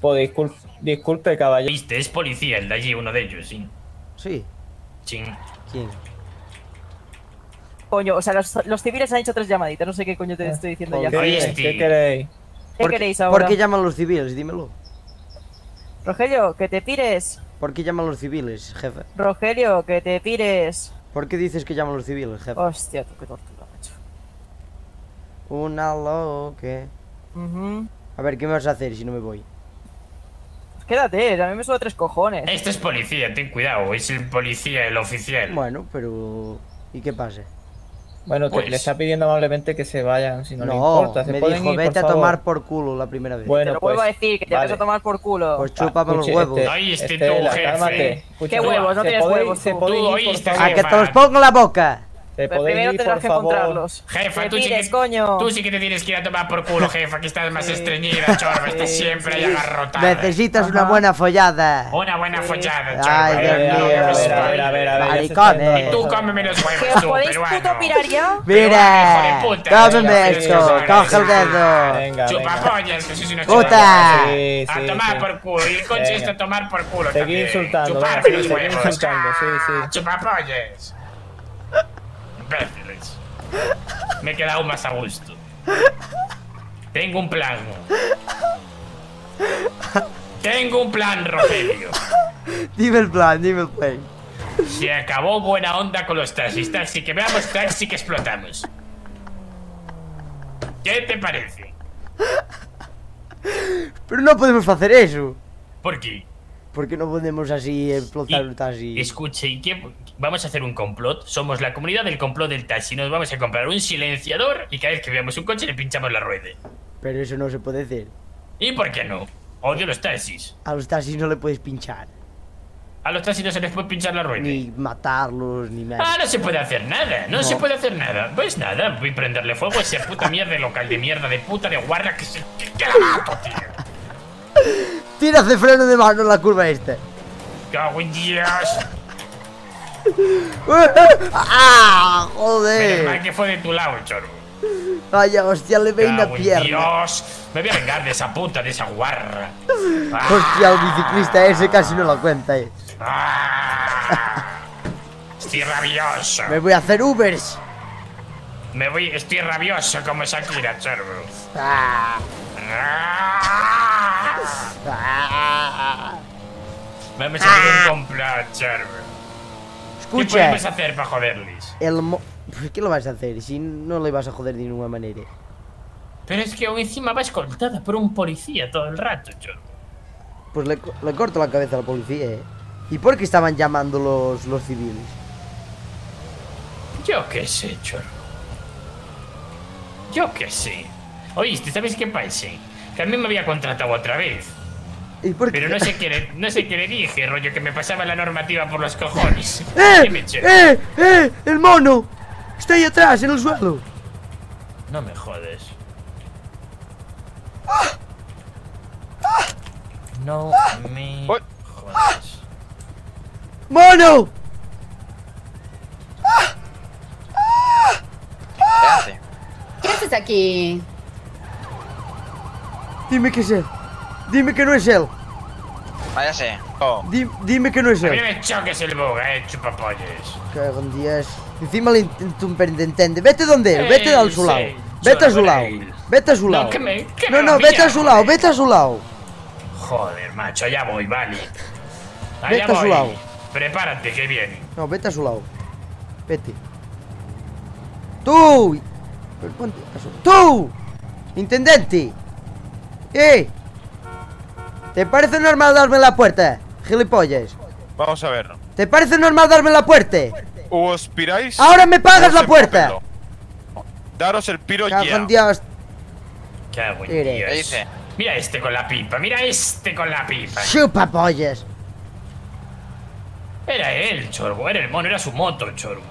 Pues discul- disculpe, caballero. Viste, es policía el de allí, uno de ellos, sí. Sí. Sí. ¿Quién? Coño, o sea, los, los civiles han hecho tres llamaditas, no sé qué coño te estoy diciendo ya. ¿Qué, Oíste. ¿Qué queréis? ¿Qué ¿Por queréis ¿Por ahora? qué llaman los civiles? Dímelo. Rogelio, que te pires. ¿Por qué llaman los civiles, jefe? Rogelio, que te pires. ¿Por qué dices que llaman los civiles, jefe? Hostia, tú qué tortura, macho. Una loque. Ujú. A ver, ¿qué me vas a hacer si no me voy? Pues quédate, a mí me suena tres cojones. Este es policía, ten cuidado, es el policía, el oficial. Bueno, pero... ¿Y qué pasa? Bueno, te- Pues- le está pidiendo amablemente que se vayan, si no, le No, importa. Se me pueden dijo, ir, por vete a favor". tomar por culo la primera vez. te Bueno, lo vuelvo pues, a decir, que te vale. vas a tomar por culo. Pues chúpame los Escuche, huevos. este- Ahí está Estela, tu jefe. cálmate. Escucha, ¿Qué huevos? No ¿se tienes huevos se podéis ir, por favor? ¡A que te los pongo en la boca! ¿Se Pero podéis primero ir, por que favor? encontrarlos. Jefa, Te tú sí, pires, que, coño. tú sí que te tienes que ir a tomar por culo, jefa, que estás más estreñida, chorba, estás siempre ahí agarrotada. Necesitas una buena follada. Una buena follada, Ay, chorba. Dios eh, mío. A ver, a ver, a ver, a ver, a ver, ya se está Maricones. Y tú cómeme los ¿Que huevos, os tú, podéis peruano. puto pirar ya? Mira, cómeme esto, coge el dedo. Venga. Chupapollas, que sois una. Sí, A sí, tomar sí. por culo. Y el coche está a tomar por culo Seguí insultando, Chuparme sí, los huevos. sí, sí. Chupapollas. Imbéciles. Me he quedado más a gusto. Tengo un plan. Tengo un plan, Rogelio. Dime el plan, dime el plan. Se acabó buena onda con los taxis. Taxi que veamos, taxi que explotamos. ¿Qué te parece? Pero no podemos hacer eso. ¿Por qué? ¿Por qué no podemos así explotar Y-? Escuche, ¿y qué? Vamos a hacer un complot. Somos la comunidad del complot del taxi. Nos vamos a comprar un silenciador y cada vez que veamos un coche le pinchamos la rueda. Pero eso no se puede hacer. ¿Y por qué no? Odio los taxis. A los taxis no le puedes pinchar. A los taxis no se les puede pinchar la rueda. Ni matarlos, ni nada. Ah, no se puede hacer nada. No, No. se puede hacer nada. Pues nada, voy a prenderle fuego a esa puta mierda de local de mierda, de puta, de guarda que se. que, que la mato, tío. Tira de freno de mano en la curva esta. Cago en Dios. ¡Ah! Menos mal ¡Joder! que fue de tu lado, chorro. Vaya, hostia, le veí una pierna. Dios. Me voy a vengar de esa puta, de esa guarra. Ah, Hostia, el biciclista ese casi no lo cuenta, eh. ah. Estoy rabioso. Me voy a hacer Ubers. Me voy, estoy rabioso como Shakira, chorro. Ah, Ah. ah. Vamos a hacer un complot, Chorbo. ¿Qué Escucha. podemos hacer para joderles? El mo... Pues, ¿Qué lo vas a hacer si no le vas a joder de ninguna manera? Pero es que aún encima va escoltada por un policía todo el rato, Chorbo. Pues le, co- le corto la cabeza a la policía, ¿eh? ¿Y por qué estaban llamando los, los civiles? Yo qué sé, Chorbo. Yo qué sé. Oíste, ¿sabes qué pasa? Que a mí me había contratado otra vez. ¿Y por Pero no sé qué le, no sé qué le dije, rollo, que me pasaba la normativa por los cojones. ¡Eh! ¿Qué me eché? ¡Eh! ¡Eh! ¡El mono! Está ahí atrás, en el suelo. No me jodes. No me jodas. ¡Mono! ¿Qué hace? ¿Qué haces aquí? Dime que es él. Dime que no es él. Váyase. Di- dime que no es A mí él. me choques el boga, eh, chupapolles. Cago en Dios. Encima le superintendente. Vete donde él, vete Eh, a su lado. Vete a su lado. Vete a su No, lado. que me- que No, no, vete a su lado, vete a su lado. Joder, macho, allá voy, vale. Allá Vete a su voy. lado. Prepárate, que viene. No, vete a su lado. Vete. ¡Tú! Pero ponte ¡Tú! ¡Intendente! ¡Eh! ¿Te parece normal darme la puerta? Gilipollas. Vamos a ver. ¿Te parece normal darme la puerta? ¿O os piráis? ¡Ahora me pagas la puerta! Daros el piro Cago ya. en Dios. Cago en Eres. Dios. ¿Qué dice? Mira este con la pipa, mira este con la pipa. Chupa pollas. Era él, Chorbo, era el mono, era su moto, Chorbo.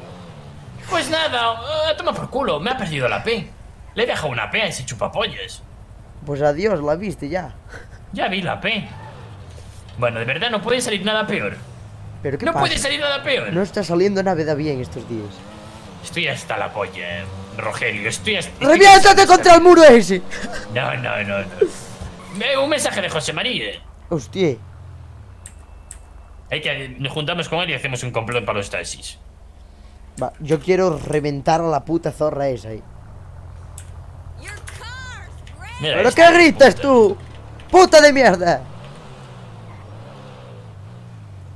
Pues nada, eh, toma por culo, me ha perdido la P. Le he dejado una P a ese chupapollas. Pues adiós, la viste ya. Ya vi la P. Bueno, de verdad no puede salir nada peor. ¿Pero qué No pasa? puede salir nada peor. No está saliendo nada bien estos días. Estoy hasta la polla, eh, Rogelio, estoy hasta... ¡Reviéntate contra el muro ese! No, no, no, no. Un mensaje de José María. Hostia. Hay que nos juntamos con él y hacemos un complot para los taxis. Va, yo quiero reventar a la puta zorra esa ahí. Mira ¿Pero qué gritas tú? ¡Puta de mierda!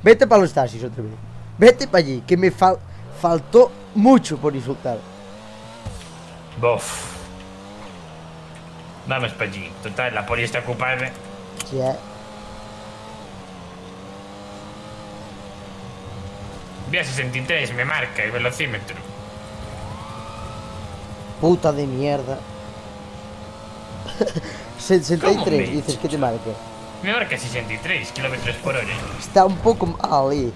Vete para los taxis otra vez. Vete para allí, que me fal- faltó mucho por insultar. Bof. Vamos para allí. Total, la poli está ocupada. Vía 63, me marca el velocímetro. Puta de mierda. ¿Cómo 63 me dices que te marca. Me marca 63 kilómetros por hora. Está un poco mal, eh.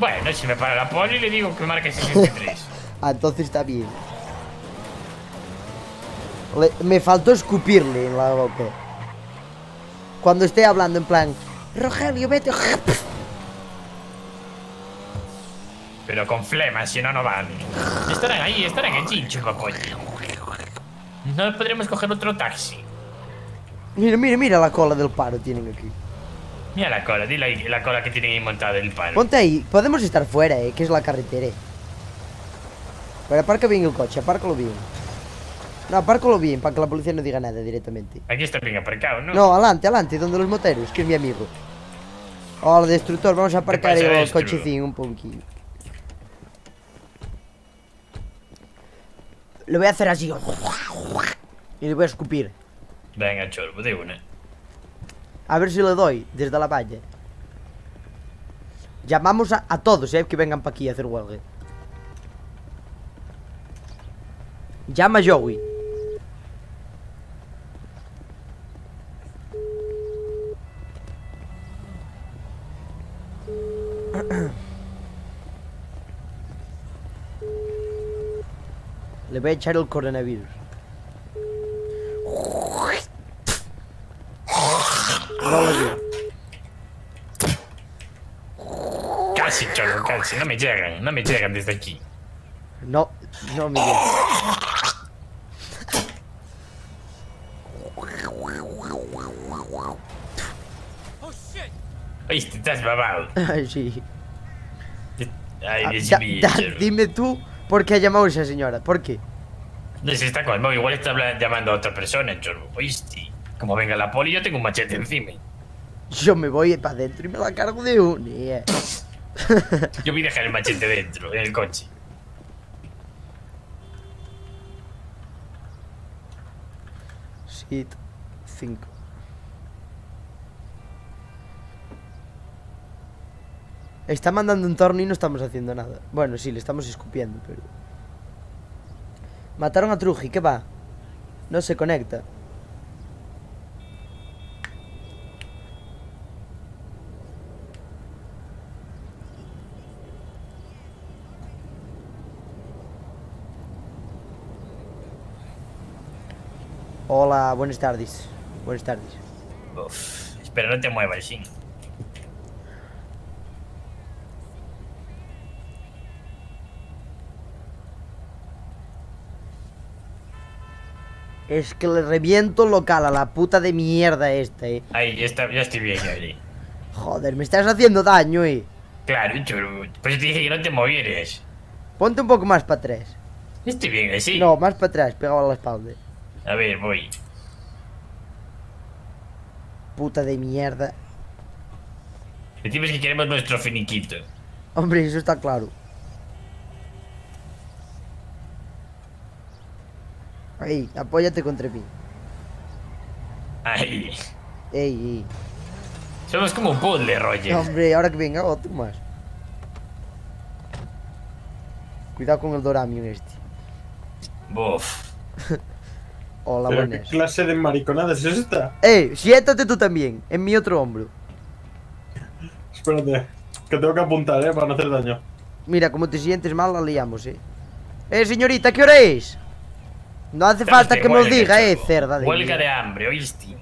Bueno, si me para la poli le digo que marque 63. Ah, entonces está bien. Le- me faltó escupirle en la boca. Cuando esté hablando en plan, Rogelio, vete. Pero con flema, si no, no van. Estarán ahí, estarán allí, chupapollo. No podremos coger otro taxi. Mira, mira, mira la cola del paro tienen aquí. Mira la cola, dile ahí la cola que tienen ahí montada el palo. Ponte ahí, podemos estar fuera, eh, que es la carretera. Pero aparca bien el coche, apárcalo bien. No, apárcalo bien, para que la policía no diga nada directamente. Aquí está bien aparcado, ¿no? No, adelante, adelante, donde los moteros, que es mi amigo. Hola, destructor, vamos a aparcar el cochecín un poquillo. Le voy a hacer así. Y le voy a escupir. Venga, chorbo, de una. A ver si le doy desde la valla. Llamamos a, a todos, eh, que vengan para aquí a hacer huelga. Llama a Joey. Le voy a echar el coronavirus. No lo digo. Casi, chorbo, casi. No me llegan, no me llegan desde aquí. No, no, Miguel. Oíste, estás babado. Ay, sí. Ay, Ah, da- da- dime tú por qué ha llamado esa señora. ¿Por qué? No sé, está con el móvil, igual está llamando a otra persona. Oíste. Como venga la poli, yo tengo un machete encima. Yo me voy para adentro y me la cargo de un. Yo voy a dejar el machete dentro, en el coche. Sit 5. Está mandando un torno y no estamos haciendo nada. Bueno, sí, le estamos escupiendo, pero. Mataron a Truji, ¿qué va? No se conecta. Hola, buenas tardes. Buenas tardes. Uf, espera, no te muevas, sí. Es que le reviento local a la puta de mierda esta, eh. Ahí, ya, está, ya estoy bien, ahí. Joder, me estás haciendo daño, eh. Claro, chulo. Pues te dije que no te movieras. Ponte un poco más para atrás. Estoy bien, así. No, más para atrás, pegado a la espalda. A ver, voy. Puta de mierda. Decimos que queremos nuestro finiquito. Hombre, eso está claro. Ahí, apóyate contra mí. Ahí. Ey, ey. Somos como un puzzle, Roger. Hombre, ahora que venga otro más. Cuidado con el Doramion este. Buf. Hola, ¿Pero qué clase de mariconada es esta? ¡Eh! Siéntate tú también, en mi otro hombro. Espérate, que tengo que apuntar, eh, para no hacer daño. Mira, como te sientes mal, la liamos, eh. ¡Eh, señorita, ¿qué hora es? No hace falta que me lo diga, eh, cerda de Huelga de hambre, ¿oíste?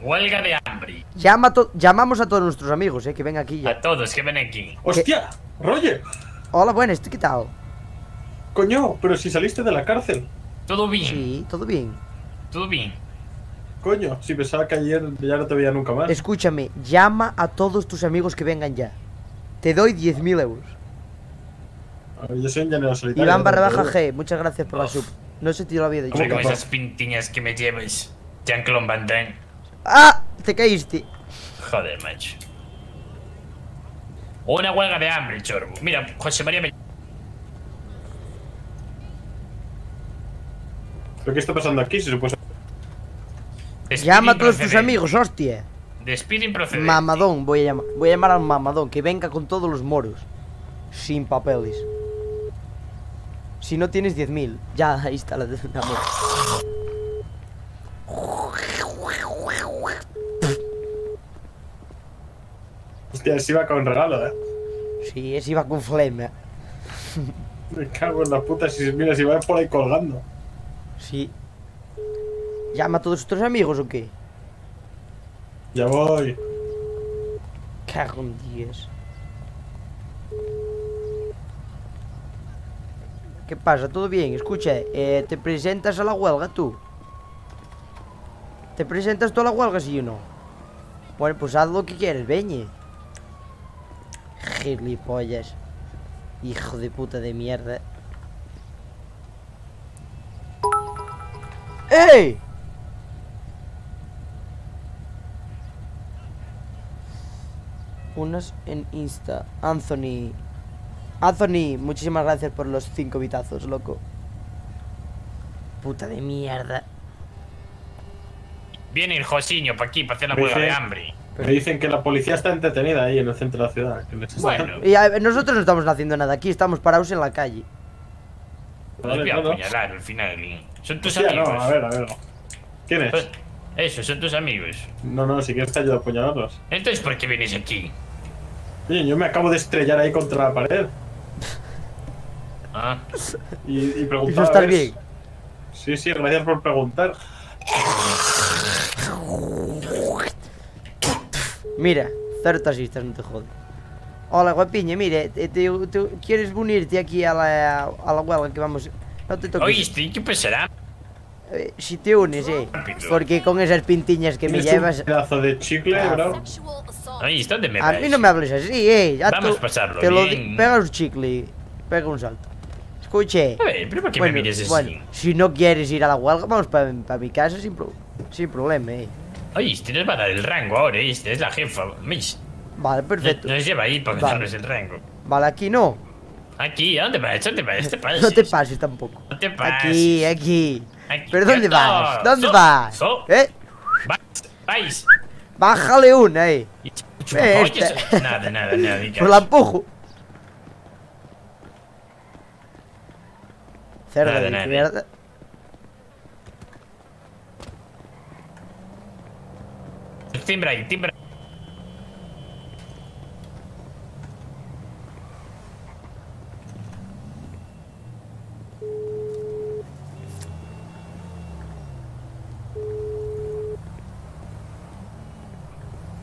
Huelga de hambre. Llama to- llamamos a todos nuestros amigos, eh, que ven aquí ya. A todos que ven aquí. ¡Hostia! ¡Roger! Hola, buenas, ¿qué tal? Coño, pero si saliste de la cárcel. Todo bien. Sí, todo bien. Todo bien. Coño, si pensaba que ayer ya no te veía nunca más. Escúchame, llama a todos tus amigos que vengan ya. Te doy 10.000 euros. Yo soy un llanero solitario. Iván barra baja. G, muchas gracias por la sub. No sé si te lo había dicho. Hombre, con esas pintiñas que me llevas. Jean-Claude Van Damme. ¡Ah! Te caíste. Joder, macho. Una huelga de hambre, chorbo. Mira, José María me... ¿Pero qué está pasando aquí? Se supone. Llama a todos tus amigos, hostia. Despido improcedente. Mamadón, voy a llamar. Voy a llamar al mamadón, que venga con todos los moros. Sin papeles. Si no tienes 10.000. Ya, ahí está la de la mora. Hostia, ese iba con regalo, eh. Sí, ese iba con flema. Me cago en la puta. Si mira, si va por ahí colgando. Sí. ¿Llama a todos tus amigos o qué? Ya voy. Cago en Dios. ¿Qué pasa? ¿Todo bien? Escucha, eh, ¿te presentas a la huelga tú? ¿Te presentas tú a la huelga, sí o no? Bueno, pues haz lo que quieres, veñe. Gilipollas. Hijo de puta de mierda. ¡Ey! Unas en Insta. Anthony. Anthony, muchísimas gracias por los cinco vitazos, loco. Puta de mierda. Viene el Josiño para aquí, para hacer la Me huelga de hambre. Me dicen que la policía está entretenida ahí en el centro de la ciudad. que les está- Bueno. Y a ver, nosotros no estamos haciendo nada aquí, estamos parados en la calle. Los voy a apuñalar al final. Son tus Hostia, no, amigos. a ver, a ver. ¿Quién es? Pues, Eso, son tus amigos. No, no, si quieres te ayudo a apuñalarlos. Entonces, ¿por qué vienes aquí? Oye, yo me acabo de estrellar ahí contra la pared. Ah. Y, y ver- bien. Sí, sí, gracias por preguntar. Mira, cero taxistas, no te jodas. Hola, guapiña, mire, te- te- te- ¿quieres unirte aquí a la, a la huelga que vamos? No te toques. ¿Oíste? ¿Qué pasará? Eh, si te unes, eh. Porque con esas pintiñas que me ¿Tienes llevas. un pedazo de chicle, Ah, bro? Ahí, ¿dónde me A mí no me hables así, eh. Ya Vamos a pasarlo te lo bien. di- Pega un chicle. Pega un salto. Escuche. A ver, ¿pero por qué me mires así? Bueno, si no quieres ir a la huelga, vamos para mi casa sin, pro- sin problema, eh. Oye, este nos va a dar el rango ahora, este es la jefa. ¿Veis? Vale, perfecto. Nos lleva ahí para Vale. darnos el rango. Vale, aquí no. Aquí, ¿a dónde vas? ¿Dónde vas? ¿Te pases? No te pases tampoco. No te pases. Aquí, aquí. Aquí, ¿Pero dónde vas? ¿Dónde So- vas? so- ¿Eh? ¿Vais? Bájale una, eh. Este. eso- Nada, nada, nada. ni Pues la empujo. Cerda Nada, de nada. mierda. Timbra ahí, timbra.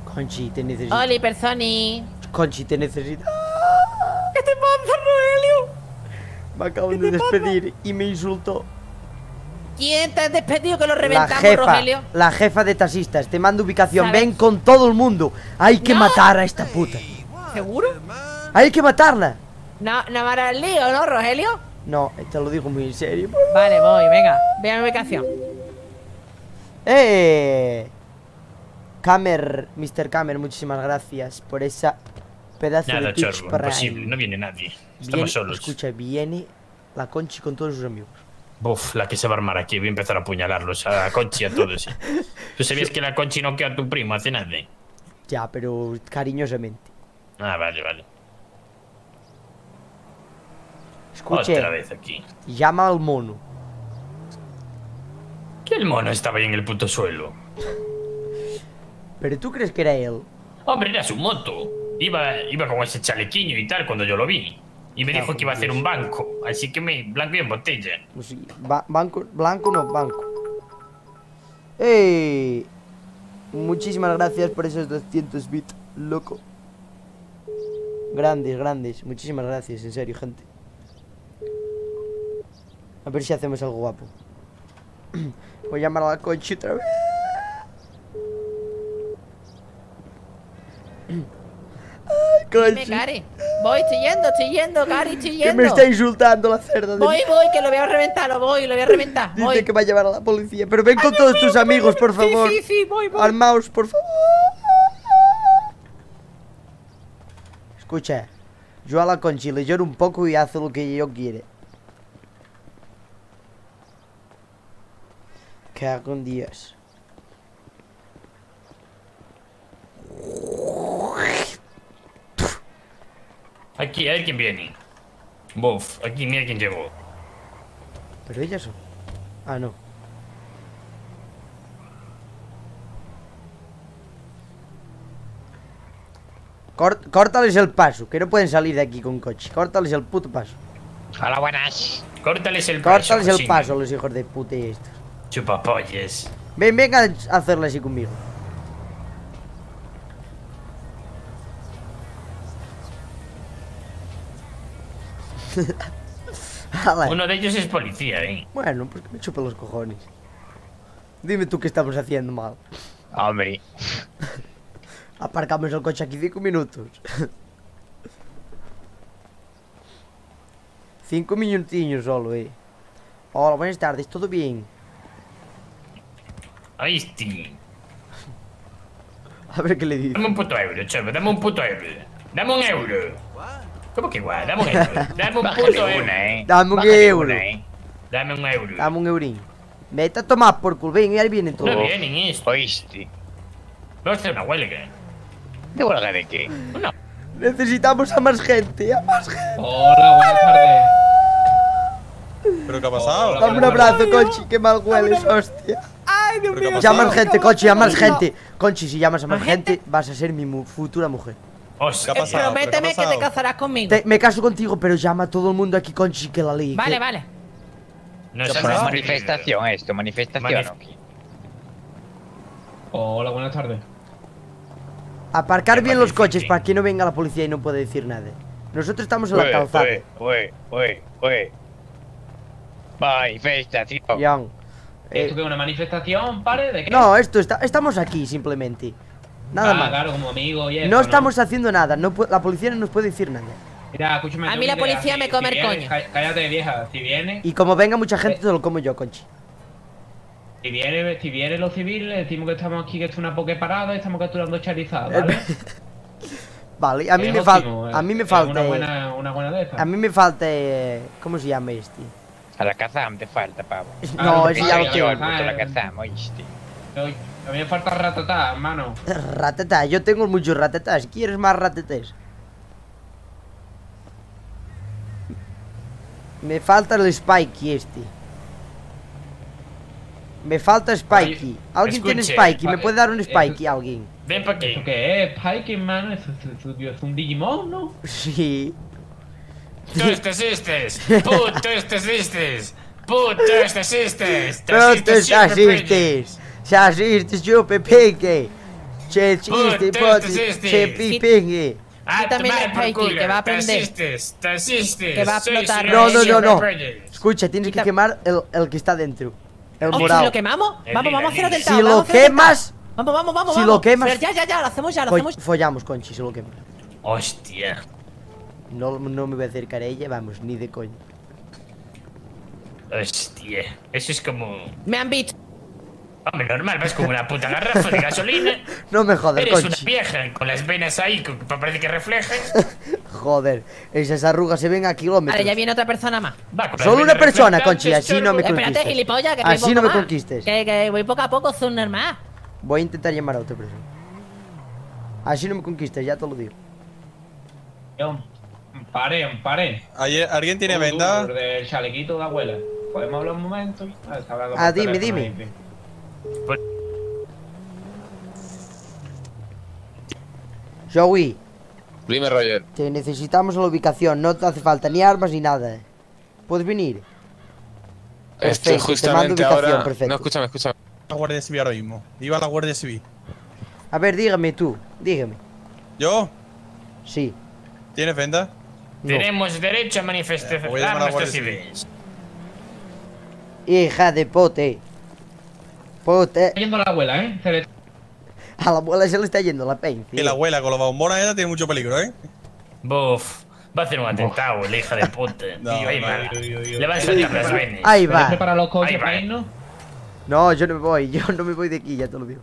Conchi, te necesito. Oli, Personi. Conchi, te necesito. ¿Qué te pasa, Rogelio? Me acaban de despedir y me insultó. ¿Quién te has despedido que lo La reventamos, jefa, Rogelio? la jefa de taxistas, te mando ubicación. ¿Sabes? Ven con todo el mundo. Hay que No. matar a esta puta. ¿Seguro? Hay que matarla. No, no me harás lío, ¿no, Rogelio? No, te lo digo muy en serio. Vale, voy, venga. Ve a mi ubicación. ¡Eh! Camer, Mr. Camer, muchísimas gracias por esa pedazo Nada, de Twitch chorro, Prime. imposible, no viene nadie. Estamos Viene- solos. Escucha, viene la Conchi con todos sus amigos. Buf, la que se va a armar aquí, voy a empezar a apuñalarlos, a la Conchi a todos. ¿Tú sabías que la Conchi no queda a tu primo hace nada? Ya, pero cariñosamente. Ah, vale, vale. Escuche, Otra vez aquí. llama al mono. Que el mono estaba ahí en el puto suelo. ¿Pero tú crees que era él? Hombre, era su moto. Iba, iba con ese chalequiño y tal cuando yo lo vi. Y me dijo que iba a hacer un banco. Así que me blanco y en botella. Pues sí, ba- banco, blanco no, banco. ¡Ey! Muchísimas gracias por esos 200 bits, loco. Grandes, grandes. Muchísimas gracias, en serio, gente. A ver si hacemos algo guapo. Voy a llamar a la Conchi otra vez. Ay, Dime, Conchi. Cari. Voy, estoy yendo, estoy yendo, Cari, estoy Que me está insultando la cerda. de- Voy, voy, que lo voy a reventar, lo voy, lo voy a reventar. Dice Voy. que va a llevar a la policía. Pero ven con todos tus amigos, por favor. Sí, sí, sí, voy, voy. Armaos, por favor. Escucha, yo a la Conchi le lloro un poco y hace lo que yo quiere. Cago en Dios. Aquí, a ver quién viene. Buf, aquí mira quién llegó. Pero ellas son. Ah, no. Cort- córtales el paso, que no pueden salir de aquí con coche. Córtales el puto paso. Hola, buenas. Córtales el paso. Córtales el paso, los hijos de puta estos. Chupapolles. Ven, venga a hacerlo así conmigo. Uno de ellos es policía, ¿eh? Bueno, pues que me chupe los cojones. Dime tú qué estamos haciendo mal. Hombre. Aparcamos el coche aquí cinco minutos. cinco minutinhos solo, eh. Hola, buenas tardes, ¿todo bien? Ahí estoy. A ver qué le dice. Dame un puto euro, chavo, dame un puto euro. Dame un euro. ¿Cómo que igual? Dame un euro. Dame un puto una, euro. eh. Dame un Bájale euro. una, eh. Dame un euro. Dame un eurín. Vete a tomar por culo, ven, ahí vienen todos. No vienen esto. Oíste. Vamos a hacer una huelga. ¿De huelga de qué? Una. Necesitamos a más gente, a más gente. Hola, buenas tardes. ¿Pero qué ha pasado? Dame un abrazo, Conchi, qué mal hueles, hostia. Ay, Dios ¿Pero qué ha Llamas gente, Conchi, llamas gente. Conchi, si llamas a más gente, vas a ser mi mu- futura mujer. Hostia. ¿Qué ha pasado? ¿Pero qué ha Prométeme que te casarás conmigo. Te- me caso contigo, pero llama a todo el mundo aquí, Conchi, que la ley. Vale, que- vale. Nos Es una manifestación esto, manifestación. Hola, buenas tardes. Aparcar bien los coches para que no venga la policía y no pueda decir nada. Nosotros estamos en la calzada. ué, ué, ué. Manifestación. Young. Eh, ¿Esto qué es una manifestación, pare? ¿De qué? no, esto está, estamos aquí simplemente. Nada ah, más. claro, como amigo y eso, No estamos haciendo nada, no la policía no nos puede decir nada. Mira, escúchame. A mí la policía Si- me si come el viene- coño. cá- Cállate, vieja. Si viene. Y como venga mucha gente, te lo como yo, Conchi. Si viene, si viene los civiles, le decimos que estamos aquí, que es una poke parada y estamos capturando Charizard, ¿vale? Vale, a mí Es me óptimo, falta. A mí me es falta. Una buena, una buena de esas. A mí me falta. eh, ¿Cómo se llama este? A la Kazam te falta, pavo. No, ese ya lo puto la Kazam, oíste. A mí me falta ratatá, hermano. Ratatá, yo tengo muchos ratatás. ¿Quieres más ratatés? Me falta el Spikey este. Me falta Spikey. ¿Alguien tiene Spikey? ¿Me puede dar un eh, Spikey alguien? Ven pa' aquí. ¿Eso qué es? Spike, hermano. ¿Es, es, un Digimon, no? Sí. Tostes estes. Putos tesistes. Putos tesistes. Pero te Se pique. Che chiste, Puto, pote, asistes. che pipingue. Ah, también tomar es por Pikey, culo. que va a aprender. Tesistes. Que va a explotar. No, no, no, no. Escucha, tienes que quemar el, el que está dentro. El Oye, morado. si lo quemamos, vamos, vamos a hacer atentado. Si lo quemas. Vamos, vamos, vamos. si vamos. lo quemas- Pero ya, ya, ya, lo hacemos ya, lo hacemos. follamos, Conchi, si lo quemas. Hostia. No, no me voy a acercar a ella, vamos, ni de coña. Hostia. Eso es como. Me han visto. Hombre, normal, vas con una puta garrafa de gasolina. No me jodas, Eres una Conchi. vieja con las venas ahí que que parece que reflejan. Joder, esas arrugas se ven a kilómetros. Vale, ya viene otra persona más. Va Solo una persona, Conchi, así no me chorbo. Espérate, conquistes. gilipollas, que Así no me más. conquistes. Que, que voy poco a poco, son normal. Voy a intentar llamar a otra persona. Así no me conquistes, ya te lo digo. Yo, pare, pare. ¿Ayer- ¿Alguien tiene venda? El del chalequito de abuela. ¿Podemos hablar un momento? Ah, Ah, dime, dime. ahí. Joey, Dime, Roger. te necesitamos la ubicación, no te hace falta ni armas ni nada. ¿Puedes venir? Estoy Perfecto, te mando justamente ubicación, ahora. perfecto. No, escúchame, escúchame. La Guardia Civil ahora mismo. Iba a la Guardia Civil. A ver, dígame tú, dígame. ¿Yo? Sí. ¿Tienes venda? Tenemos derecho a manifestar nuestras Guardia ideas. Hija de pote. Pote. Está yendo la abuela, ¿eh? Se le- A la abuela se le está yendo la peña. Que la abuela con los bombones esa tiene mucho peligro, ¿eh? Buf. Va a hacer un atentado, la hija de puta. No, Tío, ahí no, va. yo- yo- yo- Le van a saltar las venas. Ahí ¿Puedes va. preparar los coches Ahí va. para irnos? No, yo no me voy, yo no me voy de aquí, ya te lo digo.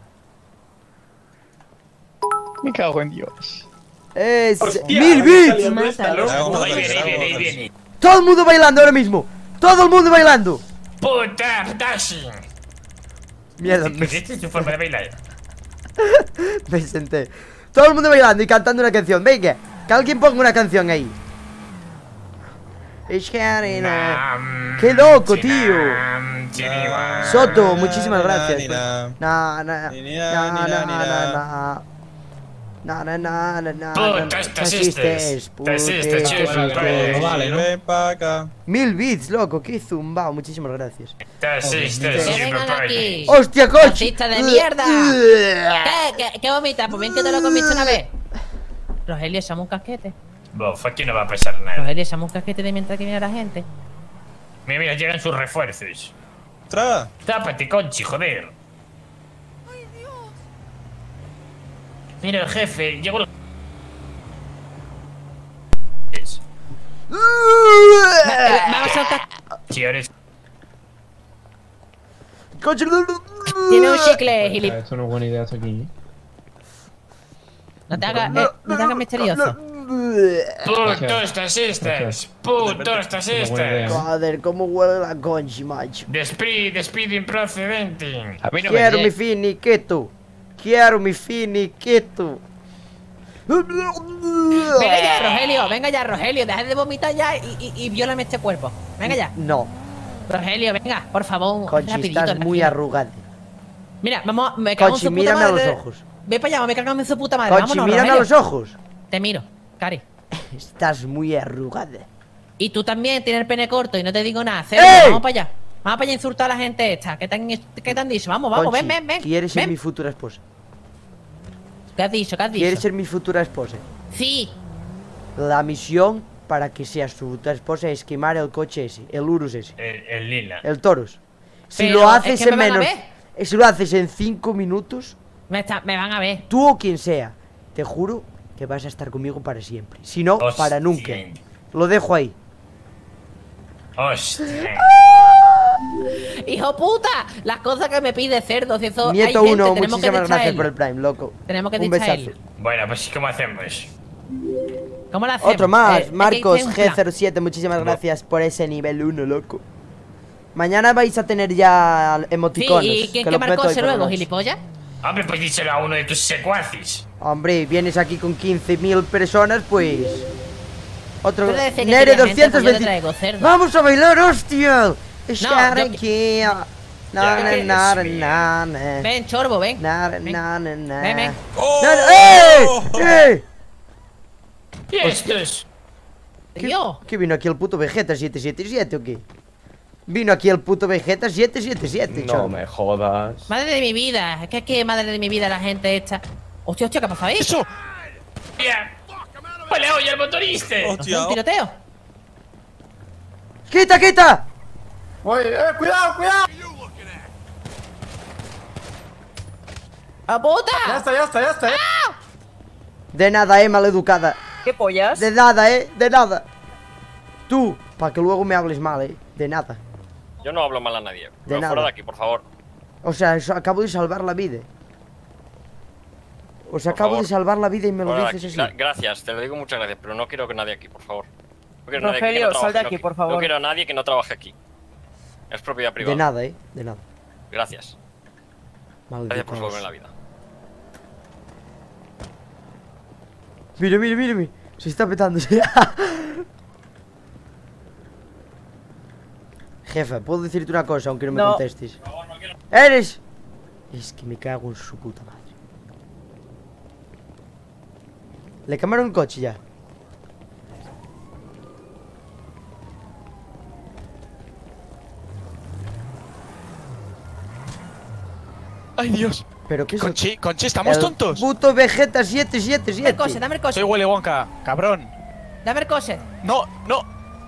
Me cago en Dios. Es Hostia, mil bits. salió esta, ¿no? Vamos a Ahí viene, ahí viene, ahí hacer viene. Todo el mundo bailando ahora mismo. Todo el mundo bailando. Puta dashing. Mierda, me, Esta es tu forma de bailar. me senté. Todo el mundo bailando y cantando una canción. Venga, que alguien ponga una canción ahí. ¡Qué loco, tío! chiriwa. Soto, muchísimas gracias. Na. Na, na, na, na, Putas, tasistes. pues. vale, ¿no? Ven pa' acá. Mil bits, loco, qué zumbao. Muchísimas gracias. Tasistes, Que vengan aquí. ¡Hostia, coche! ¡Racista de mierda! ¿Qué? ¿Qué, qué vomita? Pues bien que te lo comiste una vez. Rogelio, echamos un casquete. Buf, aquí no va a pasar nada. Rogelio, echamos un casquete de mientras que viene la gente. Mira, mira, llegan sus refuerzos. Tra. Tápate, conchi, joder. Mira, el jefe, llegó el... Es- Vamos a cas- Si eres... Coche. Tiene un chicle, gilip. Esto no es buena idea aquí. No te hagas, eh, no te hagas misterioso. Putos taxistas, putos taxistas. Joder, cómo huele la conchi, macho. Despide, despido improcedente. A mí no me Quiero mi llegue. Quiero mi finiquito. Venga ya, Rogelio, venga ya, Rogelio. Deja de vomitar ya y, y, y viólame este cuerpo. Venga ya. No, Rogelio, venga, por favor. Conchi, rapidito, estás muy tranquilo. arrugada. Mira, vamos, me cago en Conchi, su puta mírame a los ojos. Ve para allá, me cago en su puta madre. Conchi, Vámonos, mírame a los ojos. Te miro, Cari. Estás muy arrugada. Y tú también tienes el pene corto y no te digo nada. Vamos para allá. Vamos para allá a insultar a la gente esta. ¿Qué te han, qué te han dicho? Vamos, vamos, Conchi, ven, ven, ven. ¿Quieres ser ven. mi futura esposa? ¿Qué has dicho? ¿Qué has dicho? ¿Quieres ser mi futura esposa? Sí. La misión para que seas tu futura esposa es quemar el coche ese, el Urus ese, El, el lila. el Toros. Si Pero lo es haces que en me menos. eh, Si lo haces en 5 minutos, Me, está- me van a ver. tú o quien sea, te juro que vas a estar conmigo para siempre. Si no, para nunca. Lo dejo ahí. Hostia. ¡Hijo puta! Las cosas que me pide cerdo, si eso. hay Nieto gente, 1, tenemos que muchísimas gracias por el Prime, loco. Tenemos que Un besazo. Bueno, pues ¿cómo hacemos? ¿Cómo lo hacemos? Otro más, Eh, hay Marcos hacer un plan. G07, muchísimas gracias por ese nivel 1, loco. Mañana vais a tener ya Sí, emoticonos. ¿y quién que marcó ese luego, gilipollas? Hombre, pues díselo a uno de tus secuaces. Hombre, vienes aquí con 15.000 personas, pues. Otro. Nere quería gente, pues yo te 220. traigo cerdo. ¡Vamos a bailar, hostia! Estar yo- aquí. Que- na, na, na, na. Ven, chorbo, ven. Na, na, na, na. Ven, ven. Na- ¡Eh! ¡Eh! ¿Y estos? ¿Qué, ¿Qué vino aquí el puto Vegeta 777 o qué? Vino aquí el puto Vegeta 777, No me jodas. Madre de mi vida. Es que aquí, madre de mi vida, la gente esta. Hostia, hostia, ¿qué ha pasado ahí? ¡Eso! ¡Mira! ¡Vale, oye, el motorista! ¿Un tiroteo? ¡Quita, quita! Oye, eh, cuidado, cuidado. ¡A puta! Ya está, ya está, ya está. eh. De nada, eh, maleducada. ¿Qué pollas? De nada, eh, de nada. Tú, para que luego me hables mal, eh. De nada. Yo no hablo mal a nadie. De Pero nada. fuera de aquí, por favor. O sea, acabo de salvar la vida. Os Por acabo favor. de salvar la vida y me lo Fuera dices así. Gra- gracias, te lo digo muchas gracias, pero no quiero que nadie aquí, por favor. No quiero nadie aquí que Rogelio, no sal de no aquí, qui- por favor. No quiero a nadie que no trabaje aquí. Es propiedad privada. De nada, eh. De nada. Gracias. Gracias por salvarme la vida. Mira, mira, mira, mira. Se está petando. Jefa, puedo decirte una cosa aunque no me No. contestes. ¡Eres! Es que me cago en su puta madre. Le quemaron el coche ya. ¡Ay, Dios! ¿Pero qué es Conchi, Conchi, ¿estamos el tontos? Puto Vegeta Dame el coche, 777. dame el coche. Soy Willy Wonka, cabrón. Dame el coche. No, no.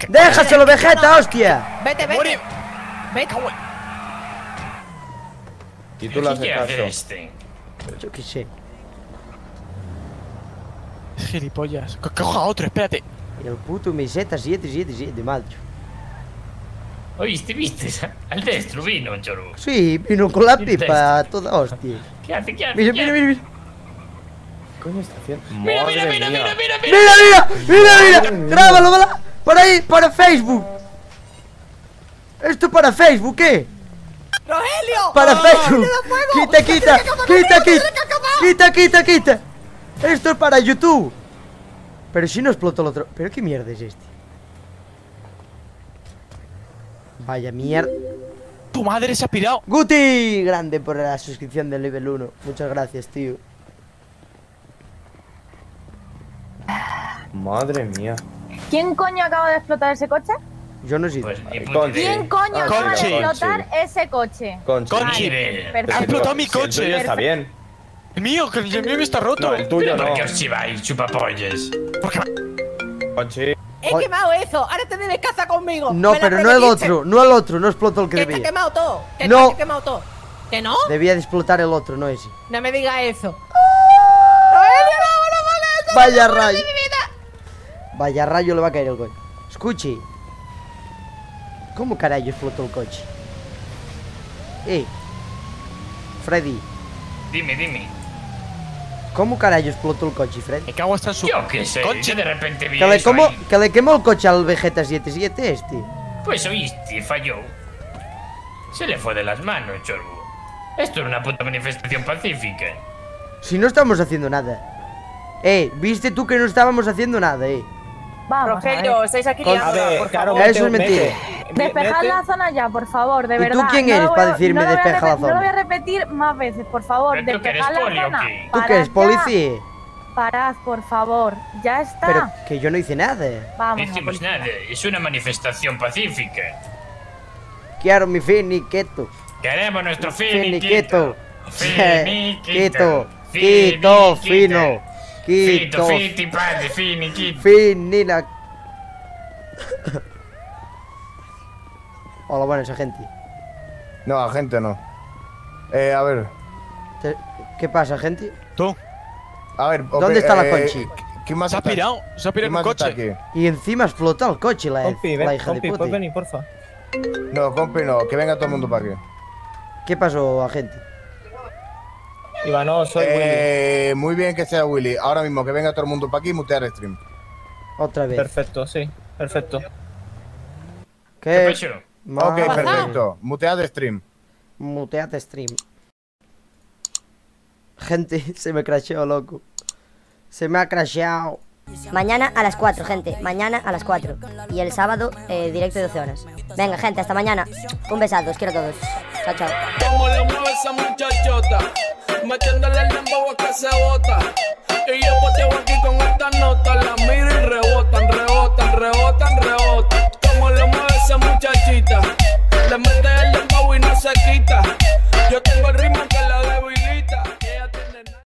¡Déjaselo, Vegeta, hostia! Vete, vete. Vete. Y tú le haces ¿Qué hace caso. este? Yo qué sé. Gilipollas. Co- Coja otro, espérate. El puto meseta 777, macho. ¿Oíste, viste? Al destro vino, chorbo. Sí, vino con la ¿Qué pipa, toda hostia. ¿Qué hace? ¿Qué hace? Mira, ¿Qué mira, mira, mira. ¿Qué coño está haciendo? Mira, mira, mira, mía. mira, mira, Mira, mira, mira, mira. Grábalo, ¿verdad? Por ahí, para Facebook. Esto para Facebook, ¿qué? ¡Rogelio! Para ¡Oh, Facebook. mira! Quita, quita, ¡Mira quita, quita. mira! Quita, quita, quita. Esto es para YouTube. Pero si no explotó el otro. ¿Pero qué mierda es este? Vaya mierda. Tu madre se ha pirado. Guti, grande por la suscripción del nivel 1. Muchas gracias, tío. Madre mía. ¿Quién coño acaba de explotar ese coche? Yo no he sido. Conchi. ¿Quién coño Ah, acaba de explotar ese coche? Conchi. Conchi. Ha explotado lo- mi si el coche. tuyo está bien. El mío, que el mío está roto. No, el tuyo ¿Por no. qué os chiváis, chupapollas? Conchi. He quemado eso. Ahora te debes casa conmigo. No, pero no el otro, no el otro, no explotó el que Que debía. quemado todo. Que No. quemado todo. ¿Que no? Debía de explotar el otro, no ese. No me digas eso. Vaya rayo. Vaya rayo le va a caer el coche. Escuche. ¿Cómo carajo explotó el coche? Eh. Freddy. Dime, dime. ¿Cómo carajo explotó el coche, Freddy? Me cago hasta su. Yo qué sé, Conchi. yo de repente vi Que le, como, ahí. que le quemó el coche al Vegeta 77 este. Pues oíste, falló. Se le fue de las manos, chorbo. Esto era una puta manifestación pacífica. Si no estamos haciendo nada. Eh, viste tú que no estábamos haciendo nada, eh. Vamos, Rogelio, estáis aquí Con- ver, por claro, favor. Eso es mentira. Despejad Mete- la zona ya, por favor, de ¿Y tú verdad. quién No eres voy para decirme no despeja la repe- No lo voy a zona? repetir más veces, por favor. ¿Pero tú que Despejad la poli zona. qué? ¿Tú qué eres, ya. policía? Parad, por favor. Ya está. Pero que yo no hice nada. Vamos, No hicimos nada, es una manifestación pacífica. Quiero mi finiquito. Queremos nuestro Finiquito. finiquito. Quito. Quito. Fino. Fito, Quito. fiti, padre, finiquito. Finina. Hola, buenas, agente. No, agente no. Eh, a ver. ¿Qué pasa, gente? Tú. A ver. ¿Dónde está la eh, Conchi? ¿Quién más Se ha está- pirado. Se ha pirado ¿Quién en un coche. aquí? Y encima explotó el coche, la, Compi, ven, la hija compi, de puta. venir, porfa. No, compi, no. Que venga todo el mundo para aquí. ¿Qué pasó, agente? Ivano, soy eh, Muy bien que sea Willy. Ahora mismo que venga todo el mundo para aquí y mutear el stream. Otra vez. Perfecto, sí. Perfecto. ¿Qué? Ok, perfecto. Mutead stream. Muteate stream. Gente, se me crasheó, loco. Se me ha crasheado. Mañana a las 4, gente. Mañana a las 4. Y el sábado, eh, directo de 12 horas. Venga, gente, hasta mañana. Un besazo, os quiero a todos. Chao, chao metiéndole el dembow que se bota. Y yo poteo aquí con estas notas, las miro y rebotan, rebotan, rebotan, rebotan. Como lo mueve esa muchachita, le mete el dembow y no se quita. Yo tengo el ritmo